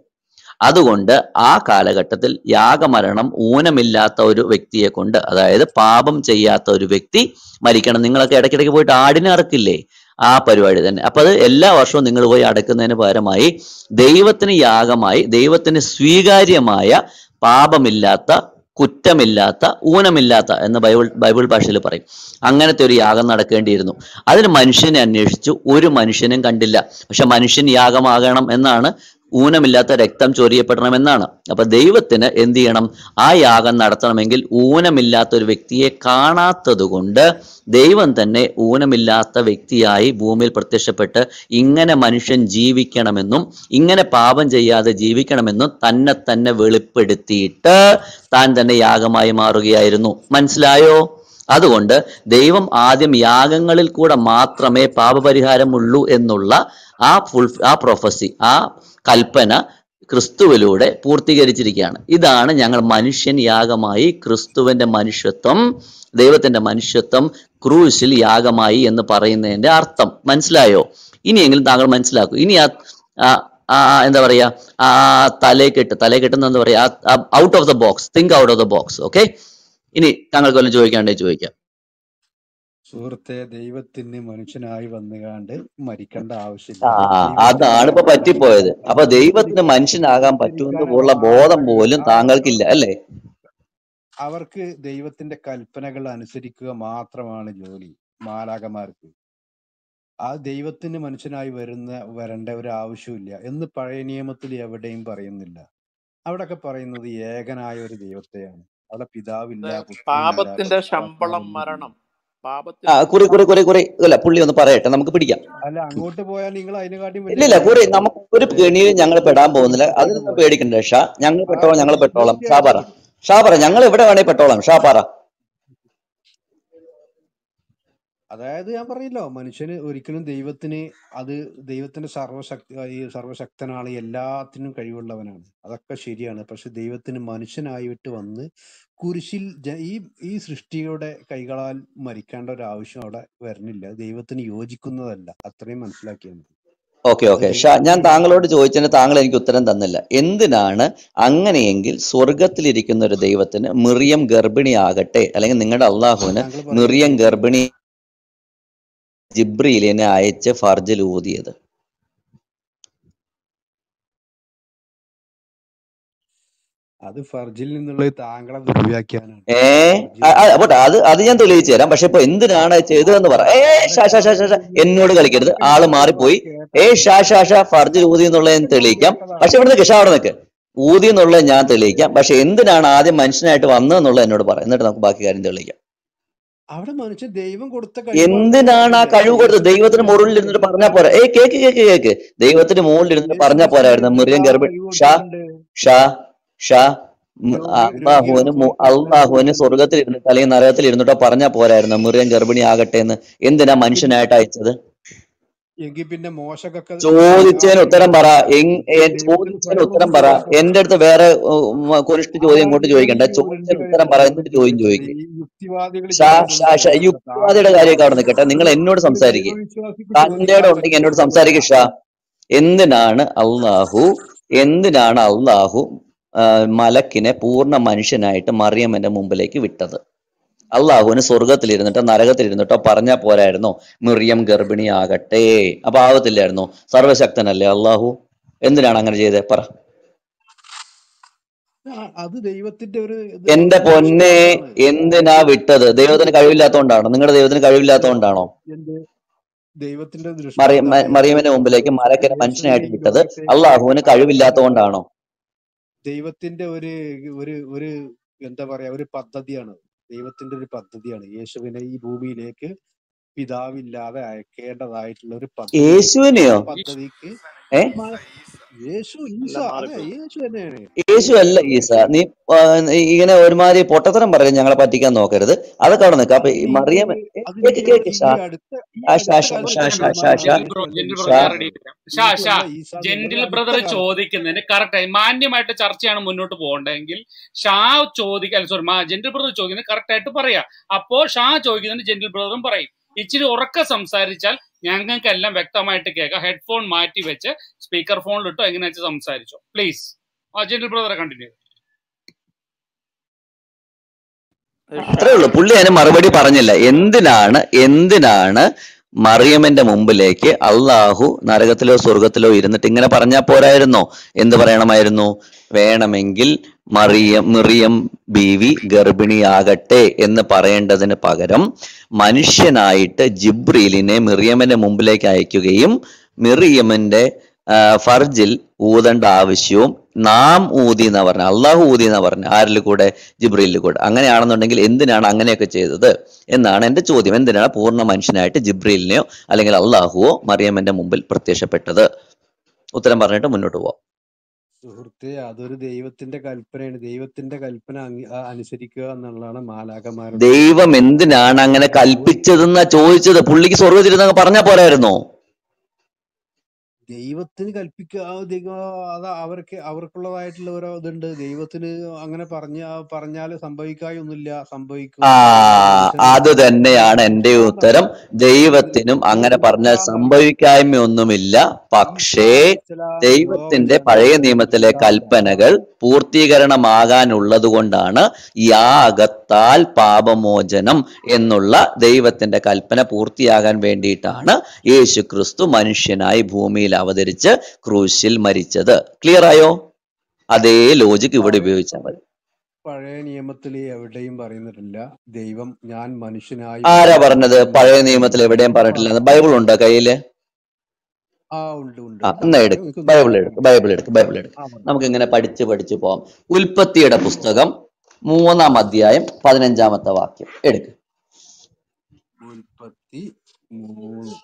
അതുകൊണ്ട് ആ കാലഘട്ടത്തിൽ യാഗമരണം ഊനമില്ലാത്ത ഒരു വ്യക്തിയെ കൊണ്ട് അതായത് പാപം ചെയ്യാത്ത ഒരു വ്യക്തി മരിക്കണം. നിങ്ങളൊക്കെ ഇടയ്ക്കിടയ്ക്ക് പോയിട്ട് ആടിനെ അറക്കില്ലേ? ആ പരിപാടി തന്നെ. അപ്പൊ അത് എല്ലാ വർഷവും നിങ്ങൾ പോയി അടക്കുന്നതിന് പകരമായി ദൈവത്തിന് യാഗമായി ദൈവത്തിന് സ്വീകാര്യമായ പാപമില്ലാത്ത കുറ്റമില്ലാത്ത ഊനമില്ലാത്ത എന്ന് ബൈബിൾ ബൈബിൾ ഭാഷയിൽ പറയും. അങ്ങനത്തെ ഒരു യാഗം നടക്കേണ്ടിയിരുന്നു. അതിന് മനുഷ്യനെ അന്വേഷിച്ചു. ഒരു മനുഷ്യനും കണ്ടില്ല. പക്ഷെ മനുഷ്യൻ യാഗമാകണം എന്നാണ് ഊനമില്ലാത്ത രക്തം ചൊരിയപ്പെടണമെന്നാണ്. അപ്പൊ ദൈവത്തിന് എന്ത് ചെയ്യണം? ആ യാഗം നടത്തണമെങ്കിൽ ഊനമില്ലാത്ത ഒരു വ്യക്തിയെ കാണാത്തത് കൊണ്ട് ദൈവം തന്നെ ഊനമില്ലാത്ത വ്യക്തിയായി ഭൂമിയിൽ പ്രത്യക്ഷപ്പെട്ട് ഇങ്ങനെ മനുഷ്യൻ ജീവിക്കണമെന്നും ഇങ്ങനെ പാപം ചെയ്യാതെ ജീവിക്കണമെന്നും തന്നെ തന്നെ വെളിപ്പെടുത്തിയിട്ട് താൻ തന്നെ യാഗമായി മാറുകയായിരുന്നു. മനസ്സിലായോ? അതുകൊണ്ട് ദൈവം ആദ്യം യാഗങ്ങളിൽ കൂടെ മാത്രമേ പാപപരിഹാരമുള്ളൂ എന്നുള്ള ആ ഫുൾ ആ പ്രൊഫസി ആ കൽപ്പന ക്രിസ്തുവിലൂടെ പൂർത്തീകരിച്ചിരിക്കുകയാണ്. ഇതാണ് ഞങ്ങൾ മനുഷ്യൻ യാഗമായി ക്രിസ്തുവിന്റെ മനുഷ്യത്വം ദൈവത്തിന്റെ മനുഷ്യത്വം ക്രൂശിൽ യാഗമായി എന്ന് പറയുന്നതിന്റെ അർത്ഥം. മനസ്സിലായോ? ഇനിയെങ്കിലും താങ്കൾ മനസ്സിലാക്കൂ. ഇനി ആ എന്താ പറയാ ആ തലേക്കെട്ട് തലേക്കെട്ടെന്ന് എന്താ പറയാ out of the box think out of the box okay ഇനി താങ്കൾക്ക് വല്ലതും ചോദിക്കാണ്ടേ ചോദിക്കാം. സുഹൃത്തെ ദൈവത്തിന് മനുഷ്യനായി വന്നുകാണ്ട് മരിക്കേണ്ട ആവശ്യമില്ല. അതാണ് ഇപ്പൊ പറ്റിപ്പോയത്. അപ്പൊ ദൈവത്തിന് മനുഷ്യനാകാൻ പറ്റുമെന്ന് പോലുള്ള ബോധം പോലും താങ്കൾക്കില്ല അല്ലേ? അവർക്ക് ദൈവത്തിന്റെ കൽപ്പനകൾ അനുസരിക്കുക മാത്രമാണ് ജോലി മാലാകമാർക്ക് ആ ദൈവത്തിന് മനുഷ്യനായി വരുന്ന വരേണ്ട ഒരു ആവശ്യമില്ല എന്ന് പഴയ നിയമത്തിൽ എവിടെയും പറയുന്നില്ല. അവിടൊക്കെ പറയുന്നത് ഏകനായ ഒരു ദൈവത്തെയാണ്. അവിടെ പിതാവില്ല പാപത്തിന്റെ ശമ്പളം മരണം. കുറി കുറി കുറി കുറി. അല്ല പുള്ളി ഒന്ന് പറയട്ടെ നമുക്ക് പിടിക്കാം. അല്ല അങ്ങോട്ട് പോയാൽ നിങ്ങൾ ഇല്ലില്ല കുറി നമുക്ക് ഒരു കെണിയിൽ ഞങ്ങൾ പെടാൻ പോകുന്നില്ല. അതിനൊന്നും പേടിക്കണ്ട ഷാ. ഞങ്ങൾ പെട്ടോളാം ഞങ്ങൾ പെട്ടോളാം. ഷാ പറ. ഷാ പറ ഞങ്ങൾ എവിടെ വേണേ പെട്ടോളാം. ഷാ പറ. അതായത് ഞാൻ പറഞ്ഞല്ലോ മനുഷ്യന് ഒരിക്കലും ദൈവത്തിന് അത് ദൈവത്തിന്റെ സർവശക്തി ഈ സർവശക്തനാണ് എല്ലാത്തിനും കഴിവുള്ളവനാണ്. അതൊക്കെ ശരിയാണ്. പക്ഷെ ദൈവത്തിന് മനുഷ്യനായിട്ട് വന്ന് കുരിശിൽ ഈ ഈ സൃഷ്ടിയുടെ കൈകളാൽ മരിക്കേണ്ട ഒരു ആവശ്യം അവിടെ വരുന്നില്ല ദൈവത്തിന് യോജിക്കുന്നതല്ല. അത്രയും മനസ്സിലാക്കിയാൽ മതി. Okay okay. ഷാ ഞാൻ താങ്കളോട് ചോദിച്ചതിന് താങ്കൾ എനിക്ക് ഉത്തരം തന്നില്ല. എന്തിനാണ് അങ്ങനെയെങ്കിൽ സ്വർഗത്തിലിരിക്കുന്ന ഒരു ദൈവത്തിന് മിറിയം ഗർഭിണിയാകട്ടെ അല്ലെങ്കിൽ നിങ്ങളുടെ അള്ളാഹുവിന് മിറിയം ഗർഭിണി ജിബ്രീലിനെ അയച്ച് ഫർജിൽ ഊതിയത് അത് ഫർജിൽ നിന്നുള്ള താങ്കളെ ദുർവ്യാഖ്യാനാണ് ഏ? പോട്ടെ അത് അത് ഞാൻ തെളിയിച്ചു തരാം. പക്ഷെ ഇപ്പൊ എന്തിനാണ് ചെയ്തതെന്ന് പറ. ഏ ഷാ ഷാ ഷാ ഷാ എന്നോട് കളിക്കരുത്. ആൾ മാറിപ്പോയി. ഏ ഷാ ഷാ ഷാ ഫർജിൽ ഊതി എന്നുള്ളത് ഞാൻ തെളിയിക്കാം. പക്ഷെ ഇവിടെ നിൽക്ക് ഷാ അവിടെ നിൽക്ക് ഊതി എന്നുള്ളത് ഞാൻ തെളിയിക്കാം. പക്ഷെ എന്തിനാണ് ആദ്യം മനുഷ്യനായിട്ട് വന്നതെന്നുള്ളത് എന്നോട് പറ. എന്നിട്ട് നമുക്ക് ബാക്കി കാര്യം തെളിയിക്കാം. അവിടെ മനുഷ്യൻ ദൈവം കൊടുത്ത എന്തിനാണ് ആ കഴിവ് കൊടുത്തത്? ദൈവത്തിന് മുകളിൽ ഇരുന്നിട്ട് പറഞ്ഞാ പോരാ. ഏ കേക്ക് കേക്ക് കേക്ക്. ദൈവത്തിന് മുകളിൽ ഇരുന്നിട്ട് പറഞ്ഞാ പോരായിരുന്നു മുറിയം ഗർഭിണി ഷാ ഷാ ഷാ. അള്ളാഹുവിന് അള്ളാഹുവിന് സ്വർഗത്തിൽ ഇരുന്നിട്ട് അല്ലെങ്കിൽ നരകത്തിൽ ഇരുന്നിട്ടോ പറഞ്ഞാ പോരായിരുന്നു മുറിയൻ ഗർഭിണി ആകട്ടെ എന്ന് എന്തിനാ മനുഷ്യനായിട്ട് അയച്ചത്? എങ്കിൽ പിന്നെ മോശമൊക്കെ ചോദിച്ചതിന് ഉത്തരം പറ. ചോദിച്ചതിന് ഉത്തരം പറ. എന്റെ അടുത്ത് വേറെ കുരിഷ്ട ചോദ്യം ഇങ്ങോട്ട് ചോദിക്കണ്ട. ചോദിച്ചതിന് ഉത്തരം പറ എന്നിട്ട് ചോദ്യം ചോദിക്കും. യുക്തിവാദിയുടെ കാര്യമൊക്കെ അവിടെ നിൽക്കട്ടെ. നിങ്ങൾ എന്നോട് സംസാരിക്കും. തന്റെ ഉണ്ടെങ്കിൽ എന്നോട് സംസാരിക്കും ഷാ എന്തിനാണ് അള്ളാഹു എന്തിനാണ് അള്ളാഹു മലക്കിനെ പൂർണ മനുഷ്യനായിട്ട് മറിയമ്മന്റെ മുമ്പിലേക്ക് വിട്ടത്? അള്ളാഹുവിന് സ്വർഗത്തിലിരുന്നിട്ടോ നരകത്തിലിരുന്നിട്ടോ പറഞ്ഞ പോരായിരുന്നോ മിറിയം ഗർഭിണിയാകട്ടെ. അപ്പൊ ആവത്തില്ലായിരുന്നോ സർവശക്തനല്ലേ അള്ളാഹു? എന്തിനാണ് അങ്ങനെ ചെയ്തേ? പറ. അത് ദൈവത്തിന്റെ ഒരു എന്റെ പൊന്നെ എന്തിനാ വിട്ടത്? ദൈവത്തിന് കഴിവില്ലാത്തോണ്ടാണോ? നിങ്ങളുടെ ദൈവത്തിന് കഴിവില്ലാത്തോണ്ടാണോ? ദൈവത്തിന്റെ മറിയമ്മന്റെ മുമ്പിലേക്ക് മരക്കര മനുഷ്യനായിട്ട് വിട്ടത് അള്ളാഹുവിന് കഴിവില്ലാത്തോണ്ടാണോ? ദൈവത്തിന്റെ ഒരു ഒരു ഒരു എന്താ പറയാ ഒരു പദ്ധതിയാണ്. ദൈവത്തിന്റെ ഒരു പദ്ധതിയാണ്. യേശുവിനെ ഈ ഭൂമിയിലേക്ക് പിതാവില്ലാതെ അയക്കേണ്ടതായിട്ടുള്ള ഒരു പദ്ധതി. യേശുവിനെയോ? പദ്ധതിക്ക് യേശു അല്ല ഈസ നീ ഇങ്ങനെ ഒരുമാതിരി പൊട്ടത്തരം പറഞ്ഞ് ഞങ്ങളെ പറ്റിക്കാൻ നോക്കരുത്. അതൊക്കെ അവിടെ നിൽക്കാം. അപ്പൊ മറിയം ജെന്റിൽ ബ്രദർ ചോദിക്കുന്നതിന് കറക്റ്റ് മാന്യമായിട്ട് ചർച്ചയാണ് മുന്നോട്ട് പോകേണ്ടതെങ്കിൽ ഷാ ചോദിക്കുക അല്ല സോറി ജെന്റിൽ ബ്രദർ ചോദിക്കുന്നത് കറക്റ്റ് ആയിട്ട് പറയാ. അപ്പോ ഷാ ചോദിക്കുന്നതിന് ജെന്റിൽ ബ്രദറും പറയും. ഇച്ചിരി ഉറക്ക സംസാരിച്ചാൽ ഞങ്ങൾക്കെല്ലാം വ്യക്തമായിട്ട് കേൾക്കാം. ഹെഡ്ഫോൺ മാറ്റി വെച്ച് സ്പീക്കർ ഫോണിലിട്ടോ എങ്ങനെ വെച്ച് സംസാരിച്ചോ? പ്ലീസ് ആ ബ്രദർ കണ്ടിന്യൂ അത്രേ ഉള്ളൂ. പുള്ളി അതിന് മറുപടി പറഞ്ഞില്ല. എന്തിനാണ് എന്തിനാണ് മറിയമ്മന്റെ മുമ്പിലേക്ക് അള്ളാഹു നരകത്തിലോ സ്വർഗത്തിലോ ഇരുന്നിട്ട് ഇങ്ങനെ പറഞ്ഞാൽ പോരായിരുന്നോ? എന്ത് പറയണമായിരുന്നു? വേണമെങ്കിൽ മറിയം മെറിയം ബീവി ഗർഭിണിയാകട്ടെ എന്ന് പറയേണ്ടതിന് പകരം മനുഷ്യനായിട്ട് ജിബ്രീലിനെ മെറിയമ്മന്റെ മുമ്പിലേക്ക് അയക്കുകയും മെറിയമ്മന്റെ ഫർജിൽ ഊതേണ്ട ആവശ്യവും നാം ഊതി എന്ന് പറഞ്ഞ അള്ളാഹു ഊതി എന്ന് പറഞ്ഞ ആരിൽ കൂടെ? ജിബ്രീലിൽ കൂടെ. അങ്ങനെയാണെന്നുണ്ടെങ്കിൽ എന്തിനാണ് അങ്ങനെയൊക്കെ ചെയ്തത് എന്നാണ് എന്റെ ചോദ്യം. എന്തിനാണ് പൂർണ മനുഷ്യനായിട്ട് ജിബ്രീലിനെയോ അല്ലെങ്കിൽ അള്ളാഹുവോ മറിയമ്മന്റെ മുമ്പിൽ പ്രത്യക്ഷപ്പെട്ടത്? ഉത്തരം പറഞ്ഞിട്ട് മുന്നോട്ട് പോവാം. സുഹൃത്തെ അതൊരു ദൈവത്തിന്റെ കൽപ്പനയാണ്. ദൈവത്തിന്റെ കൽപ്പന അനുസരിക്കുക എന്നുള്ളതാണ് മാലാകമാരുടെ ദൈവം എന്തിനാണ് അങ്ങനെ കൽപ്പിച്ചതെന്നാ ചോദിച്ചത്? പുള്ളിക്ക് സ്വർഗത്തിരുന്നങ്ങ് പറഞ്ഞാ പോരായിരുന്നോ? ദൈവത്തിന് കൽപ്പിക്കുക അതാ ദൈവം അത് അവർക്ക് അവർക്കുള്ളതായിട്ടുള്ള ഓരോ ഇതുണ്ട്. ദൈവത്തിന് അങ്ങനെ പറഞ്ഞ പറഞ്ഞാൽ സംഭവിക്കായൊന്നുമില്ല. സംഭവിക്കും. ആ അത് തന്നെയാണ് എന്റെ ഉത്തരം. ദൈവത്തിനും അങ്ങനെ പറഞ്ഞാൽ സംഭവിക്കായ്മ ഒന്നുമില്ല സംഭവിക്കായ്മയൊന്നുമില്ല. പക്ഷേ ദൈവത്തിന്റെ പഴയ നിയമത്തിലെ കൽപ്പനകൾ പൂർത്തീകരണമാകാനുള്ളത് കൊണ്ടാണ് യാഗത്താൽ പാപമോചനം എന്നുള്ള ദൈവത്തിന്റെ കൽപ്പന പൂർത്തിയാകാൻ വേണ്ടിയിട്ടാണ് യേശു ക്രിസ്തു മനുഷ്യനായി ഭൂമിയിൽ അവതരിച്ച് ക്രൂശിൽ മരിച്ചത്. ക്ലിയർ ആയോ? അതേ ലോജിക് ഇവിടെ ഉപയോഗിച്ചാൽ മതി. പഴയ നിയമത്തിൽ എവിടെയും പറയുന്നിട്ടില്ല. ദൈവം ഞാൻ മനുഷ്യനായി ആരാ പറഞ്ഞത്? പഴയ നിയമത്തിൽ എവിടെയും പറഞ്ഞിട്ടില്ല. ബൈബിൾ ഉണ്ടോ കയ്യിൽ? എന്നാ ബൈബിൾ എടുക്ക്. ബൈബിൾ എടുക്ക്. ബൈബിൾ എടുക്ക്. നമുക്ക് ഇങ്ങനെ പഠിച്ച് പഠിച്ച് പോവാം. ഉൽപ്പത്തിയുടെ പുസ്തകം മൂന്നാം അധ്യായം പതിനഞ്ചാമത്തെ വാക്യം. എടുക്കുക ഉൽപ്പത്തി മൂന്ന്.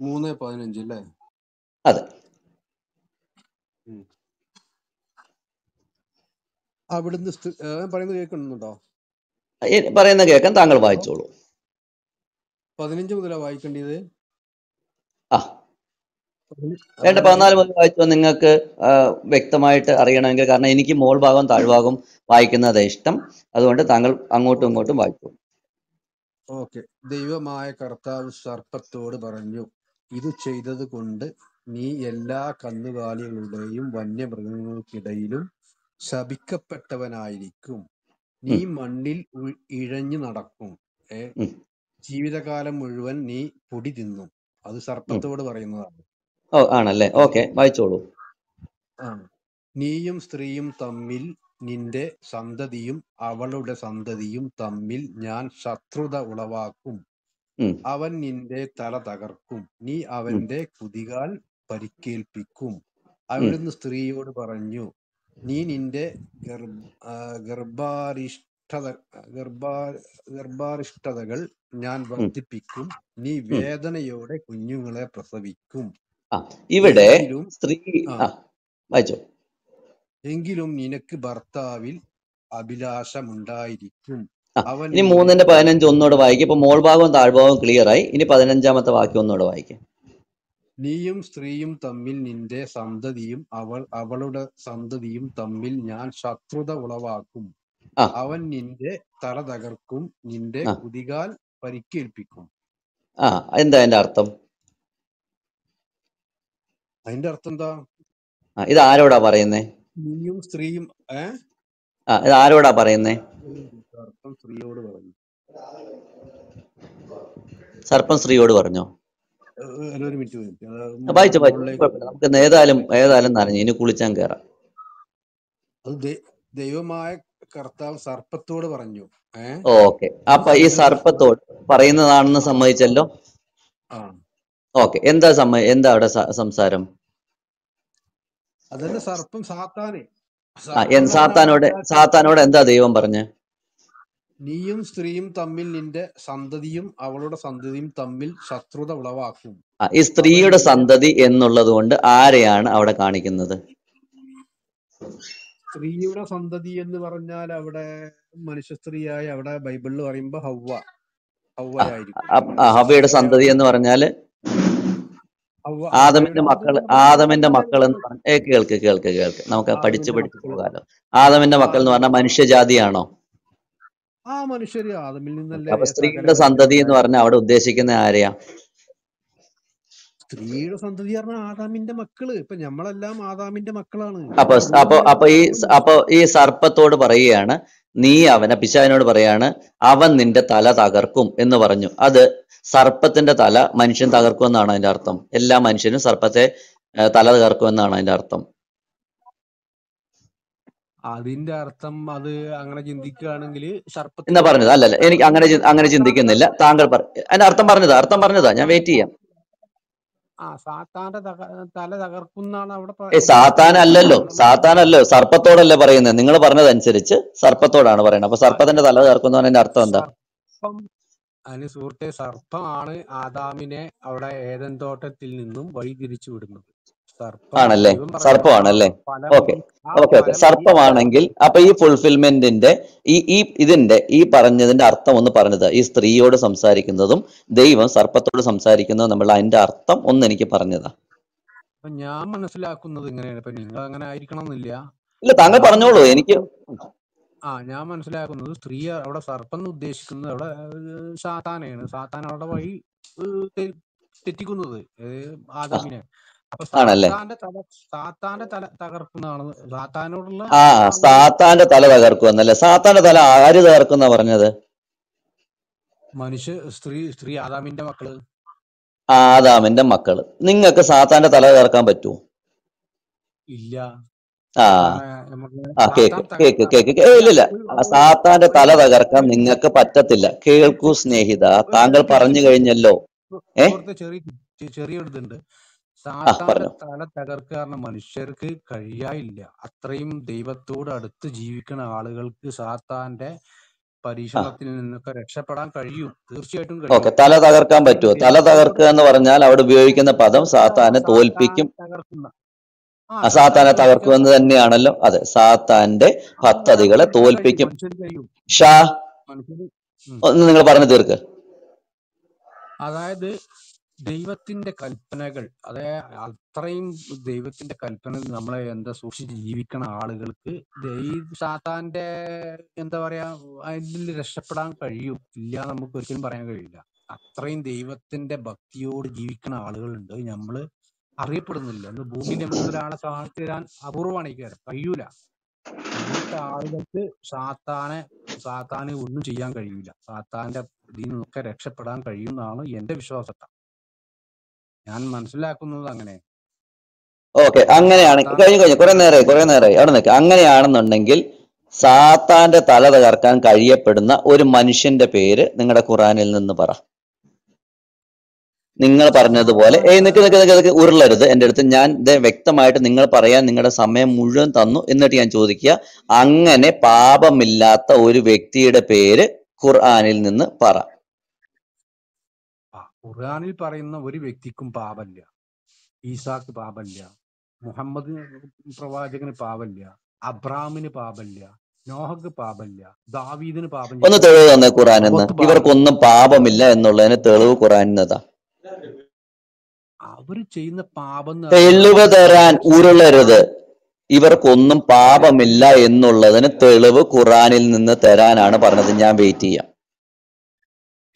മൂന്ന് പതിനഞ്ച് അല്ലേ? അതെ. അവിടുന്ന് പറയുന്നത് കേൾക്കുന്നുണ്ടോ? പറയുന്ന കേൾക്കാൻ താങ്കൾ വായിച്ചോളൂ. പതിനഞ്ച് മുതലാ വായിക്കേണ്ടത്? ആ. വേണ്ട പതിനാല് മുതൽ വായിച്ചോ. നിങ്ങൾക്ക് വ്യക്തമായിട്ട് അറിയണമെങ്കിൽ കാരണം എനിക്ക് മോൾ ഭാഗം താഴ്ഭാഗം വായിക്കുന്നത് ഇഷ്ടം. അതുകൊണ്ട് താങ്കൾ അങ്ങോട്ടും ഇങ്ങോട്ടും വായിച്ചു ഓക്കെ. ദൈവമായ കർത്താവ് സർപ്പത്തോട് പറഞ്ഞു ഇത് ചെയ്തത് കൊണ്ട് നീ എല്ലാ കന്നുകാലികളുടെയും വന്യമൃഗങ്ങൾക്കിടയിലും ശപിക്കപ്പെട്ടവനായിരിക്കും. നീ മണ്ണിൽ ഇഴഞ്ഞു നടക്കും. ജീവിതകാലം മുഴുവൻ നീ പൊടി തിന്നും. അത്. സർപ്പത്തോട് പറയുന്നതാണ്. ഓ ആണല്ലേ. ഓക്കെ വായിച്ചോളൂ. നീയും സ്ത്രീയും തമ്മിൽ നിന്റെ സന്തതിയും അവളുടെ സന്തതിയും തമ്മിൽ ഞാൻ ശത്രുത ഉളവാക്കും. അവൻ നിന്റെ തല തകർക്കും. നീ അവന്റെ കുതികാൽ പരിക്കേൽപ്പിക്കും. അവിടുന്ന് സ്ത്രീയോട് പറഞ്ഞു നീ നിന്റെ ഗർഭാരിഷ്ഠത ഗർഭാരിഷ്ഠതകൾ ഗർഭാ ഞാൻ വർദ്ധിപ്പിക്കും. നീ വേദനയോടെ കുഞ്ഞുങ്ങളെ പ്രസവിക്കും. ആ ഇവിടെ സ്ത്രീ വായിച്ചോ. എങ്കിലും നിനക്ക് ഭർത്താവിൽ അഭിലാഷമുണ്ടായിരിക്കും. ഇനി നിന്നെ മൂന്നിന്റെ പതിനഞ്ച് ഒന്നോട് വായിക്കും. ഇപ്പൊ മോൾ ഭാഗവും താഴ്ഭാഗവും ക്ലിയർ ആയി. ഇനി പതിനഞ്ചാമത്തെ വാക്യം ഒന്നോട് വായിക്കും. നീയും സ്ത്രീയും തമ്മിൽ നിന്റെ സന്തതിയും അവൾ അവളുടെ സന്തതിയും തമ്മിൽ ഞാൻ ശത്രുത ഉളവാക്കും. അവൻ നിന്റെ തല തകർക്കും നിന്റെ കുതികാൽ പരിക്കേൽപ്പിക്കും. ആ എന്താ അതിന്റെ അർത്ഥം? അതിന്റെ അർത്ഥം എന്താ? ഇത് ആരോടാ പറയുന്നേ? നീയും സ്ത്രീയും ഏ? ഇത് ആരോടാ പറയുന്നേ? സർപ്പം സ്ത്രീയോട് പറഞ്ഞു. സർപ്പം സ്ത്രീയോട് പറഞ്ഞോ? വായിച്ചോ വായിച്ചോ. നമുക്ക് ഏതായാലും ഏതായാലും നനഞ്ഞു ഇനി കുളിച്ചാൻ കയറാം അത് ദൈവമായ കർത്താവ് സർപ്പത്തോട് പറഞ്ഞു ഓക്കെ. അപ്പൊ ഈ സർപ്പത്തോട് പറയുന്നതാണെന്ന് സമ്മതിച്ചല്ലോ? ഓക്കെ. എന്താ സമ്മ എന്താ അവിടെ സംസാരം? അതന്നെ സർപ്പം സാത്താനെ. സാത്താനോട് സാത്താനോട് എന്താ ദൈവം പറഞ്ഞ്? നീയും സ്ത്രീയും തമ്മിൽ നിന്റെ സന്തതിയും അവളുടെ സന്തതിയും തമ്മിൽ ശത്രുത ഉളവാക്കും. ഈ സ്ത്രീയുടെ സന്തതി എന്നുള്ളത് കൊണ്ട് ആരെയാണ് അവിടെ കാണിക്കുന്നത്? സ്ത്രീയുടെ സന്തതി എന്ന് പറഞ്ഞാൽ അവിടെ മനുഷ്യ സ്ത്രീയായ അവിടെ ബൈബിളിൽ പറയുമ്പോ ഹവ്വ. ഹവ്വയായിരിക്കും. ഹവ്വയുടെ സന്തതി എന്ന് പറഞ്ഞാൽ ആദമിന്റെ മക്കൾ ആദമിന്റെ മക്കൾ എന്ന് പറഞ്ഞ കേൾക്ക് കേൾക്ക് കേൾക്ക്. നമുക്ക് പഠിച്ച് പഠിച്ച് പോകാലോ. ആദമിന്റെ മക്കൾ എന്ന് പറഞ്ഞാൽ മനുഷ്യജാതിയാണോ? ആ മനുഷ്യര് ആദമിൽ നിന്നല്ലേ അപ്പൊ സ്ത്രീയുടെ സന്തതി എന്ന് പറഞ്ഞാൽ അവിടെ ഉദ്ദേശിക്കുന്ന ആരെയാ? സ്ത്രീയുടെ സന്തതി പറഞ്ഞാൽ ആദാമിന്റെ മക്കൾ. ഇപ്പൊ നമ്മളെല്ലാം ആദാമിന്റെ മക്കളാണ്. അപ്പൊ അപ്പൊ അപ്പൊ ഈ അപ്പൊ ഈ സർപ്പത്തോട് പറയുകയാണ് നീ അവനെ പിശാവിനോട് പറയാണ് അവൻ നിന്റെ തല തകർക്കും എന്ന് പറഞ്ഞു. അത് സർപ്പത്തിന്റെ തല മനുഷ്യൻ തകർക്കും എന്നാണ് അതിന്റെ അർത്ഥം. എല്ലാ മനുഷ്യനും സർപ്പത്തെ തല തകർക്കും എന്നാണ് അതിന്റെ അർത്ഥം. അതിന്റെ അർത്ഥം അത് അങ്ങനെ ചിന്തിക്കുകയാണെങ്കിൽ എന്നാ സർപ്പത്തിന്റെ പറഞ്ഞത്? അല്ലല്ല എനിക്ക് അങ്ങനെ അങ്ങനെ ചിന്തിക്കുന്നില്ല. താങ്കൾ പറ അതിന്റെ അർത്ഥം പറഞ്ഞതാ അർത്ഥം പറഞ്ഞതാ. ഞാൻ വെയിറ്റ് ചെയ്യാം. തല തകർക്കുന്നാണ് അവിടെ സാത്താൻ അല്ലല്ലോ സാത്താൻ അല്ലോ സർപ്പത്തോടല്ലേ പറയുന്നത്? നിങ്ങൾ പറഞ്ഞതനുസരിച്ച് സർപ്പത്തോടാണ് പറയുന്നത്. അപ്പൊ സർപ്പത്തിന്റെ തല തകർക്കുന്നതിന്റെ അർത്ഥം എന്താ? അതിന് സുഹൃത്തെ സർപ്പമാണ് ആദാമിനെ അവിടെ ഏദൻ തോട്ടത്തിൽ നിന്നും വഴിതിരിച്ചു വിടുന്നത് സർപ്പം ആണല്ലേ സർപ്പമാണല്ലേ? ഓക്കെ. Okay okay. സർപ്പമാണെങ്കിൽ അപ്പൊ ഈ ഫുൾഫിൽമെന്റിന്റെ ഈ ഈ ഇതിന്റെ ഈ പറഞ്ഞതിന്റെ അർത്ഥം ഒന്ന് പറഞ്ഞത്. ഈ സ്ത്രീയോട് സംസാരിക്കുന്നതും ദൈവം സർപ്പത്തോട് സംസാരിക്കുന്നതും നമ്മൾ അതിന്റെ അർത്ഥം ഒന്ന് എനിക്ക് പറഞ്ഞതാ. ഞാൻ മനസ്സിലാക്കുന്നത് ഇങ്ങനെയാണ്. ഇപ്പൊ നിങ്ങൾ അങ്ങനെ ആയിരിക്കണം എന്നില്ല ഇല്ല താങ്കൾ പറഞ്ഞോളൂ. എനിക്ക് ആ ഞാൻ മനസ്സിലാക്കുന്നത് സ്ത്രീ അവിടെ സർപ്പം ഉദ്ദേശിക്കുന്നത് അവിടെ സാത്താനാണ് സാത്താൻ അവിടെ വഴി തെറ്റിക്കുന്നത്. ഏഹ്, ആ സാത്താന്റെ തല സാത്താന്റെ എന്നല്ലേ സാത്താന്റെ തല ആര് തകർക്കുന്ന പറഞ്ഞത്? മനുഷ്യ സ്ത്രീ സ്ത്രീ ആദാമിന്റെ മക്കൾ. ആദാമിന്റെ മക്കൾ. നിങ്ങൾക്ക് സാത്താന്റെ തല തകർക്കാൻ പറ്റുമോ? ഇല്ല. ആ. കേക്ക് കേക്ക് കേക്ക് ഇല്ലില്ല സാത്താന്റെ തല തകർക്കാൻ നിങ്ങൾക്ക് പറ്റത്തില്ല. കേൾക്കൂ സ്നേഹിത താങ്കൾ പറഞ്ഞു കഴിഞ്ഞല്ലോ. ഏ? ചെറിയ ചെറിയ സാത്താന്റെ തല തകർക്കുക കാരണം മനുഷ്യർക്ക് കഴിയായില്ല അത്രയും ദൈവത്തോട് അടുത്ത് ജീവിക്കുന്ന ആളുകൾക്ക് സാത്താന്റെ പരീക്ഷണത്തിൽ നിന്നൊക്കെ രക്ഷപ്പെടാൻ കഴിയും. തീർച്ചയായിട്ടും ഓക്കെ കഴിയും തല തകർക്കാൻ പറ്റുമോ? തല തകർക്കുക എന്ന് പറഞ്ഞാൽ അവിടെ ഉപയോഗിക്കുന്ന പദം സാത്താനെ തോൽപ്പിക്കും. സാത്താനെ തകർക്കുമെന്ന് തന്നെയാണല്ലോ. അതെ സാത്താന്റെ പദ്ധതികളെ തോൽപ്പിക്കും. ഷാ ഒന്ന് നിങ്ങൾ പറഞ്ഞു തീർക്ക്. അതായത് ദൈവത്തിന്റെ കൽപ്പനകൾ അതേ അത്രയും ദൈവത്തിന്റെ കൽപ്പന നമ്മളെ എന്താ സൂക്ഷിച്ച് ജീവിക്കണ ആളുകൾക്ക് ദൈവ സാത്താന്റെ എന്താ പറയാ അതിൽ രക്ഷപ്പെടാൻ കഴിയും. ഇല്ല നമുക്ക് ഒരിക്കലും പറയാൻ കഴിയില്ല. അത്രയും ദൈവത്തിന്റെ ഭക്തിയോട് ജീവിക്കണ ആളുകളുണ്ട്. നമ്മൾ അറിയപ്പെടുന്നില്ല. ഇന്ന് ഭൂമിയിൽ ഒരാളെ കാണിച്ചു തരാൻ അപൂർവമാണ് ഈ കാര്യം. കഴിയൂല. ആളുകൾക്ക് സാത്താനെ സാത്താന് ഒന്നും ചെയ്യാൻ കഴിയില്ല സാത്താന്റെ ഇതിൽ നിന്നൊക്കെ രക്ഷപ്പെടാൻ കഴിയുമെന്നാണ് എന്റെ വിശ്വാസത്തെ ഞാൻ മനസ്സിലാക്കുന്നത് അങ്ങനെ. ഓക്കെ അങ്ങനെയാണ്. കഴിഞ്ഞു കഴിഞ്ഞു കുറെ നേരമായി കുറെ നേരമായി അവിടെ നിൽക്കുക അങ്ങനെയാണെന്നുണ്ടെങ്കിൽ സാത്താന്റെ തല തകർക്കാൻ കഴിയപ്പെടുന്ന ഒരു മനുഷ്യന്റെ പേര് നിങ്ങളുടെ ഖുറാനിൽ നിന്ന് പറ. നിങ്ങൾ പറഞ്ഞതുപോലെ ഏയ് നിൽക്ക് നിൽക്ക് നിൽക്ക് നിൽക്ക് ഉരുളരുത്. എന്റെ അടുത്ത് ഞാൻ ഇത് വ്യക്തമായിട്ട് നിങ്ങൾ പറയാൻ നിങ്ങളുടെ സമയം മുഴുവൻ തന്നു എന്നിട്ട് ഞാൻ ചോദിക്കുക. അങ്ങനെ പാപമില്ലാത്ത ഒരു വ്യക്തിയുടെ പേര് ഖുർആാനിൽ നിന്ന് പറ. ഖുർആനിൽ പറയുന്ന ഒരു വ്യക്തിക്കും പാപല്ല. ഈസാക്ക് പാപല്ല. മുഹമ്മദ് പ്രവാചകന് പാപല്ല. അബ്രാമിന് പാപമില്ല നോഹക്ക് പാപമില്ല ദാവീദിന് പാപം ഒന്ന് തെളിവ് തന്നെ ഖുറാൻ എന്ന്. ഇവർക്കൊന്നും പാപമില്ല എന്നുള്ളതിന് തെളിവ് ഖുറാനിന്നതാ അവർ ചെയ്യുന്ന പാപം തെളിവ് തരാൻ ഉരുളരുത്. ഇവർക്കൊന്നും പാപമില്ല എന്നുള്ളതിന് തെളിവ് ഖുറാനിൽ നിന്ന് തരാനാണ് പറഞ്ഞത്. ഞാൻ വെയിറ്റ് ചെയ്യാം.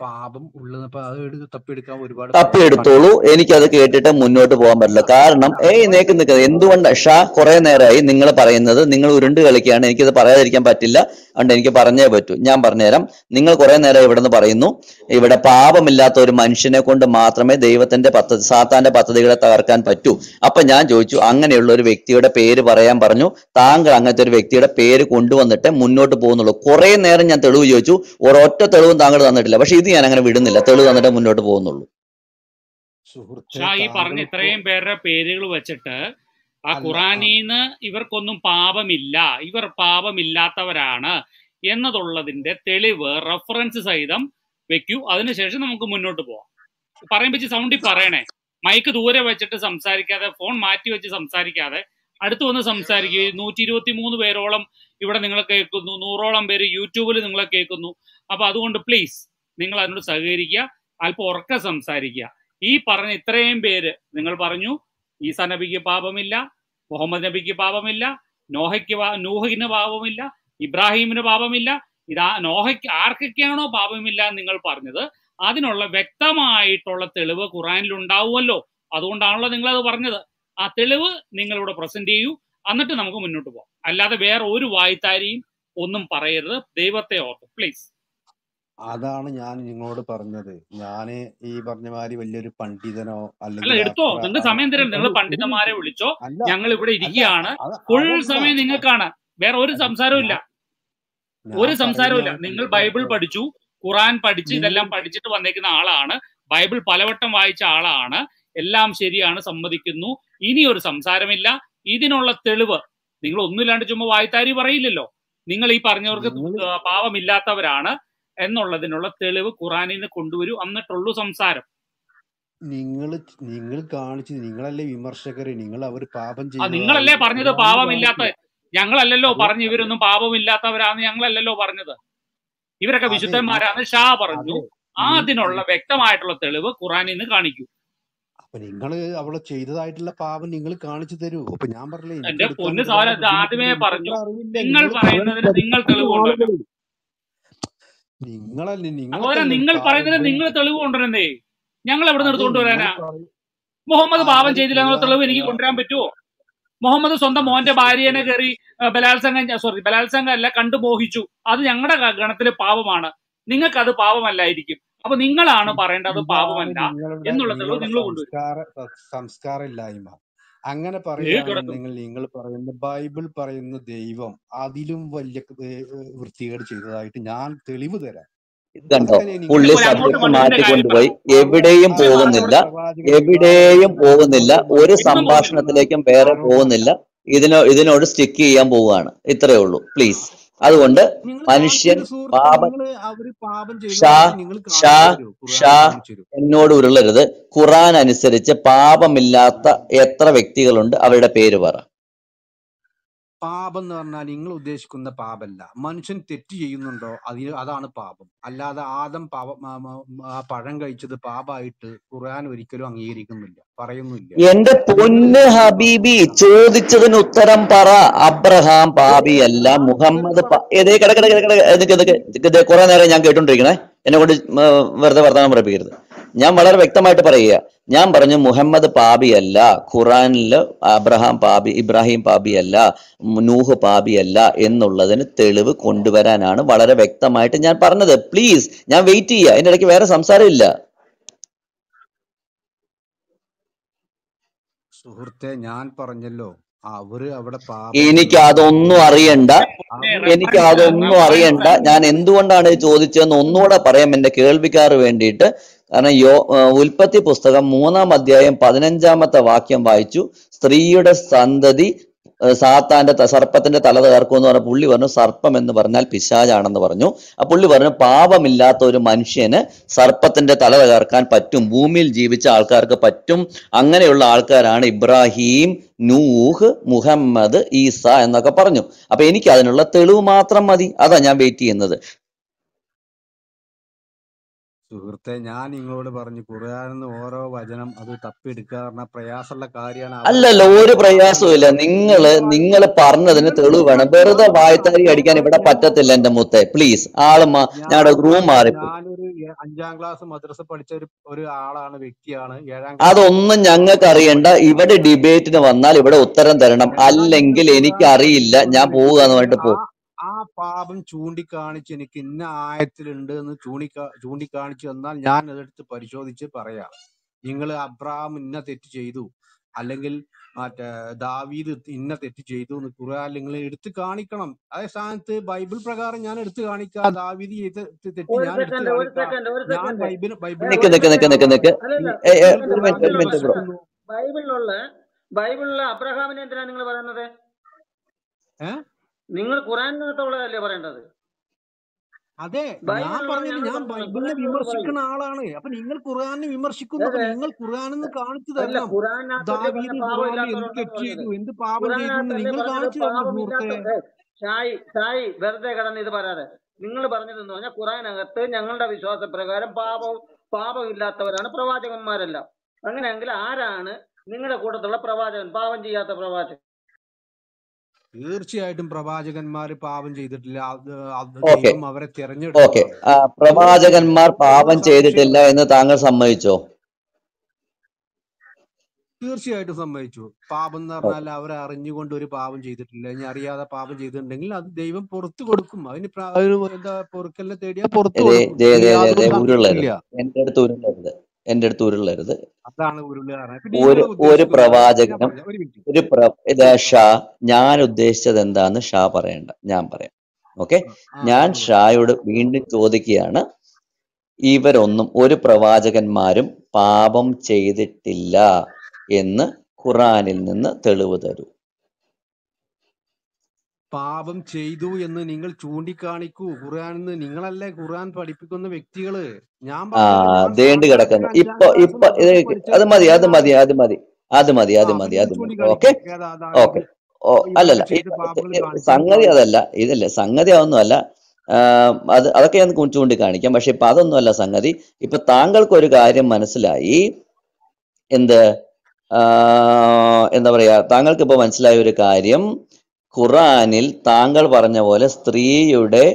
പാപം ഉള്ളത് അപ്പൊ അത് തപ്പിയെടുക്കാൻ ഒരുപാട് തപ്പിയെടുത്തോളൂ എനിക്കത് കേട്ടിട്ട് മുന്നോട്ട് പോകാൻ പറ്റില്ല. കാരണം ഏയ് നേക്ക് നിൽക്കുന്നത് എന്തുകൊണ്ട്? ഷാ കുറെ നേരമായി നിങ്ങൾ പറയുന്നത് നിങ്ങൾ ഉരുണ്ട് കളിക്കുകയാണ്. എനിക്കത് പറയാതിരിക്കാൻ പറ്റില്ല. അതുകൊണ്ട് എനിക്ക് പറഞ്ഞേ പറ്റൂ. ഞാൻ പറഞ്ഞുതരാം. നിങ്ങൾ കുറെ നേരം ഇവിടെ നിന്ന് പറയുന്നു. ഇവിടെ പാപമില്ലാത്ത ഒരു മനുഷ്യനെ കൊണ്ട് മാത്രമേ ദൈവത്തിന്റെ പദ്ധതി സാത്താന്റെ പദ്ധതികളെ തകർക്കാൻ പറ്റൂ. അപ്പൊ ഞാൻ ചോദിച്ചു അങ്ങനെയുള്ള ഒരു വ്യക്തിയുടെ പേര് പറയാൻ പറഞ്ഞു. താങ്കൾ അങ്ങനത്തെ ഒരു വ്യക്തിയുടെ പേര് കൊണ്ടുവന്നിട്ട് മുന്നോട്ട് പോകുന്നുള്ളൂ. കുറെ നേരം ഞാൻ തെളിവ് ചോദിച്ചു. ഒരൊറ്റ തെളിവും താങ്കൾ തന്നിട്ടില്ല. പക്ഷെ ഇത് ഞാൻ അങ്ങനെ വിടുന്നില്ല. തെളിവ് തന്നിട്ട് മുന്നോട്ട് പോകുന്നുള്ളൂ. ഈ പറഞ്ഞ ഇത്രയും പേരുടെ പേരുകൾ വെച്ചിട്ട് ആ ഖുറാനീന്ന് ഇവർക്കൊന്നും പാപമില്ല ഇവർ പാപമില്ലാത്തവരാണ് എന്നതുള്ളതിന്റെ തെളിവ് റെഫറൻസ് സഹിതം വെക്കൂ. അതിനുശേഷം നമുക്ക് മുന്നോട്ട് പോവാം. പറയുമ്പോ സൗണ്ടി പറയണേ. മൈക്ക് ദൂരെ വെച്ചിട്ട് സംസാരിക്കാതെ ഫോൺ മാറ്റി വെച്ച് സംസാരിക്കാതെ അടുത്ത് വന്ന് സംസാരിക്കുക നൂറ്റി ഇരുപത്തി മൂന്ന് പേരോളം ഇവിടെ നിങ്ങളെ കേൾക്കുന്നു നൂറോളം പേര് യൂട്യൂബിൽ നിങ്ങളെ കേൾക്കുന്നു. അപ്പൊ അതുകൊണ്ട് പ്ലീസ് നിങ്ങൾ അതിനോട് സഹകരിക്കുക അല്പം ഉറക്കം സംസാരിക്കുക. ഈ പറഞ്ഞ ഇത്രയും പേര് നിങ്ങൾ പറഞ്ഞു ഈസാ നബിക്ക് പാപമില്ല മുഹമ്മദ് നബിക്ക് പാപമില്ല നോഹയ്ക്ക് നൂഹിന് പാപമില്ല ഇബ്രാഹിമിന് പാപമില്ല. ഇതാ നോഹയ്ക്ക് ആർക്കൊക്കെയാണോ പാപമില്ല നിങ്ങൾ പറഞ്ഞത്? അതിനുള്ള വ്യക്തമായിട്ടുള്ള തെളിവ് ഖുറാനിൽ ഉണ്ടാവുമല്ലോ. അതുകൊണ്ടാണല്ലോ നിങ്ങൾ അത് പറഞ്ഞത്. ആ തെളിവ് നിങ്ങളിവിടെ പ്രസന്റ് ചെയ്യൂ. എന്നിട്ട് നമുക്ക് മുന്നോട്ട് പോകാം. അല്ലാതെ വേറെ ഒരു വായ്ത്താരിയും ഒന്നും പറയരുത്. ദൈവത്തെ ഓർത്ത് പ്ലീസ് അതാണ് ഞാൻ നിങ്ങളോട് പറഞ്ഞത്. ഞാൻ ഈ പറഞ്ഞ മാതിരി വലിയൊരു പണ്ഡിതനോ അല്ല അല്ലെങ്കിൽ എടുത്തോ. നിങ്ങൾ നിങ്ങൾക്ക് സമയം തരാം നിങ്ങൾ പണ്ഡിതന്മാരെ വിളിച്ചോ. ഞങ്ങൾ ഇവിടെ ഇരിക്കുകയാണ്. ഫുൾ സമയം നിങ്ങൾക്കാണ്. വേറെ ഒരു സംസാരവും ഇല്ല ഒരു സംസാരവും ഇല്ല നിങ്ങൾ ബൈബിൾ പഠിച്ചു ഖുറാൻ പഠിച്ച് ഇതെല്ലാം പഠിച്ചിട്ട് വന്നേക്കുന്ന ആളാണ്. ബൈബിൾ പലവട്ടം വായിച്ച ആളാണ്. എല്ലാം ശരിയാണ് സമ്മതിക്കുന്നു. ഇനി ഒരു സംസാരമില്ല. ഇതിനുള്ള തെളിവ് നിങ്ങൾ ഒന്നുമില്ലാണ്ട് ചുമ്മാ വായിത്താരി പറയില്ലല്ലോ. നിങ്ങൾ ഈ പറഞ്ഞവർക്ക് പാവമില്ലാത്തവരാണ്. എന്നുള്ളതിനുള്ള തെളിവ് ഖുറാനിൽ നിന്ന് കൊണ്ടുവരൂ എന്നിട്ടുള്ളൂ സംസാരം. നിങ്ങൾ നിങ്ങൾ കാണിച്ച് നിങ്ങളല്ലേ വിമർശകരെ നിങ്ങൾ അവർ പാപം ചെയ്തു നിങ്ങളല്ലേ പറഞ്ഞത് പാപമില്ലാത്ത ഞങ്ങളല്ലല്ലോ പറഞ്ഞു ഇവരൊന്നും പാപമില്ലാത്തവരാന്ന് ഞങ്ങളല്ലല്ലോ പറഞ്ഞത്. ഇവരൊക്കെ വിശുദ്ധന്മാരാന്ന് ഷാ പറഞ്ഞു. അതെ. അതിനുള്ള വ്യക്തമായിട്ടുള്ള തെളിവ് ഖുറാനിൽ നിന്ന് കാണിക്കൂ. അപ്പൊ നിങ്ങൾ അവളെ ചെയ്തതായിട്ടുള്ള പാപം നിങ്ങൾ കാണിച്ചു തരൂ. അപ്പൊ ഞാൻ പറഞ്ഞില്ലേ എന്റെ പൊന്നു ബുദ്ധിമുട്ടുണ്ട് ആദ്യമേ പറഞ്ഞു. നിങ്ങൾ പറയുന്നതിന് നിങ്ങൾ തെളിവ് കൊണ്ടുവരണം നിങ്ങളല്ലേ നിങ്ങൾ പറയുന്നതിന് നിങ്ങൾ തെളിവ് കൊണ്ടുവരുന്നേ ഞങ്ങൾ എവിടെ നിന്ന് നിർത്തുകൊണ്ട് വരാനാ മുഹമ്മദ് പാപം ചെയ്തില്ല എന്നുള്ള തെളിവ് എനിക്ക് കൊണ്ടുവരാൻ പറ്റുമോ മുഹമ്മദ് സ്വന്തം മോന്റെ ഭാര്യനെ കയറി ബലാത്സംഗം സോറി ബലാത്സംഗം അല്ല കണ്ടു മോഹിച്ചു അത് ഞങ്ങളുടെ ഗണത്തിലെ പാപമാണ് നിങ്ങൾക്ക് അത് പാപമല്ലായിരിക്കും അപ്പൊ നിങ്ങളാണ് പറയേണ്ടത് പാപമല്ല എന്നുള്ള തെളിവ് നിങ്ങൾ കൊണ്ടുവരും. സംസ്കാരമില്ലായ്മ അങ്ങനെ പറയുകയാണെന്നുണ്ടെങ്കിൽ നിങ്ങൾ പറയുന്ന ബൈബിൾ പറയുന്ന ദൈവം അതിലും വലിയ വൃത്തികേട് ചെയ്തതായിട്ട് ഞാൻ തെളിവ് തരാം. പുള്ളി സബ്ജക്ട് മാറ്റിക്കൊണ്ടുപോയി എവിടെയും പോകുന്നില്ല. എവിടെയും പോകുന്നില്ല. ഒരു സംഭാഷണത്തിലേക്കും വേറെ പോകുന്നില്ല. ഇതിനോ ഇതിനോട് സ്റ്റിക്ക് ചെയ്യാൻ പോവുകയാണ്. ഇത്രയേ ഉള്ളൂ. പ്ലീസ് അതുകൊണ്ട് മനുഷ്യൻ പാപം ഷാ ഷാ ഷാ എന്നോട് ഉരുളരുത്. ഖുറാൻ അനുസരിച്ച് പാപമില്ലാത്ത എത്ര വ്യക്തികളുണ്ട് അവരുടെ പേര് പറ. പാപം എന്ന് പറഞ്ഞാൽ നിങ്ങൾ ഉദ്ദേശിക്കുന്ന പാപമല്ല മനുഷ്യൻ തെറ്റ് ചെയ്യുന്നുണ്ടോ? അതിന് അതാണ് പാപം. അല്ലാതെ ആദം പാപം പഴം കഴിച്ചത് പാപമായിട്ട് ഖുർആൻ ഒരിക്കലും അംഗീകരിക്കുന്നില്ല. പറയുന്നില്ല എന്റെ പൊന്ന് ഹബീബി ചോദിച്ചതിന് ഉത്തരം പറ. അബ്രഹാം പാപിയല്ല മുഹമ്മദ് കുറെ നേരം ഞാൻ കേട്ടോണ്ടിരിക്കണേ. എന്നെ കൊണ്ട് വെറുതെ വർത്തമാനം പറയിപ്പിക്കരുത്. ഞാൻ വളരെ വ്യക്തമായിട്ട് പറയുക. ഞാൻ പറഞ്ഞു മുഹമ്മദ് പാപിയല്ല ഖുറാനിൽ അബ്രഹാം പാപി ഇബ്രാഹിം പാപിയല്ല അല്ല നൂഹ് പാപിയല്ല എന്നുള്ളതിന് തെളിവ് കൊണ്ടുവരാനാണ് വളരെ വ്യക്തമായിട്ട് ഞാൻ പറഞ്ഞത്. പ്ലീസ് ഞാൻ വെയിറ്റ് ചെയ്യുക അതിന്റെ ഇടയ്ക്ക് വേറെ സംസാരമില്ല സുഹൃത്തെ ഞാൻ പറഞ്ഞല്ലോ അവർ അവിടെ എനിക്ക് അതൊന്നും അറിയണ്ട. എനിക്ക് അതൊന്നും അറിയണ്ട. ഞാൻ എന്തുകൊണ്ടാണ് ചോദിച്ചതെന്ന് ഒന്നുകൂടെ പറയാം. എന്റെ കേൾവിക്കാർ വേണ്ടിയിട്ട് കാരണം യോ ഉൽപ്പത്തി പുസ്തകം മൂന്നാം അധ്യായം പതിനഞ്ചാമത്തെ വാക്യം വായിച്ചു. സ്ത്രീയുടെ സന്തതി സാത്താന്റെ സർപ്പത്തിന്റെ തല തകർക്കും എന്ന് പറഞ്ഞ പുള്ളി പറഞ്ഞു സർപ്പം എന്ന് പറഞ്ഞാൽ പിശാചാണെന്ന് പറഞ്ഞു. ആ പുള്ളി പറഞ്ഞു പാപമില്ലാത്ത ഒരു മനുഷ്യന് സർപ്പത്തിന്റെ തല തകർക്കാൻ പറ്റും. ഭൂമിയിൽ ജീവിച്ച ആൾക്കാർക്ക് പറ്റും. അങ്ങനെയുള്ള ആൾക്കാരാണ് ഇബ്രാഹിം നൂഹ് മുഹമ്മദ് ഈസ എന്നൊക്കെ പറഞ്ഞു. അപ്പൊ എനിക്ക് അതിനുള്ള തെളിവ് മാത്രം മതി. അതാ ഞാൻ വെയിറ്റ് ചെയ്യുന്നത്. സുഹൃത്തെ ഞാൻ നിങ്ങളോട് പറഞ്ഞു ഖുർആനിന്ന് ഓരോ വചനം അത് തപ്പിയെടുക്കുക പറഞ്ഞ പ്രയാസമുള്ള കാര്യമാണ് അല്ലല്ല ഒരു പ്രയാസവും നിങ്ങൾ നിങ്ങൾ പറഞ്ഞതിന് തെളിവ് വേണം. വെറുതെ വായത്താരി അടിക്കാൻ ഇവിടെ പറ്റത്തില്ല എന്റെ മുത്തെ. പ്ലീസ് ആൾ ഞങ്ങളുടെ റൂം മാറി ഞാനൊരു അഞ്ചാം ക്ലാസ് മദ്രസ പഠിച്ച ഒരു ഒരു ആളാണ് വ്യക്തിയാണ്. ഏഴാം ക്ലാസ് അതൊന്നും ഞങ്ങൾക്ക് അറിയണ്ട ഇവിടെ ഡിബേറ്റിന് വന്നാൽ ഇവിടെ ഉത്തരം തരണം. അല്ലെങ്കിൽ എനിക്കറിയില്ല. എനിക്ക് അറിയില്ല ഞാൻ പോവുക എന്ന് പറഞ്ഞിട്ട് പോകും ആ പാപം ചൂണ്ടിക്കാണിച്ച് എനിക്ക് ഇന്ന ആയത്തിലുണ്ട് എന്ന് ചൂണ്ടിക്കാ ചൂണ്ടിക്കാണിച്ചു തന്നാൽ ഞാൻ അതെടുത്ത് പരിശോധിച്ച് പറയാം. നിങ്ങൾ അബ്രഹാം ഇന്ന തെറ്റ് ചെയ്തു അല്ലെങ്കിൽ മറ്റേ ദാവീദ് ഇന്ന തെറ്റ് ചെയ്തു എന്ന് ഖുർആൻ നിങ്ങൾ എടുത്ത് കാണിക്കണം. അതേ സ്ഥാനത്ത് ബൈബിൾ പ്രകാരം ഞാൻ എടുത്തു കാണിക്കാം. ദാവീദ് ചെയ്ത തെറ്റ് ഞാൻ എടുത്ത് കാണിക്കാം. ബൈബിൾ ബൈബിളിലുള്ള ബൈബിളിലുള്ള അബ്രഹാമിനെ എന്തിനാണ് നിങ്ങൾ പറയുന്നത്? ഏഹ് നിങ്ങൾ ഖുറാനകത്തുള്ളതല്ലേ പറയേണ്ടത്? അതെ ഞാൻ പറഞ്ഞത് പറഞ്ഞില്ല ഞാൻ ബൈബിളിനെ വിമർശിക്കുന്ന ആളാണ്. അപ്പൊ നിങ്ങൾ ഖുർആാനെ വിമർശിക്കുന്നു നിങ്ങൾ ഖുർആാനെന്ന് കാണിച്ചു തരണം. ദാവീദ് എന്ത് തെറ്റ് ചെയ്തു? എന്ത് പാപം ചെയ്തു നിങ്ങൾ കാണിച്ചു തരണം സുഹൃത്തെ. ഷായി ഷായി വെറുതെ കിടന്ന് ഇത് പറയാതെ. നിങ്ങൾ പറഞ്ഞതെന്ന് പറഞ്ഞാൽ ഖുറാനകത്ത് ഞങ്ങളുടെ വിശ്വാസ വിശ്വാസപ്രകാരം പാപം ഇല്ലാത്തവരാണ് പ്രവാചകന്മാരെല്ലാം. അങ്ങനെയെങ്കിൽ ആരാണ് നിങ്ങളുടെ കൂട്ടത്തുള്ള പ്രവാചകൻ? പാപം ചെയ്യാത്ത പ്രവാചകൻ. തീർച്ചയായിട്ടും പ്രവാചകന്മാർ പാപം ചെയ്തിട്ടില്ല. അവരെ തിരഞ്ഞെടുത്തു ഓക്കെ. ദൈവം അവരെ നിങ്ങൾ പ്രവാചകന്മാർ പാപം ചെയ്തിട്ടില്ല എന്ന് താങ്കൾ സമ്മതിച്ചോ? തീർച്ചയായിട്ടും സമ്മതിച്ചു. പാപം എന്ന് പറഞ്ഞാൽ അവരെ അറിഞ്ഞുകൊണ്ട് ഒരു പാപം ചെയ്തിട്ടില്ല. ഇനി അറിയാതെ പാപം ചെയ്തിട്ടുണ്ടെങ്കിൽ അത് ദൈവം പുറത്തു കൊടുക്കും. അതിന് എന്താ പൊറുക്കലിനെ തേടിയാ പുറത്തു കൊടുക്കും. എന്റെ അടുത്ത് ഉരുളരുത്. ഒരു ഒരു പ്രവാചകനും ഒരു ഷാ ഞാൻ ഉദ്ദേശിച്ചത് എന്താന്ന് ഷാ പറയണ്ട. ഞാൻ പറയാം. ഓക്കെ? ഞാൻ ഷായോട് വീണ്ടും ചോദിക്കുകയാണ്. ഇവരൊന്നും ഒരു പ്രവാചകന്മാരും പാപം ചെയ്തിട്ടില്ല എന്ന് ഖുറാനിൽ നിന്ന് തെളിവ് തരൂ. പാപം ചെയ്തു എന്ന് നിങ്ങൾ ചൂണ്ടിക്കാണിക്കൂ. ഖുർആനിന്ന് നിങ്ങളല്ലേ ഖുർആൻ പഠിപ്പിക്കുന്ന വ്യക്തികൾ? ഞാൻ ദേണ്ട് കിടക്കുന്നു ഇപ്പൊ ഇപ്പൊ അത് മതി അത് മതി അത് മതി അത് മതി അത് മതി അത് മതി. ഓക്കെ? ഓക്കെ. ഓ അല്ലല്ല സംഗതി അതല്ല ഇതല്ല സംഗതി അതൊന്നുമല്ല. അല്ല അത് അതൊക്കെ ഞാൻ ചൂണ്ടിക്കാണിക്കാം. പക്ഷെ ഇപ്പൊ അതൊന്നുമല്ല സംഗതി. ഇപ്പൊ താങ്കൾക്ക് ഒരു കാര്യം മനസ്സിലായി. എന്ത്? എന്താ പറയാ താങ്കൾക്ക് ഇപ്പൊ മനസ്സിലായ ഒരു കാര്യം. ഖുറാനിൽ താങ്കൾ പറഞ്ഞ പോലെ സ്ത്രീയുടെ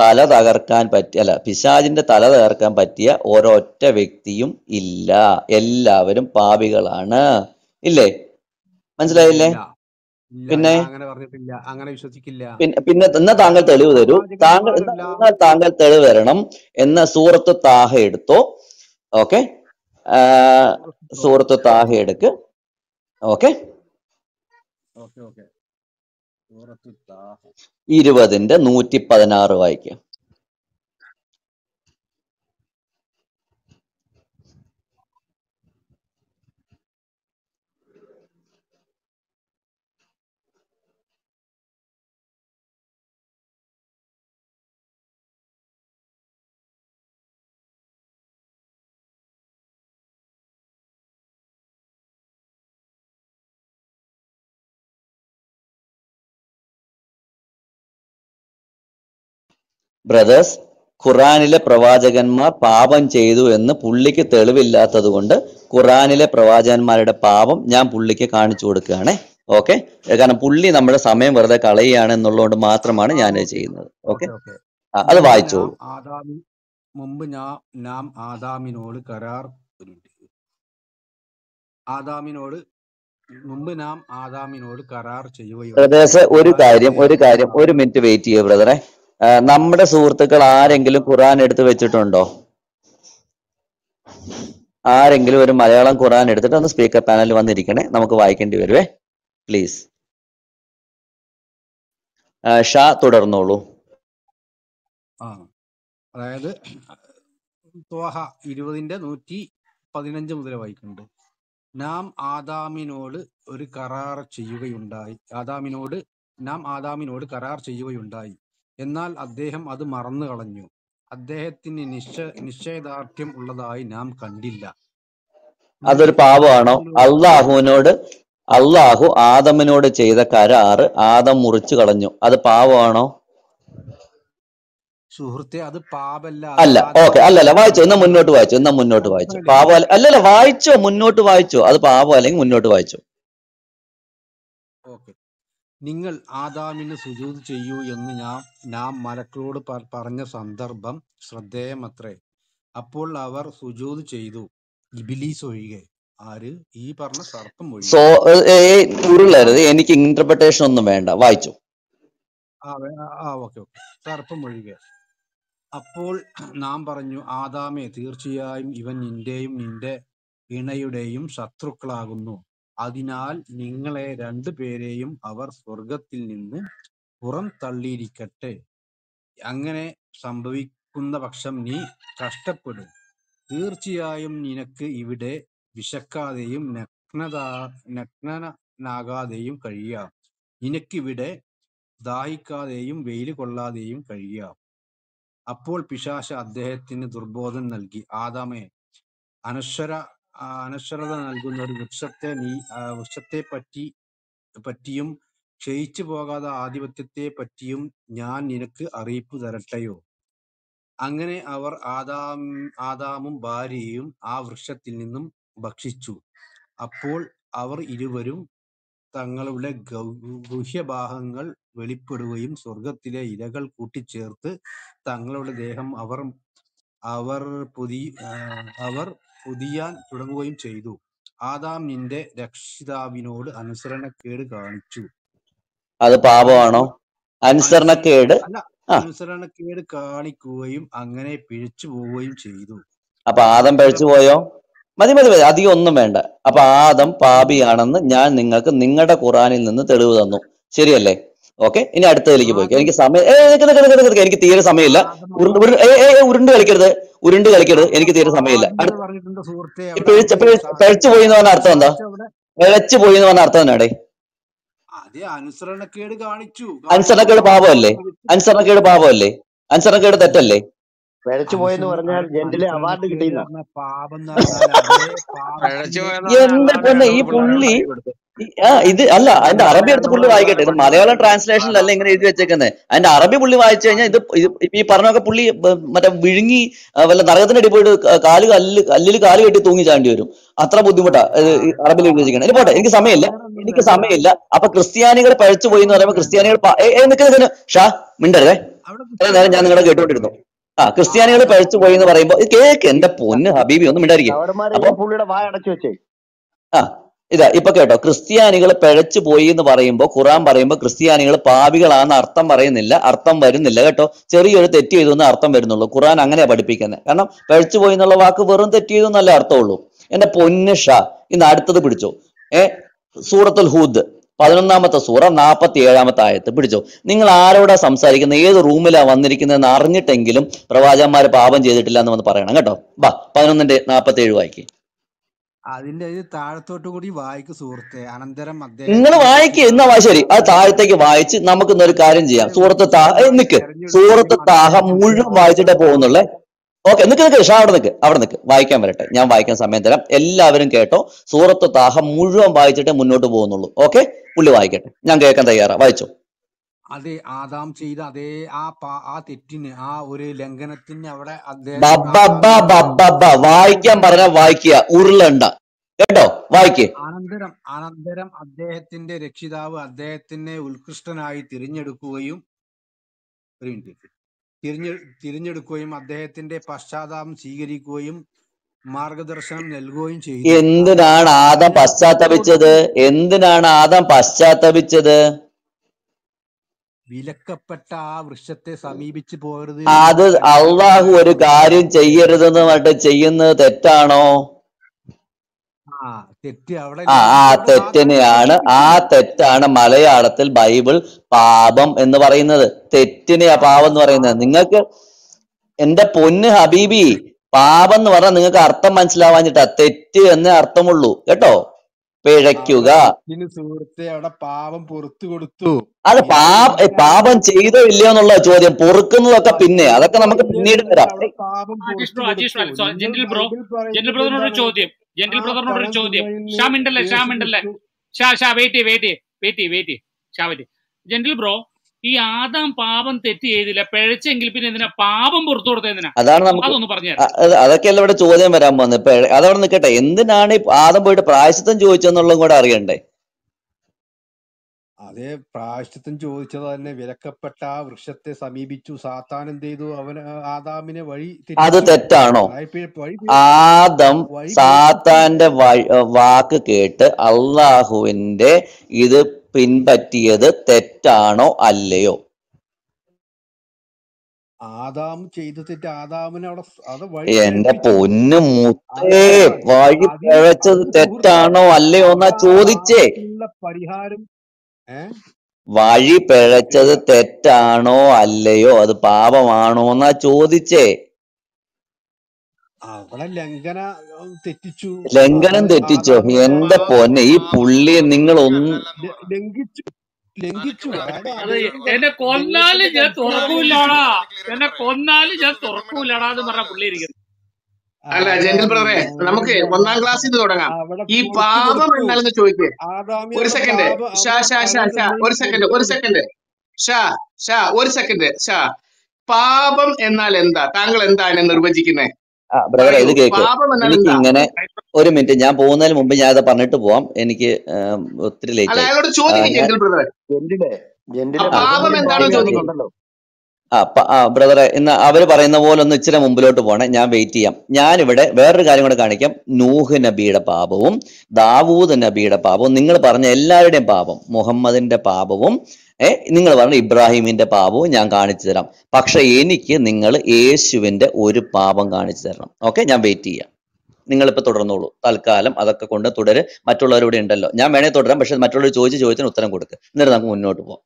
തല തകർക്കാൻ പറ്റിയ അല്ല പിശാജിന്റെ തല തകർക്കാൻ പറ്റിയ ഒരൊറ്റ വ്യക്തിയും ഇല്ല. എല്ലാവരും പാപികളാണ്. ഇല്ലേ? മനസ്സിലായില്ലേ? പിന്നെ? അങ്ങനെ പറഞ്ഞിട്ടില്ല. അങ്ങനെ വിശ്വസിക്കില്ല. പിന്നെ പിന്നെ എന്നാ താങ്കൾ തെളിവ് തരൂ? താങ്കൾ എന്നാൽ താങ്കൾ തെളിവ് തരണം എന്ന സൂറത്ത് താഹ എടുത്തോ? ഓക്കെ? സൂറത്ത് താഹ എടുക്ക്. ഓക്കെ ഓക്കെ ഓക്കെ സൂറത്ത് താഹ ഇരുപതിന്റെ നൂറ്റി പതിനാറ് വായിക്കാം. ബ്രദേഴ്സ് ഖുറാനിലെ പ്രവാചകന്മാർ പാപം ചെയ്തു എന്ന് പുള്ളിക്ക് തെളിവില്ലാത്തത് കൊണ്ട് ഖുറാനിലെ പ്രവാചകന്മാരുടെ പാപം ഞാൻ പുള്ളിക്ക് കാണിച്ചു കൊടുക്കുകയാണ്. ഓക്കെ കാരണം പുള്ളി നമ്മുടെ സമയം വെറുതെ കളയുകയാണ് എന്നുള്ളതുകൊണ്ട് മാത്രമാണ് ഞാൻ ചെയ്യുന്നത്. ഓക്കെ അത് വായിച്ചോളൂ. മുമ്പ് നാം നാം ആദാമിനോട് കരാർ ആദാമിനോട് മുമ്പ് നാം ആദാമിനോട് കരാർ ചെയ്യുകയും ഒരു കാര്യം ഒരു കാര്യം ഒരു മിനിറ്റ് വെയിറ്റ് ചെയ്യുക ബ്രദറെ നമ്മുടെ സുഹൃത്തുക്കൾ ആരെങ്കിലും ഖുറാൻ എടുത്ത് വെച്ചിട്ടുണ്ടോ? ആരെങ്കിലും ഒരു മലയാളം ഖുറാൻ എടുത്തിട്ട് ഒന്ന് സ്പീക്കർ പാനലിൽ വന്നിരിക്കണേ. നമുക്ക് വായിക്കേണ്ടി വരുവേ. പ്ലീസ് ഷാ തുടർന്നോളൂ. അതായത് ഇരുപതിന്റെ നൂറ്റി പതിനഞ്ച് മുതൽ വായിക്കുന്നുണ്ട്. നാം ആദാമിനോട് ഒരു കരാർ ചെയ്യുകയുണ്ടായി. ആദാമിനോട് നാം ആദാമിനോട് കരാർ ചെയ്യുകയുണ്ടായി. എന്നാൽ അദ്ദേഹം അത് മറന്നു കളഞ്ഞു അദ്ദേഹത്തിന് നിശ്ച നിശ്ചയദാർഢ്യം ഉള്ളതായി നാം കണ്ടില്ല. അതൊരു പാപമാണോ? അള്ളാഹുവിനോട് അള്ളാഹു ആദമിനോട് ചെയ്ത കരാറ് ആദം മുറിച്ചു കളഞ്ഞു. അത് പാപമാണോ? സുഹൃത്തെ അത് പാപല്ല അല്ല ഓക്കെ അല്ലല്ല വായിച്ചു. എന്നാ മുന്നോട്ട് വായിച്ചു എന്നാ മുന്നോട്ട് വായിച്ചു. പാപം അല്ല അല്ലല്ല വായിച്ചോ മുന്നോട്ട് വായിച്ചോ. അത് പാപം അല്ലെങ്കിൽ മുന്നോട്ട് വായിച്ചോ. ഓക്കെ. നിങ്ങൾ ആദാമിന് സുജൂത് ചെയ്യൂ എന്ന് ഞാൻ നാം മലക്കളോട് പറഞ്ഞ സന്ദർഭം ശ്രദ്ധേയമത്രേ. അപ്പോൾ അവർ സുജൂത് ചെയ്തു. ഇബിലീസ് ഒഴികെ. ആര്? ഈ പറഞ്ഞ സർപ്പം സോ ഒഴികെ ഉരുളരുത്. എനിക്ക് ഇന്റർപ്രിട്ടേഷൻ ഒന്നും വേണ്ട. വായിച്ചു. ആ ഓക്കെ ഓക്കെ. സർപ്പം ഒഴികെ. അപ്പോൾ നാം പറഞ്ഞു ആദാമേ തീർച്ചയായും ഇവൻ നിന്റെയും നിന്റെ ഇണയുടെയും ശത്രുക്കളാകുന്നു. അതിനാൽ നിങ്ങളെ രണ്ടുപേരെയും അവർ സ്വർഗത്തിൽ നിന്ന് പുറം തള്ളിയിരിക്കട്ടെ അങ്ങനെ സംഭവിക്കുന്ന പക്ഷം നീ കഷ്ടപ്പെടും. തീർച്ചയായും നിനക്ക് ഇവിടെ വിശക്കാതെയും നഗ്നതാ നഗ്നനാകാതെയും കഴിയാം. നിനക്കിവിടെ ദാഹിക്കാതെയും വെയിൽ കൊള്ളാതെയും കഴിയാം. അപ്പോൾ പിശാശ അദ്ദേഹത്തിന് ദുർബോധം നൽകി. ആദാമേ അനശ്വര അനശ്വരത നൽകുന്ന ഒരു വൃക്ഷത്തെ നീ വൃക്ഷത്തെ പറ്റി പറ്റിയും ക്ഷയിച്ചു പോകാതെ ആധിപത്യത്തെ പറ്റിയും ഞാൻ നിനക്ക് അറിയിപ്പ് തരട്ടെയോ? അങ്ങനെ അവർ ആദാം ആദാമും ഭാര്യയും ആ വൃക്ഷത്തിൽ നിന്നും ഭക്ഷിച്ചു. അപ്പോൾ അവർ ഇരുവരും തങ്ങളുടെ ഗുഹ്യഭാഗങ്ങൾ വെളിപ്പെടുകയും സ്വർഗത്തിലെ ഇലകൾ കൂട്ടിച്ചേർത്ത് തങ്ങളുടെ ദേഹം അവർ അവർ പുതി അവർ പുതിയാൻ തുടങ്ങുകയും ചെയ്തു. ആദാം നിന്റെ രക്ഷിതാവിനോട് അനുസരണക്കേട് കാണിച്ചു. അത് പാപമാണോ? അനുസരണ അനുസരണക്കേട്? അല്ല അനുസരണക്കേട് കാണിക്കുകയും അങ്ങനെ പിഴച്ചു പോവുകയും ചെയ്തു. അപ്പൊ ആദം പിഴച്ചു പോയോ? മതി മതി മതി. അധികം ഒന്നും വേണ്ട. അപ്പൊ ആദം പാപിയാണെന്ന് ഞാൻ നിങ്ങൾക്ക് നിങ്ങളുടെ ഖുറാനിൽ നിന്ന് തെളിവ് തന്നു. ശരിയല്ലേ? ഓക്കെ ഇനി അടുത്തതിലേക്ക് പോയിക്കോ എനിക്ക് സമയം. എനിക്ക് തീരെ സമയമില്ല. ഉരുണ്ട് കളിക്കരുത്. ഉരുണ്ട് കളിക്കരുത്. എനിക്ക് തീരെ സമയമില്ല. പഴച്ചു പോയി എന്ന് പറഞ്ഞ അർത്ഥം എന്താ? പഴച്ചു പോയി എന്ന് പറഞ്ഞ അർത്ഥം എന്നാടേ? അനുസരണക്കേട് കാണിച്ചു. അനുസരണക്കേട് പാപമല്ലേ? അനുസരണക്കേട് പാപമല്ലേ? അനുസരണക്കേട് തെറ്റല്ലേ? പിഴച്ചു പോയെന്ന് പറഞ്ഞാൽ ജെന്റിലെ അവാർഡ് കിട്ടിയെന്ന. <laughs> എന്റെ പൊന്നെ ഈ പുള്ളി ഇത് അല്ല അതിന്റെ അറബി എടുത്ത് പുള്ളി വായിക്കട്ടെ. ഇത് മലയാളം ട്രാൻസ്ലേഷനിൽ ട്രാൻസ്ലേഷനിലല്ല ഇങ്ങനെ എഴുതി വെച്ചേക്കുന്നത് അതിന്റെ അറബി പുള്ളി വായിച്ചു കഴിഞ്ഞാൽ ഇത് ഈ പറഞ്ഞൊക്കെ പുള്ളി മറ്റേ വിഴുങ്ങി വല്ല നരകത്തിന്റെ അടി പോയിട്ട് കാൽ കല്ല് കല്ലിൽ കാൽ കെട്ടി തൂങ്ങി ചാണ്ടി വരും. അത്ര ബുദ്ധിമുട്ടാ അറബിൽ എഴുതി ഇനി പോട്ടെ എനിക്ക് സമയമില്ല. എനിക്ക് സമയമില്ല. അപ്പൊ ക്രിസ്ത്യാനികൾ പഴച്ചു പോയി എന്ന് പറയുമ്പോൾ ക്രിസ്ത്യാനികൾ നിക്ക്. ഷാ മിണ്ടരുതേ. അവിടെ ഇത്രയും നേരം ഞാൻ നിങ്ങളെ കേട്ടുകൊണ്ടിരുന്നു ആ ക്രിസ്ത്യാനികൾ പഴച്ചു പോയി എന്ന് പറയുമ്പോൾ കേക്ക്. എന്റെ പൊന്ന് ഹബീബി ഒന്നും മിണ്ടായിരിക്കും ആ ഇതാ ഇപ്പൊ കേട്ടോ ക്രിസ്ത്യാനികൾ പിഴച്ചു പോയി എന്ന് പറയുമ്പോൾ ഖുറാൻ പറയുമ്പോൾ ക്രിസ്ത്യാനികൾ പാപികളാന്ന് അർത്ഥം പറയുന്നില്ല അർത്ഥം വരുന്നില്ല കേട്ടോ. ചെറിയൊരു തെറ്റ് ചെയ്തു എന്ന് അർത്ഥം വരുന്നുള്ളൂ. ഖുറാൻ അങ്ങനെയാണ് പഠിപ്പിക്കുന്നത് കാരണം പിഴച്ചു പോയി എന്നുള്ള വാക്ക് വെറും തെറ്റ് ചെയ്തു എന്നല്ലേ അർത്ഥമുള്ളൂ. എന്റെ പൊന്ന് ഷാ ഇന്ന് അടുത്തത് പിടിച്ചോ. ഏ സൂറത്തുൽ ഹൂദ് പതിനൊന്നാമത്തെ സൂറ നാൽപ്പത്തി ഏഴാമത്തെ ആയത്ത്. പിടിച്ചോ. നിങ്ങൾ ആരോടാ സംസാരിക്കുന്നത് ഏത് റൂമിലാ വന്നിരിക്കുന്നതെന്ന് അറിഞ്ഞിട്ടെങ്കിലും പ്രവാചകന്മാർ പാപം ചെയ്തിട്ടില്ല എന്ന് വന്ന് പറയണം കേട്ടോ. ബാ പതിനൊന്നിന്റെ നാൽപ്പത്തി ഏഴ് വായിക്കും. അതിന്റെ താഴത്തോട്ട് കൂടി വായിക്കും സുഹൃത്തെ. അനന്തരം നിങ്ങൾ അദ്ദേഹത്തിന്റെ വായിക്കുക എന്നാ ശരി. അത് താഴത്തേക്ക് വായിച്ച് നമുക്ക് ഇന്നൊരു കാര്യം ചെയ്യാം. സൂറത്ത് താഹ നിക്ക്. സൂറത്ത് താഹ മുഴുവൻ വായിച്ചിട്ടേ പോകുന്നുള്ളേ. ഓക്കെ നിക്ക് നിക്ക് ഷാ അവിടെ നിക്ക് അവിടെ നിക്ക്. വായിക്കാൻ വരട്ടെ. ഞാൻ വായിക്കാൻ സമയം തരാം. എല്ലാവരും കേട്ടോ. സൂറത്ത് താഹ മുഴുവൻ വായിച്ചിട്ടേ മുന്നോട്ട് പോകുന്നുള്ളൂ. ഓക്കെ? പുള്ളി വായിക്കട്ടെ. ഞാൻ കേൾക്കാൻ തയ്യാറാ. വായിച്ചോ. അതെ ആദാം ചെയ്ത അതേ ആ പാ- ആ തെറ്റിന് ആ ഒരു ലംഘനത്തിന് അവിടെ വായിക്കാൻ പറഞ്ഞ വായിക്കുക. ഉരുളണ്ട. കേട്ടോ? വായിക്ക്. അനന്തരം അനന്തരം അദ്ദേഹത്തിന്റെ രക്ഷിതാവ് അദ്ദേഹത്തിനെ ഉത്കൃഷ്ടനായി തിരഞ്ഞെടുക്കുകയും ഒരു മിനിറ്റ് തിരഞ്ഞെ തിരഞ്ഞെടുക്കുകയും അദ്ദേഹത്തിന്റെ പശ്ചാത്താപം സ്വീകരിക്കുകയും മാർഗദർശനം നൽകുകയും ചെയ്തു. എന്തിനാണ് ആദം പശ്ചാത്തപിച്ചത്? എന്തിനാണ് ആദം പശ്ചാത്തപിച്ചത്? വിലക്കപ്പെട്ട ആ വൃക്ഷത്തെ സമീപിച്ചു പോകരുത് അത് അള്ളാഹു ഒരു കാര്യം ചെയ്യരുതെന്ന് പറഞ്ഞിട്ട് ചെയ്യുന്നത് തെറ്റാണോ? ആ തെറ്റ് അവിടെ ആ തെറ്റിനെയാണ് ആ തെറ്റാണ് മലയാളത്തിൽ ബൈബിൾ പാപം എന്ന് പറയുന്നത്. തെറ്റിനെയാ പാപം എന്ന് പറയുന്നത്. നിങ്ങൾക്ക് എന്റെ പൊന്ന് ഹബീബി പാപം എന്ന് പറഞ്ഞാൽ നിങ്ങൾക്ക് അർത്ഥം മനസ്സിലാവാഞ്ഞിട്ടാ തെറ്റ് എന്നേ അർത്ഥമുള്ളൂ. കേട്ടോ? പിഴയ്ക്കുക. സുഹൃത്തെ അവിടെ പാപം പുറത്തു കൊടുത്തു. അത് പാപം ചെയ്തോ ഇല്ലയോ എന്നുള്ള ചോദ്യം. പൊറുക്കുന്നതൊക്കെ പിന്നെ. അതൊക്കെ നമുക്ക് പിന്നീട് വരാം. ജെന്റിൽ ബ്രോ ജെന്റിൽ ബ്രദറിനോട് ചോദ്യം. ജെന്റിൽ ബ്രദറിനോട് ഒരു ചോദ്യം. ഷാ ക്രിസ്തു. Shah Shah wait wait wait wait Shah wait gentle bro ഈ ആദാം പാപം തെറ്റ് ചെയ്തില്ല. പിഴച്ചെങ്കിൽ പിന്നെ എന്തിനാ? പാപം പുറത്തു കൊടുത്തതിനാ എന്തിനാ? അതാണ് നമ്മൾ അതൊന്ന് പറഞ്ഞു അ- അതൊക്കെയല്ല ഇവിടെ ചോദ്യം വരാൻ പോകുന്നത്? ഇപ്പൊ അതവിടെ നിൽക്കട്ടെ. എന്തിനാണ് ഈ ആദം പോയിട്ട് പ്രായശ്ചിത്തം ചോദിച്ചെന്നുള്ളതും കൂടെ അറിയണ്ടേ? അതേ പ്രായശ്ചിത്തം ചോദിച്ചത് തന്നെ വിലക്കപ്പെട്ട ആ വൃക്ഷത്തെ സമീപിച്ചു. സാത്താൻ എന്ത് ചെയ്തു? അവന് ആദാമിനെ വഴി അത് തെറ്റാണോ? ആദം സാത്താന്റെ വാക്ക് കേട്ട് അള്ളാഹുവിന്റെ ഇത് പിൻപറ്റിയത് തെറ്റാണോ അല്ലയോ? ആദാം ചെയ്ത തെറ്റ് ആദാമിന് അവിടെ എന്റെ പൊന്ന് മുത്തേ വഴി പഴച്ചത് തെറ്റാണോ അല്ലയോ എന്നാ ചോദിച്ചേ. പരിഹാരം വഴി പിഴച്ചത് തെറ്റാണോ അല്ലയോ? അത് പാപമാണോ എന്നാ ചോദിച്ചേ. അവിടെ ലംഘന തെറ്റിച്ചു. ലംഘനം തെറ്റിച്ചോ? എന്റെ പൊന്നെ ഈ പുള്ളി നിങ്ങൾ ഒന്ന് ലംഘിച്ചു ലംഘിച്ചു. എന്നെ കൊന്നാലും ഞാൻ തുറക്കൂലടാ. എന്നെ കൊന്നാലും ഞാൻ തുറക്കൂലടാ എന്ന് പറഞ്ഞ പുള്ളി ഇരിക്കുന്നു. അല്ല ജെന്റിൽ ബ്രദറെ നമുക്ക് ഒന്നാം ക്ലാസ്സിൽ ഇത് തുടങ്ങാം. ഈ പാപം എന്താണെന്ന് എന്നാലെന്ന് ചോദിക്കേ. ആദാമി ഒരു സെക്കൻഡ്. ഷാ ഷാ ഷാ ഷാ ഒരു സെക്കൻഡ് ഒരു സെക്കൻഡ്. ഷാ ഷാ ഒരു സെക്കൻഡ്. ഷാ പാപം എന്നാൽ എന്താ? താങ്കൾ എന്താണ് നിർവചിക്കുന്നത്? ആ ബ്രദറെ ഇത് കേക്ക്. എനിക്ക് ഇങ്ങനെ ഒരു മിനിറ്റ് ഞാൻ പോകുന്നതിന് മുമ്പ് ഞാൻ അത് പറഞ്ഞിട്ട് പോവാം. എനിക്ക് ഒത്തിരി ലേറ്റ് ആ, ബ്രദറെ ആ ഇന്ന് അവർ പറയുന്ന പോലെ ഒന്ന് ഇച്ചിരി മുമ്പിലോട്ട് പോണേ. ഞാൻ വെയിറ്റ് ചെയ്യാം. ഞാനിവിടെ വേറൊരു കാര്യം കൂടെ കാണിക്കാം. നൂഹ് നബിയുടെ പാപവും ദാവൂദ് നബിയുടെ പാപവും നിങ്ങൾ പറഞ്ഞ എല്ലാവരുടെയും പാപം മുഹമ്മദിന്റെ പാപവും ഏ നിങ്ങൾ പറഞ്ഞു ഇബ്രാഹിമിന്റെ പാപവും ഞാൻ കാണിച്ചു തരാം. പക്ഷെ എനിക്ക് നിങ്ങൾ യേശുവിന്റെ ഒരു പാപം കാണിച്ചു തരണം. ഓക്കെ ഞാൻ വെയിറ്റ് ചെയ്യാം. നിങ്ങളിപ്പോ തുടർന്നോളൂ. തൽക്കാലം അതൊക്കെ കൊണ്ട് തുടര്. മറ്റുള്ളവരിവിടെ ഉണ്ടല്ലോ. ഞാൻ വേണേ തുടരാം പക്ഷെ മറ്റുള്ളവർ ചോദിച്ച ചോദിച്ചതിന് ഉത്തരം കൊടുക്കുക എന്നിട്ട് നമുക്ക് മുന്നോട്ട് പോകാം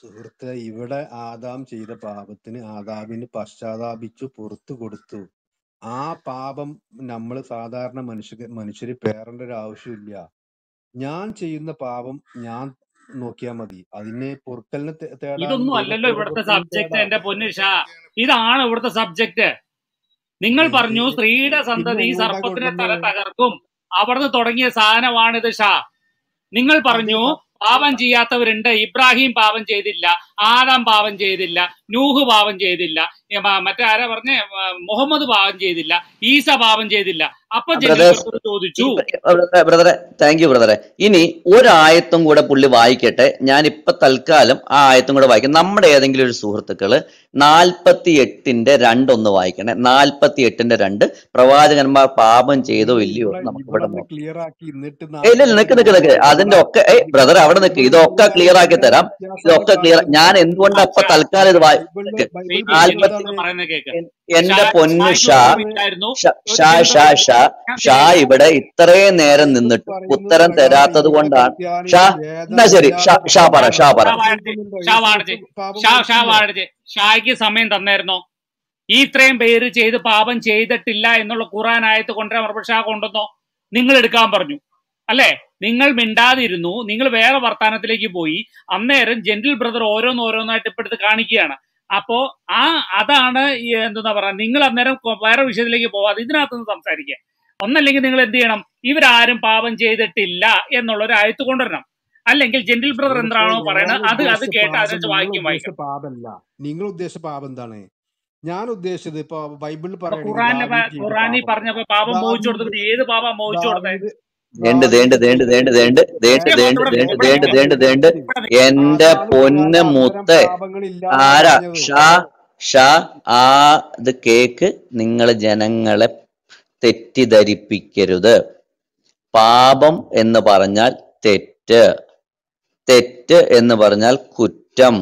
സുഹൃത്തെ ഇവിടെ ആദാം ചെയ്ത പാപത്തിന് ആദാമിന് പശ്ചാത്താപിച്ചു പുറത്തു കൊടുത്തു. ആ പാപം നമ്മൾ സാധാരണ മനുഷ്യ മനുഷ്യര് പേറേണ്ട ഒരു ആവശ്യമില്ല. ഞാൻ ചെയ്യുന്ന പാപം ഞാൻ നോക്കിയാ മതി. അതിനെ പൊറുക്കലിനെ തേ- ഇതൊന്നും അല്ലല്ലോ ഇവിടുത്തെ സബ്ജക്ട് എന്റെ പൊന്നു ഷാ ഇതാണ് ഇവിടുത്തെ സബ്ജക്ട് നിങ്ങൾ പറഞ്ഞു സ്ത്രീയുടെ സന്തതി എങ്ങോട്ടാ സർപ്പത്തിനെ തല തകർക്കും. അവിടുന്ന് തുടങ്ങിയ സാധനമാണിത് ഷാ. നിങ്ങൾ അത് പറഞ്ഞു പ- പാപം ചെയ്യാത്തവരുണ്ട്. ഇബ്രാഹിം പാപം ചെയ്തില്ല. ആദാം പാപം ചെയ്തില്ല. നൂഹ് പാപം ചെയ്തില്ല. ഏ, മ- മറ്റേ ആരാ പറഞ്ഞേ? മുഹമ്മദ് പാപം ചെയ്തില്ല. ഈസ പാപം ചെയ്തില്ല. അപ്പൊ ചോദിച്ചു. ബ്രദറെ താങ്ക് യു ബ്രദറെ. ഇനി ഒരായത്തും കൂടെ പുള്ളി വായിക്കട്ടെ. ഞാൻ ഇപ്പൊ തൽക്കാലം ആ ആയത്തും കൂടെ വായിക്കാം. നമ്മുടെ ഏതെങ്കിലും ഒരു സുഹൃത്തുക്കൾ നാൽപ്പത്തി എട്ടിന്റെ രണ്ടൊന്ന് വായിക്കണേ. നാൽപ്പത്തി എട്ടിന്റെ രണ്ട് പ്രവാചകന്മാർ പാപം ചെയ്തോ ഇല്ലയോ എന്ന് നമുക്ക് ഇവിടെ ഇല്ല ഇല്ല, നിക്ക് നിക്ക് നിക്ക്. അതിന്റെ ഒക്കെ ഏയ് ബ്രദർ അവിടെ നിക്ക്. ഇതൊക്കെ ക്ലിയർ ആക്കി തരാം. ഇതൊക്കെ ക്ലിയർ ഞാൻ എന്തുകൊണ്ട് അപ്പൊ തൽക്കാലം ഇത് വായിക്കും നാൽപ്പത്തി എന്റെ പൊന്നു ഷാ ഷാ ഷാ ഷാ ഷാ ഇവിടെ ഇത്രയും നേരം നിന്നിട്ട് ഉത്തരം തരാത്തത് കൊണ്ടാണ്. ഷാ എന്നാ ശരി ഷാ ഷാ പറ ഷാ പറ. ഷായ്ക്ക് സമയം തന്നായിരുന്നോ? ഈ ഇത്രയും പേര് ചെയ്ത് പാപം ചെയ്തിട്ടില്ല എന്നുള്ള ഖുറാൻ ആയത്ത് കൊണ്ടുവരാൻ മറുപടി ഷാ കൊണ്ടുവന്നോ? നിങ്ങൾ എടുക്കാൻ പറഞ്ഞു. അല്ലെ? നിങ്ങൾ മിണ്ടാതിരുന്നു. നിങ്ങൾ വേറെ വർത്താനത്തിലേക്ക് പോയി. അന്നേരം ജെന്റിൽ ബ്രദർ ഓരോന്നോരോന്നായിട്ട് ഇപ്പൊ എടുത്ത് കാണിക്കുകയാണ്. അപ്പോ ആ അതാണ് ഈ എന്താ പറയാ നിങ്ങൾ അന്നേരം വേറെ വിഷയത്തിലേക്ക് പോവാതെ ഇതിനകത്തുനിന്ന് സംസാരിക്കുക. ഒന്നല്ലെങ്കിൽ നിങ്ങൾ എന്ത് ചെയ്യണം ഇവരാരും പാപം ചെയ്തിട്ടില്ല എന്നുള്ള ഒരു ആയത്ത് കൊണ്ടുവരണം. അല്ലെങ്കിൽ ജെന്റിൽ ബ്രദർ എന്താണോ പറയുന്നത് അത് അത് കേട്ട് അതിനകത്ത് വായിക്കും. വായിക്കും പാപല്ല. നിങ്ങൾ ഉദ്ദേശിച്ച പാപം എന്താണ്? ഞാൻ ഉദ്ദേശിച്ചത് ഇപ്പൊ ബൈബിളിൽ ഖുറാനിൽ പാപം. പറഞ്ഞപ്പോ പാപം മോഹിച്ചു കൊടുത്തത് കൊടുത്തിട്ട് ഏത് പാപം മോഹിച്ചു കൊടുത്തേ? ദാവീദ് ദേണ്ട് ദേണ്ട് ദാവീദ് ദേണ്ട് ചെയ്ത ദേണ്ട് ദേണ്ട് ഏ ദേണ്ട് ദേണ്ട് ദേണ്ട് ദേണ്ട് ദേണ്ട് എന്റെ പൊന്ന് മുത്തെ ആരാ? ഷാ ഷാ ആ ഇത് കേക്ക് നിങ്ങൾ ജനങ്ങളെ തെറ്റിദ്ധരിപ്പിക്കരുത്. പാപം എന്ന് പറഞ്ഞാൽ തെറ്റ്. തെറ്റ് എന്ന് പറഞ്ഞാൽ കുറ്റം.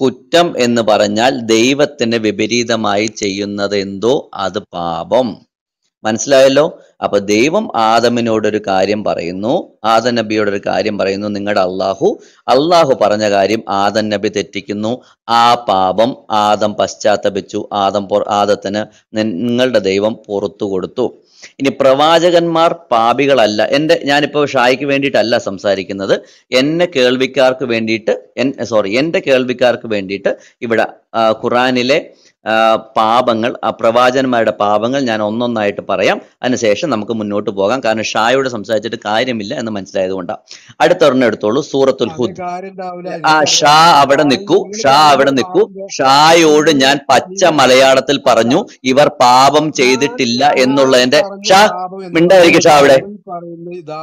കുറ്റം എന്ന് പറഞ്ഞാൽ ദൈവത്തിന് വിപരീതമായി ചെയ്യുന്നത് എന്തോ? അത് പാപം. മനസ്സിലായല്ലോ? അപ്പൊ ദൈവം ആദമിനോടൊരു കാര്യം പറയുന്നു. ആദൻ നബിയോട് ഒരു കാര്യം പറയുന്നു. നിങ്ങളുടെ അള്ളാഹു അള്ളാഹു പറഞ്ഞ കാര്യം ആദൻ നബി തെറ്റിക്കുന്നു. ആ പാപം ആദം പശ്ചാത്തപിച്ചു. ആദം ആദത്തിന് നിങ്ങളുടെ ദൈവം പുറത്തു കൊടുത്തു. ഇനി പ്രവാചകന്മാർ പാപികളല്ല. എന്റെ ഞാനിപ്പോൾ ഷായ്ക്ക് വേണ്ടിയിട്ടല്ല സംസാരിക്കുന്നത്. എന്നെ കേൾവിക്കാർക്ക് വേണ്ടിയിട്ട് സോറി എന്റെ കേൾവിക്കാർക്ക് വേണ്ടിയിട്ട് ഇവിടെ ഖുറാനിലെ പാപങ്ങൾ ആ പ്രവാചകന്മാരുടെ പാപങ്ങൾ ഞാൻ ഒന്നൊന്നായിട്ട് പറയാം. അതിനുശേഷം നമുക്ക് മുന്നോട്ട് പോകാം. കാരണം ഷായോട് സംസാരിച്ചിട്ട് കാര്യമില്ല എന്ന് മനസ്സിലായത് കൊണ്ടാണ് അടുത്തൊരെണ്ണം എടുത്തോളൂ. സൂറത്തുൽ ഹുദ്. ആ ഷാ അവിടെ നിൽക്കൂ. ഷാ അവിടെ നിൽക്കൂ. ഷായോട് ഞാൻ പച്ച മലയാളത്തിൽ പറഞ്ഞു ഇവർ പാപം ചെയ്തിട്ടില്ല എന്നുള്ളതിന്റെ ഷാ മിണ്ടായിരിക്കും ഷാ അവിടെ.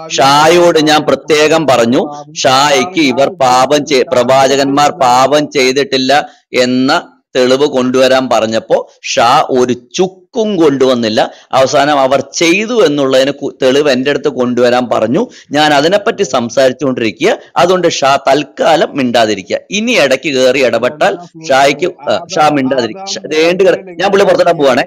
ഷായോട് ഞാൻ പ്രത്യേകം പറഞ്ഞു ഷായ്ക്ക് ഇവർ പാപം പ്രവാചകന്മാർ പാപം ചെയ്തിട്ടില്ല എന്ന തെളിവ് കൊണ്ടുവരാൻ പറഞ്ഞപ്പോ ഷാ ഒരു ചുക്കും കൊണ്ടുവന്നില്ല. അവസാനം അവർ ചെയ്തു എന്നുള്ളതിന് തെളിവ് എന്റെ അടുത്ത് കൊണ്ടുവരാൻ പറഞ്ഞു. ഞാൻ അതിനെപ്പറ്റി സംസാരിച്ചുകൊണ്ടിരിക്കുക. അതുകൊണ്ട് ഷാ തൽക്കാലം മിണ്ടാതിരിക്കുക. ഇനി ഇടയ്ക്ക് കയറി ഇടപെട്ടാൽ ഷായ്ക്ക് ഷാ മിണ്ടാതിരിക്കുക. ഞാൻ പുള്ളി പുറത്തിടാൻ പോവാണേ.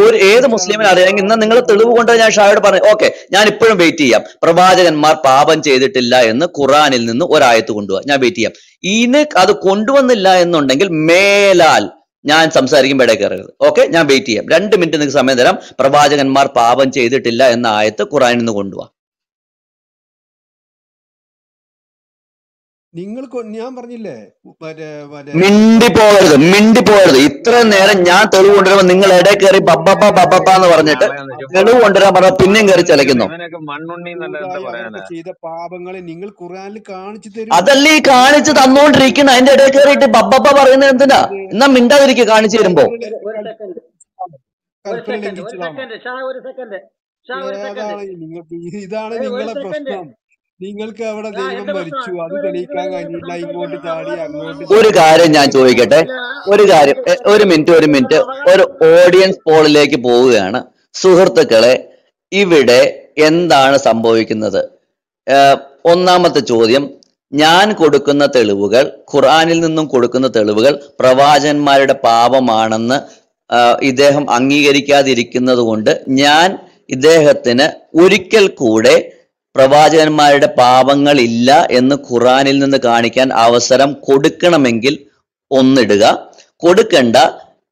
ഒരു ഏത് മുസ്ലിമിനും അറിയാമെങ്കിൽ ഇന്ന് നിങ്ങൾ തെളിവ് കൊണ്ട് ഞാൻ ഷായോട് പറഞ്ഞു ഓക്കെ ഞാൻ ഇപ്പോഴും വെയിറ്റ് ചെയ്യാം. പ്രവാചകന്മാർ പാപം ചെയ്തിട്ടില്ല എന്ന് ഖുറാനിൽ നിന്ന് ഒരായത്ത് കൊണ്ടുപോകാം ഞാൻ വെയിറ്റ് ചെയ്യാം. ഇനി അത് കൊണ്ടുവന്നില്ല എന്നുണ്ടെങ്കിൽ മേലാൽ ഞാൻ സംസാരിക്കുമ്പോൾ ഇടയിൽ കയറരുത് ഓക്കെ ഞാൻ വെയിറ്റ് ചെയ്യാം. രണ്ട് മിനിറ്റ് നിങ്ങൾക്ക് സമയം തരാം. പ്രവാചകന്മാർ പാപം ചെയ്തിട്ടില്ല എന്ന ആയത്ത് ഖുറാനിൽ നിന്ന് കൊണ്ടുപോവാം നിങ്ങൾ ഞാൻ പറഞ്ഞില്ലേ മിണ്ടി പോകരുത് മിണ്ടി പോകരുത് ഇത്ര നേരം ഞാൻ തെളിവ് കൊണ്ടുവരുമ്പോ നിങ്ങൾ ഇടയിൽ കയറി ബബ്ബപ്പ ബബ്ബപ്പ എന്ന് പറഞ്ഞിട്ട് തെളിവ് കൊണ്ടുവരാൻ പറഞ്ഞാൽ പിന്നെയും കയറി ചലക്കുന്നു ചെയ്ത പാപങ്ങളെ നിങ്ങൾ ഖുർആനിൽ കാണിച്ചു തരും. അതല്ലേ ഈ കാണിച്ച് തന്നോണ്ടിരിക്കുന്ന? അതിന്റെ ഇടയിൽ കയറിയിട്ട് ബബ്ബപ്പ പറയുന്നത് എന്തിനാ? എന്നാ മിണ്ടാതിരിക്കുക കാണിച്ചു തരുമ്പോ? ഇതാണ് നിങ്ങളുടെ നിങ്ങളെ പ്രശ്നം. നിങ്ങൾക്ക് അവിടെ ദൈവം മരിച്ചു. അത് തെളിയിക്കാൻ കഴിഞ്ഞില്ല ഇങ്ങോട്ട് ചാടി അങ്ങോട്ട് ഒരു കാര്യം ഞാൻ ചോദിക്കട്ടെ? ഒരു കാര്യം ഒരു മിനിറ്റ് ഒരു മിനിറ്റ്. ഒരു ഓഡിയൻസ് പോളിലേക്ക് പോവുകയാണ്. സുഹൃത്തുക്കളെ ഇവിടെ എന്താണ് സംഭവിക്കുന്നത്? ഒന്നാമത്തെ ചോദ്യം ഞാൻ കൊടുക്കുന്ന തെളിവുകൾ ഖുറാനിൽ നിന്നും കൊടുക്കുന്ന തെളിവുകൾ പ്രവാചന്മാരുടെ പാപമാണെന്ന് ഇദ്ദേഹം അംഗീകരിക്കാതിരിക്കുന്നത് കൊണ്ട് ഞാൻ ഇദ്ദേഹത്തിന് ഒരിക്കൽ കൂടെ പ്രവാചകന്മാരുടെ പാപങ്ങളില്ല എന്ന് ഖുറാനിൽ നിന്ന് കാണിക്കാൻ അവസരം കൊടുക്കണമെങ്കിൽ ഒന്നിടുക. കൊടുക്കണ്ട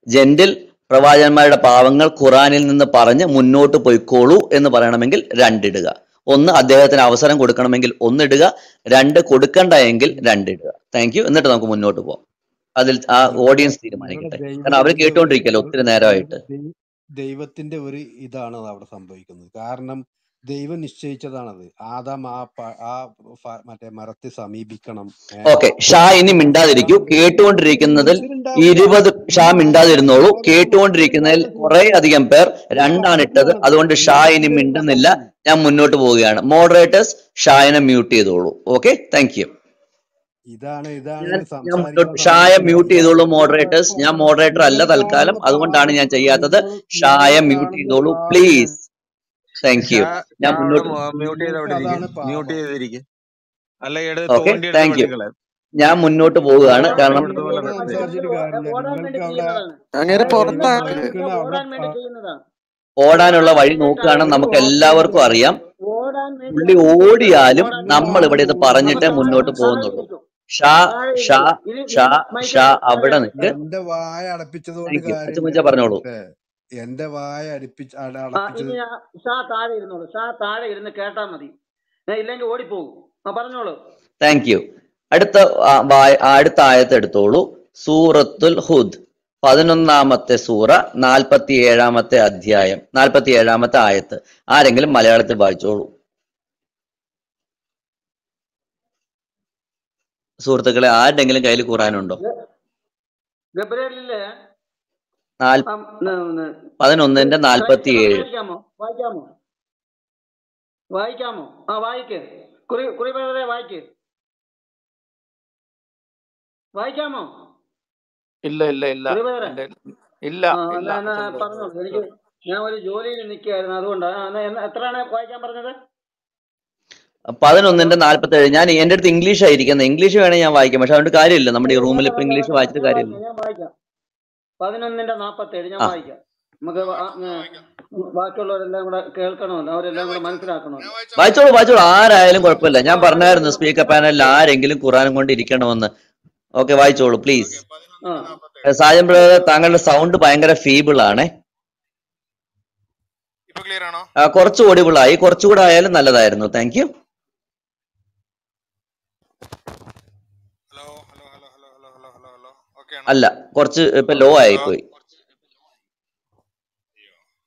ജെന്റിൽ പ്രവാചകന്മാരുടെ പാവങ്ങൾ ഖുറാനിൽ നിന്ന് പറഞ്ഞ് മുന്നോട്ട് പോയിക്കോളൂ എന്ന് പറയണമെങ്കിൽ രണ്ടിടുക. ഒന്ന് അദ്ദേഹത്തിന് അവസരം കൊടുക്കണമെങ്കിൽ ഒന്നിടുക. രണ്ട് കൊടുക്കണ്ട എങ്കിൽ രണ്ടിടുക. താങ്ക് യു എന്നിട്ട് നമുക്ക് മുന്നോട്ട് പോകാം അതിൽ ആ ഓഡിയൻസ് തീരുമാനിക്കട്ടെ. കാരണം അവർ കേട്ടുകൊണ്ടിരിക്കല്ലോ ഒത്തിരി നേരമായിട്ട് ദൈവത്തിന്റെ ഒരു ഇതാണ് അവിടെ സംഭവിക്കുന്നത്. കാരണം ദൈവം നിശ്ചയിച്ചതാണത്. ആദാം ആ ആ മറ്റേ മരത്തെ സമീപിക്കണം. ഓക്കെ ഷാ ഇനി മിണ്ടാതിരിക്കൂ. കേട്ടുകൊണ്ടിരിക്കുന്നതിൽ ഇരുപത് ഷാ മിണ്ടാതിരുന്നോളൂ. കേട്ടുകൊണ്ടിരിക്കുന്നതിൽ കുറെ അധികം പേർ രണ്ടാണ് ഇട്ടത്. അതുകൊണ്ട് ഷാ ഇനി മിണ്ടുന്നില്ല. ഞാൻ മുന്നോട്ട് പോവുകയാണ്. മോഡറേറ്റേഴ്സ് ഷായനെ മ്യൂട്ട് ചെയ്തോളൂ. ഓക്കെ താങ്ക് യു ഇതാണ് ഇതാണ് ഷായ മ്യൂട്ട് ചെയ്തോളൂ മോഡറേറ്റേഴ്സ് ഞാൻ മോഡറേറ്റർ അല്ല തൽക്കാലം. അതുകൊണ്ടാണ് ഞാൻ ചെയ്യാത്തത്. ഷായ മ്യൂട്ട് ചെയ്തോളൂ പ്ലീസ് താങ്ക് യു ഞാൻ മുന്നോട്ട് മ്യൂട്ട് ചെയ്തിരിക്കും. അല്ല ഓക്കെ താങ്ക് യു ഞാൻ മുന്നോട്ട് പോവുകയാണ്. കാരണം ഓടാനുള്ള വഴി നോക്കുകയാണെന്ന് നോക്കുകയാണ് നമുക്ക് എല്ലാവർക്കും അറിയാം. പുള്ളി ഓടിയാലും നമ്മൾ ഇവിടെ ഇത് പറഞ്ഞിട്ടേ മുന്നോട്ട് പോകുന്നുള്ളൂ. ഷാ ഷാ ഷാ ഷാ അവിടെ നിൽക്ക്. പറഞ്ഞോളൂ. എന്റെ വായ അടുപ്പിച്ച് ഷാ താഴെ ഇരുന്നോളൂ. ഷാ താഴെ ഇരുന്ന് കേട്ടാ മതി. ഇല്ലെങ്കിൽ ഓടിപ്പോകും. പറഞ്ഞോളൂ. താങ്ക് യു അടുത്ത ആ, അടുത്ത ആയത്ത് എടുത്തോളൂ. സൂറത്തുൽ ഹുദ്. പതിനൊന്നാമത്തെ സൂറ നാൽപ്പത്തി ഏഴാമത്തെ അധ്യായം നാൽപ്പത്തി ഏഴാമത്തെ ആയത്ത്. ആരെങ്കിലും മലയാളത്തിൽ വായിച്ചോളൂ. സുഹൃത്തുക്കളെ ആരുടെങ്കിലും കയ്യിൽ ഖുറാനുണ്ടോ ഗബ്രേലിലെ പതിനൊന്നിന്റെ നാൽപ്പത്തി ഏഴ് വായിക്കാമോ? വായിക്കാമോ? വായിക്കാമോ? ആ വായിക്ക്. കുറി കുറി ബ്രദറെ വായിക്ക്. വായിക്കാമോ? ഇല്ല ഇല്ല ഇല്ല. ഇല്ല പറഞ്ഞു. എനിക്ക് ഞാൻ ഒരു ജോലിയിൽ നിൽക്കുകയായിരുന്നു. അതുകൊണ്ടാണ് എത്രയാണ് വായിക്കാൻ പറഞ്ഞത്? പതിനൊന്നിന്റെ നാല്പത്തി ഏഴ് ഞാൻ എന്റെ അടുത്ത് ഇംഗ്ലീഷ് ആയിരിക്കുന്നത് ഇംഗ്ലീഷ് വേണേ ഞാൻ വായിക്കാം. പക്ഷെ അതുകൊണ്ട് കാര്യമില്ല. നമ്മുടെ ഈ റൂമിൽ ഇപ്പൊ ഇംഗ്ലീഷ് വായിച്ചിട്ട് കാര്യമില്ല. ഞാൻ വായിക്കാം. പതിനൊന്നിന്റെ നാപ്പത്തേഴ് ഞാൻ വായിക്കാം. നമുക്ക് ബാക്കിയുള്ളവരെല്ലാം കൂടെ കേൾക്കണമല്ലോ അവരെല്ലാം കൂടെ മനസ്സിലാക്കണമല്ലോ. വായിച്ചോളൂ വായിച്ചോളൂ. ആരായാലും കുഴപ്പമില്ല. ഞാൻ പറഞ്ഞായിരുന്നു സ്പീക്കർ പാനലിൽ ആരെങ്കിലും ഖുറാനും കൊണ്ട് ഇരിക്കണമെന്ന്. ഓക്കെ വായിച്ചോളൂ പ്ലീസ്. സാജൻ ബ്രദർ താങ്കളുടെ സൗണ്ട് ഭയങ്കര ഫീബിൾ ആണേ ഇപ്പൊ ക്ലിയർ ആണോ? കുറച്ച് ഓഡിബിൾ ആയി. കുറച്ചുകൂടെ ആയാലും നല്ലതായിരുന്നു. താങ്ക് യു അല്ല കുറച്ച് ഇപ്പൊ ലോ ആയി പോയി.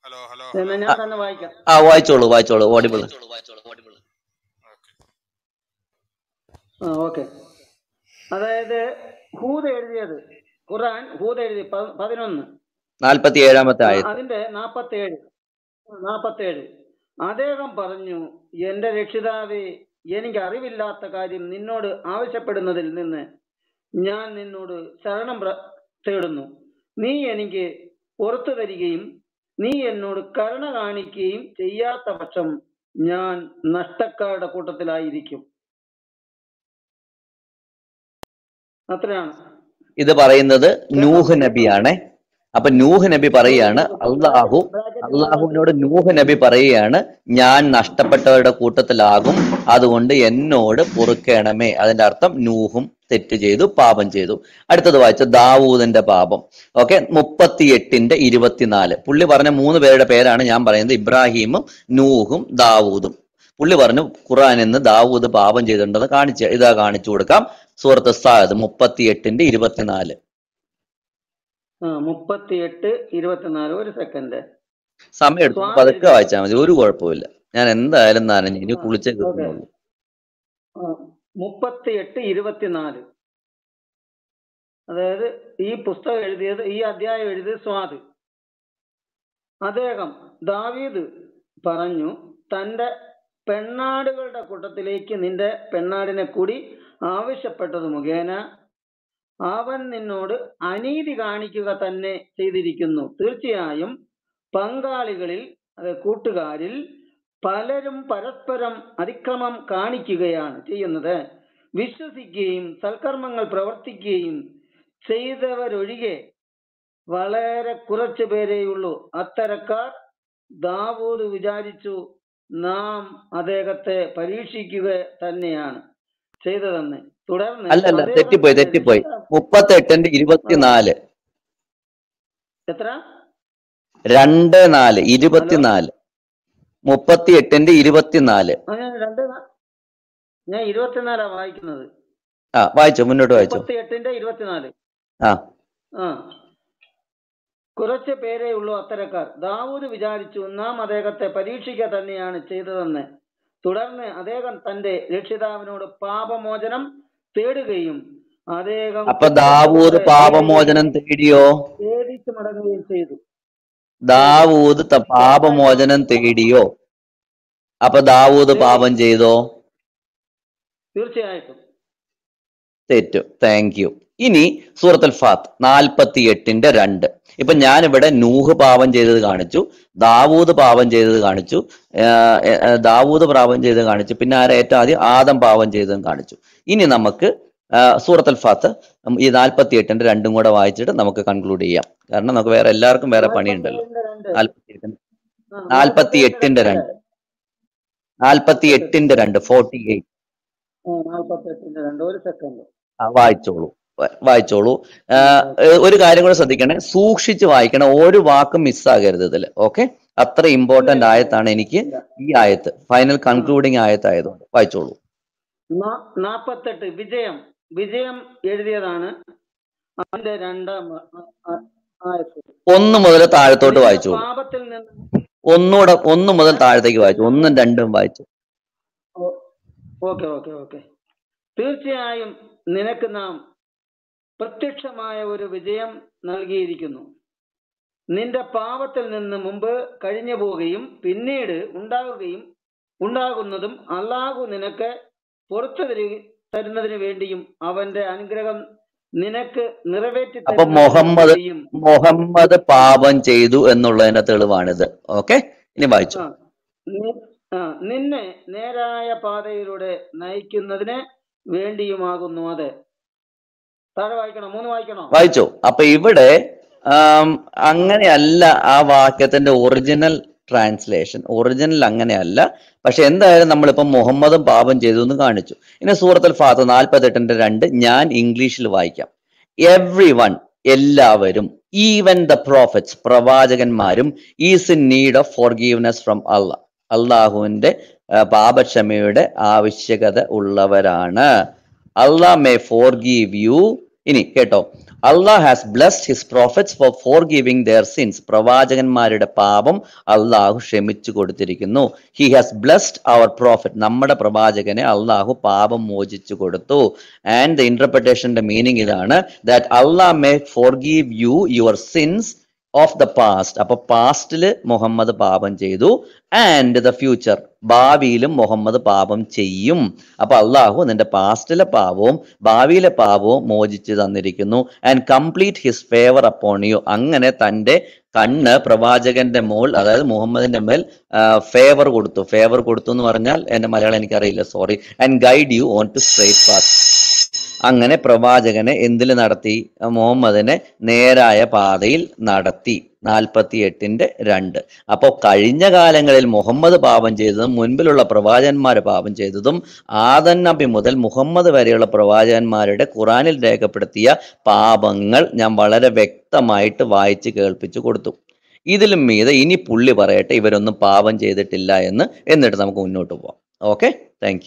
Hello hello. എന്നാ ഹലോ വായിക്കാം. ആ വായിച്ചോളൂ വായിച്ചോളൂ ഓഡിബിൾ ഓക്കെ. അതായത് ഹൂദ് എഴുതിയത് ഖുർആൻ ഹൂദ് എഴുതി പതിനൊന്ന്. നാൽപ്പത്തി ഏഴാമത്തെ അതിന്റെ നാപ്പത്തി ഏഴ് നാപ്പത്തി ഏഴ് അദ്ദേഹം പറഞ്ഞു എന്റെ രക്ഷിതാവേ എനിക്ക് അറിവില്ലാത്ത കാര്യം നിന്നോട് ആവശ്യപ്പെടുന്നതിൽ നിന്ന് ഞാൻ നിന്നോട് ശരണം തേടുന്നു. നീ എനിക്ക് പുറത്തു തരികയും നീ എന്നോട് കരുണ കാണിക്കുകയും ചെയ്യാത്ത പക്ഷം ഞാൻ നഷ്ടക്കാരുടെ കൂട്ടത്തിലായിരിക്കും. അത്രയാണ്. ഇത് പറയുന്നത് നൂഹ് നബിയാണേ. അപ്പൊ നൂഹ് നബി പറയാണ് അള്ളാഹു അള്ളാഹുവിനോട് നൂഹ് നബി പറയുകയാണ് ഞാൻ നഷ്ടപ്പെട്ടവരുടെ കൂട്ടത്തിലാകും അതുകൊണ്ട് എന്നോട് പൊറുക്കണമേ. അതിന്റെ അർത്ഥം നൂഹും തെറ്റ് ചെയ്തു പാപം ചെയ്തു. അടുത്തത് വായിച്ച ദാവൂദിന്റെ പാപം. ഓക്കെ മുപ്പത്തിയെട്ടിന്റെ ഇരുപത്തിനാല്. പുള്ളി പറഞ്ഞ മൂന്ന് പേരുടെ പേരാണ് ഞാൻ പറയുന്നത് ഇബ്രാഹീമും നൂഹും ദാവൂദും. പുള്ളി പറഞ്ഞു ഖുറാൻ എന്ന് ദാവൂദ് പാപം ചെയ്തിട്ടുണ്ടെന്ന് കാണിച്ച് ഇതാ കാണിച്ചു കൊടുക്കാം. സുഹൃത്ത് സാദ് മുപ്പത്തിയെട്ടിന്റെ ഇരുപത്തിനാല്. മുപ്പത്തിയെട്ട് ഇരുപത്തിനാല് ഒരു സെക്കൻഡ്. സമയം എടുത്തു പതുക്കെ വായിച്ചാൽ മതി. ഒരു കുഴപ്പമില്ല ഞാൻ എന്തായാലും നനഞ്ഞു ഇനി കുളിച്ചേ കിട്ടുന്നുള്ളൂ മുപ്പത്തിയെട്ട് ഇരുപത്തിനാല്. അതായത് ഈ പുസ്തകം എഴുതിയത് ഈ അധ്യായം എഴുതിയത് സ്വാദ്. അദ്ദേഹം ദാവീദ് പറഞ്ഞു തന്റെ പെണ്ണാടുകളുടെ കൂട്ടത്തിലേക്ക് നിന്റെ പെണ്ണാടിനെ കൂടി ആവശ്യപ്പെട്ടത് മുഖേന അവൻ നിന്നോട് അനീതി കാണിക്കുക തന്നെ ചെയ്തിരിക്കുന്നു. തീർച്ചയായും പങ്കാളികളിൽ കൂട്ടുകാരിൽ പലരും പരസ്പരം അതിക്രമം കാണിക്കുകയാണ് ചെയ്യുന്നത്. വിശ്വസിക്കുകയും സൽക്കർമ്മങ്ങൾ പ്രവർത്തിക്കുകയും ചെയ്തവരൊഴികെ വളരെ കുറച്ചു പേരേയുള്ളൂ അത്തരക്കാർ ദാവൂദ് വിചാരിച്ചു നാം അദ്ദേഹത്തെ പരീക്ഷിക്കുക തന്നെയാണ് ചെയ്തതെന്ന്. തുടർന്ന് അല്ലല്ല അദ്ദേഹം തെറ്റിപ്പോയി തെറ്റിപ്പോയി. മുപ്പത്തി എട്ടിന്റെ ഇരുപത്തിനാല്. എത്ര? രണ്ട് നാല് ഇരുപത്തിനാല്. മുപ്പത്തി എട്ടിന്റെ ഇരുപത്തിനാല്. ഞാൻ ഇരുപത്തിനാലാ വായിക്കുന്നത്. ആ വായിച്ചോ മുന്നോട്ട് വായിച്ചോ. എട്ടിന്റെ ഇരുപത്തിനാല്. ആ. കുറച്ച് പേരേ ഉള്ളൂ അത്തരക്കാർ. ദാവൂദ് വിചാരിച്ചു നാം അദ്ദേഹത്തെ പരീക്ഷിക്കുക തന്നെയാണ് ചെയ്തതെന്ന്. തുടർന്ന് അദ്ദേഹം തന്റെ രക്ഷിതാവിനോട് പാപമോചനം തേടുകയും അദ്ദേഹം അപ്പൊ ദാവൂദ് പാപമോചനം തേടിയോ? തേടിച്ചു മടങ്ങുകയും ചെയ്തു. ദാവൂദ് പാപമോചനം തേടിയോ? അപ്പൊ ദാവൂദ് പാപം ചെയ്തോ? തീർച്ചയായിട്ടും. തെറ്റു. Thank you. ഇനി സൂറത്തുൽ ഫാത്ത് നാൽപ്പത്തി എട്ടിന്റെ രണ്ട്. ഇപ്പൊ ഞാനിവിടെ നൂഹ് പാപം ചെയ്തത് കാണിച്ചു ദാവൂദ് പാപം ചെയ്തത് കാണിച്ചു ദാവൂദ് പാപം ചെയ്തത് കാണിച്ചു പിന്നെ ആരെ ഏറ്റവും ആദ്യം? ആദം പാപം ചെയ്തതും കാണിച്ചു. ഇനി നമുക്ക് സൂറത്ത് അൽഫാത്ത് ഫാത്ത് ഈ നാൽപ്പത്തി എട്ടിന്റെ രണ്ടും കൂടെ വായിച്ചിട്ട് നമുക്ക് കൺക്ലൂഡ് ചെയ്യാം. കാരണം നമുക്ക് വേറെ എല്ലാവർക്കും വേറെ പണിയുണ്ടല്ലോ. നാൽപ്പത്തി എട്ടിന്റെ നാൽപ്പത്തി എട്ടിന്റെ രണ്ട്. നാൽപ്പത്തി എട്ടിന്റെ രണ്ട് ഫോർട്ടി എയ്റ്റ് ആ നാൽപ്പത്തി എട്ടിന്റെ രണ്ട് ഒരു സെക്കൻഡ് വായിച്ചോളൂ. വായിച്ചോളൂ. ഒരു കാര്യം കൂടെ ശ്രദ്ധിക്കണേ. സൂക്ഷിച്ച് വായിക്കണം. ഒരു വാക്കും മിസ്സാകരുത് ഇതിൽ ഓക്കെ? അത്ര ഇമ്പോർട്ടന്റ് ആയത്താണ് എനിക്ക് ഈ ആയത്ത്. ഫൈനൽ കൺക്ലൂഡിംഗ് കൺക്ലൂഡിങ് ആയത്തായതുകൊണ്ട്. വായിച്ചോളൂ. നാപ്പത്തെട്ട്. വിജയം. വിജയം എഴുതിയതാണ്. അതിന്റെ രണ്ടാം ഒന്ന് മുതൽ താഴത്തോട്ട് വായിച്ചു വായിച്ചോളൂ പാപത്തിൽ നിന്ന് ഒന്നുകൂടെ ഒന്ന് മുതൽ? താഴത്തേക്ക് വായിച്ചു. ഒന്നും രണ്ടും വായിച്ചു. Okay okay okay. തീർച്ചയായും നിനക്ക് നാം പ്രത്യക്ഷമായ ഒരു വിജയം നൽകിയിരിക്കുന്നു. നിന്റെ പാപത്തിൽ നിന്ന് മുമ്പ് കഴിഞ്ഞു പോവുകയും പിന്നീട് ഉണ്ടാകുകയും ഉണ്ടാകുന്നതും അള്ളാഹു നിനക്ക് പുറത്തു തരു- തരുന്നതിന് വേണ്ടിയും അവന്റെ അനുഗ്രഹം നിനക്ക് നിറവേറ്റി അപ്പൊ മുഹമ്മദ് മുഹമ്മദ് പാപം ചെയ്തു എന്നുള്ളതിന്റെ തെളിവാണിത്. ഓക്കെ? ഇനി വായിച്ചു. നിന്നെ നേരായ പാതയിലൂടെ നയിക്കുന്നതിന് വേണ്ടിയുമാകുന്നു അത് താഴെ വായിക്കണോ മൂന്ന് വായിക്കണോ വായിച്ചു. അപ്പൊ ഇവിടെ അങ്ങനെയല്ല ആ വാക്യത്തിന്റെ ഒറിജിനൽ ട്രാൻസ്ലേഷൻ ഒറിജിനൽ അങ്ങനെയല്ല. പക്ഷെ എന്തായാലും നമ്മളിപ്പോ മുഹമ്മദും പാപം ചെയ്തു എന്ന് കാണിച്ചു. ഇനി സൂറത്തുൽ ഫാത്ത് നാൽപ്പത്തെട്ടിന്റെ രണ്ട് ഞാൻ ഇംഗ്ലീഷിൽ വായിക്കാം. എവ്രി വൺ എല്ലാവരും ഈവൻ ദ പ്രോഫറ്റ്സ് പ്രവാചകന്മാരും is in need of forgiveness from Allah അള്ളാഹുവിന്റെ പാപക്ഷമയുടെ ആവശ്യകത ഉള്ളവരാണ്. Allah may forgive you ഇനി കേട്ടോ. Allah has blessed his prophets for forgiving their sins പ്രവാചകന്മാരുടെ പാപം അള്ളാഹു ക്ഷമിച്ചു കൊടുത്തിരിക്കുന്നു. He has blessed our prophet നമ്മുടെ പ്രവാചകനെ അള്ളാഹു പാപം മോചിച്ചു കൊടുത്തു. ആൻഡ് ദ ഇന്റർപ്രിട്ടേഷന്റെ മീനിങ് ഇതാണ് that Allah may forgive you your sins of the past അപ്പൊ പാസ്റ്റിൽ മുഹമ്മദ് പാപം ചെയ്തു. ആൻഡ് ദ ഫ്യൂച്ചർ ഭാവിയിലും മുഹമ്മദ് പാപം ചെയ്യും. അപ്പൊ അള്ളാഹു നിന്റെ പാസ്റ്റിലെ പാപവും ഭാവിയിലെ പാപവും മോചിച്ച് തന്നിരിക്കുന്നു. And complete his favour upon you അങ്ങനെ തന്റെ കണ്ണ് പ്രവാചകന്റെ മോൾ അതായത് മുഹമ്മദിന്റെ മേൽ ഫേവർ കൊടുത്തു. ഫേവർ കൊടുത്തു എന്ന് പറഞ്ഞാൽ എന്റെ മലയാളം എനിക്കറിയില്ല sorry and guide you on to straight path അങ്ങനെ പ്രവാചകനെ എന്തിൽ നടത്തി? മുഹമ്മദിനെ നേരായ പാതയിൽ നടത്തി. നാൽപ്പത്തി എട്ടിന്റെ രണ്ട്. അപ്പോൾ കഴിഞ്ഞ കാലങ്ങളിൽ മുഹമ്മദ് പാപം ചെയ്തതും മുൻപിലുള്ള പ്രവാചകന്മാർ പാപം ചെയ്തതും ആദൻ നബി മുതൽ മുഹമ്മദ് വരെയുള്ള പ്രവാചകന്മാരുടെ ഖുറാനിൽ രേഖപ്പെടുത്തിയ പാപങ്ങൾ ഞാൻ വളരെ വ്യക്തമായിട്ട് വായിച്ച് കേൾപ്പിച്ചു കൊടുത്തു. ഇതിലും മീതെ ഇനി പുള്ളി പറയട്ടെ ഇവരൊന്നും പാപം ചെയ്തിട്ടില്ല എന്ന്. എന്നിട്ട് നമുക്ക് മുന്നോട്ട് പോവാം. ഓക്കെ? താങ്ക്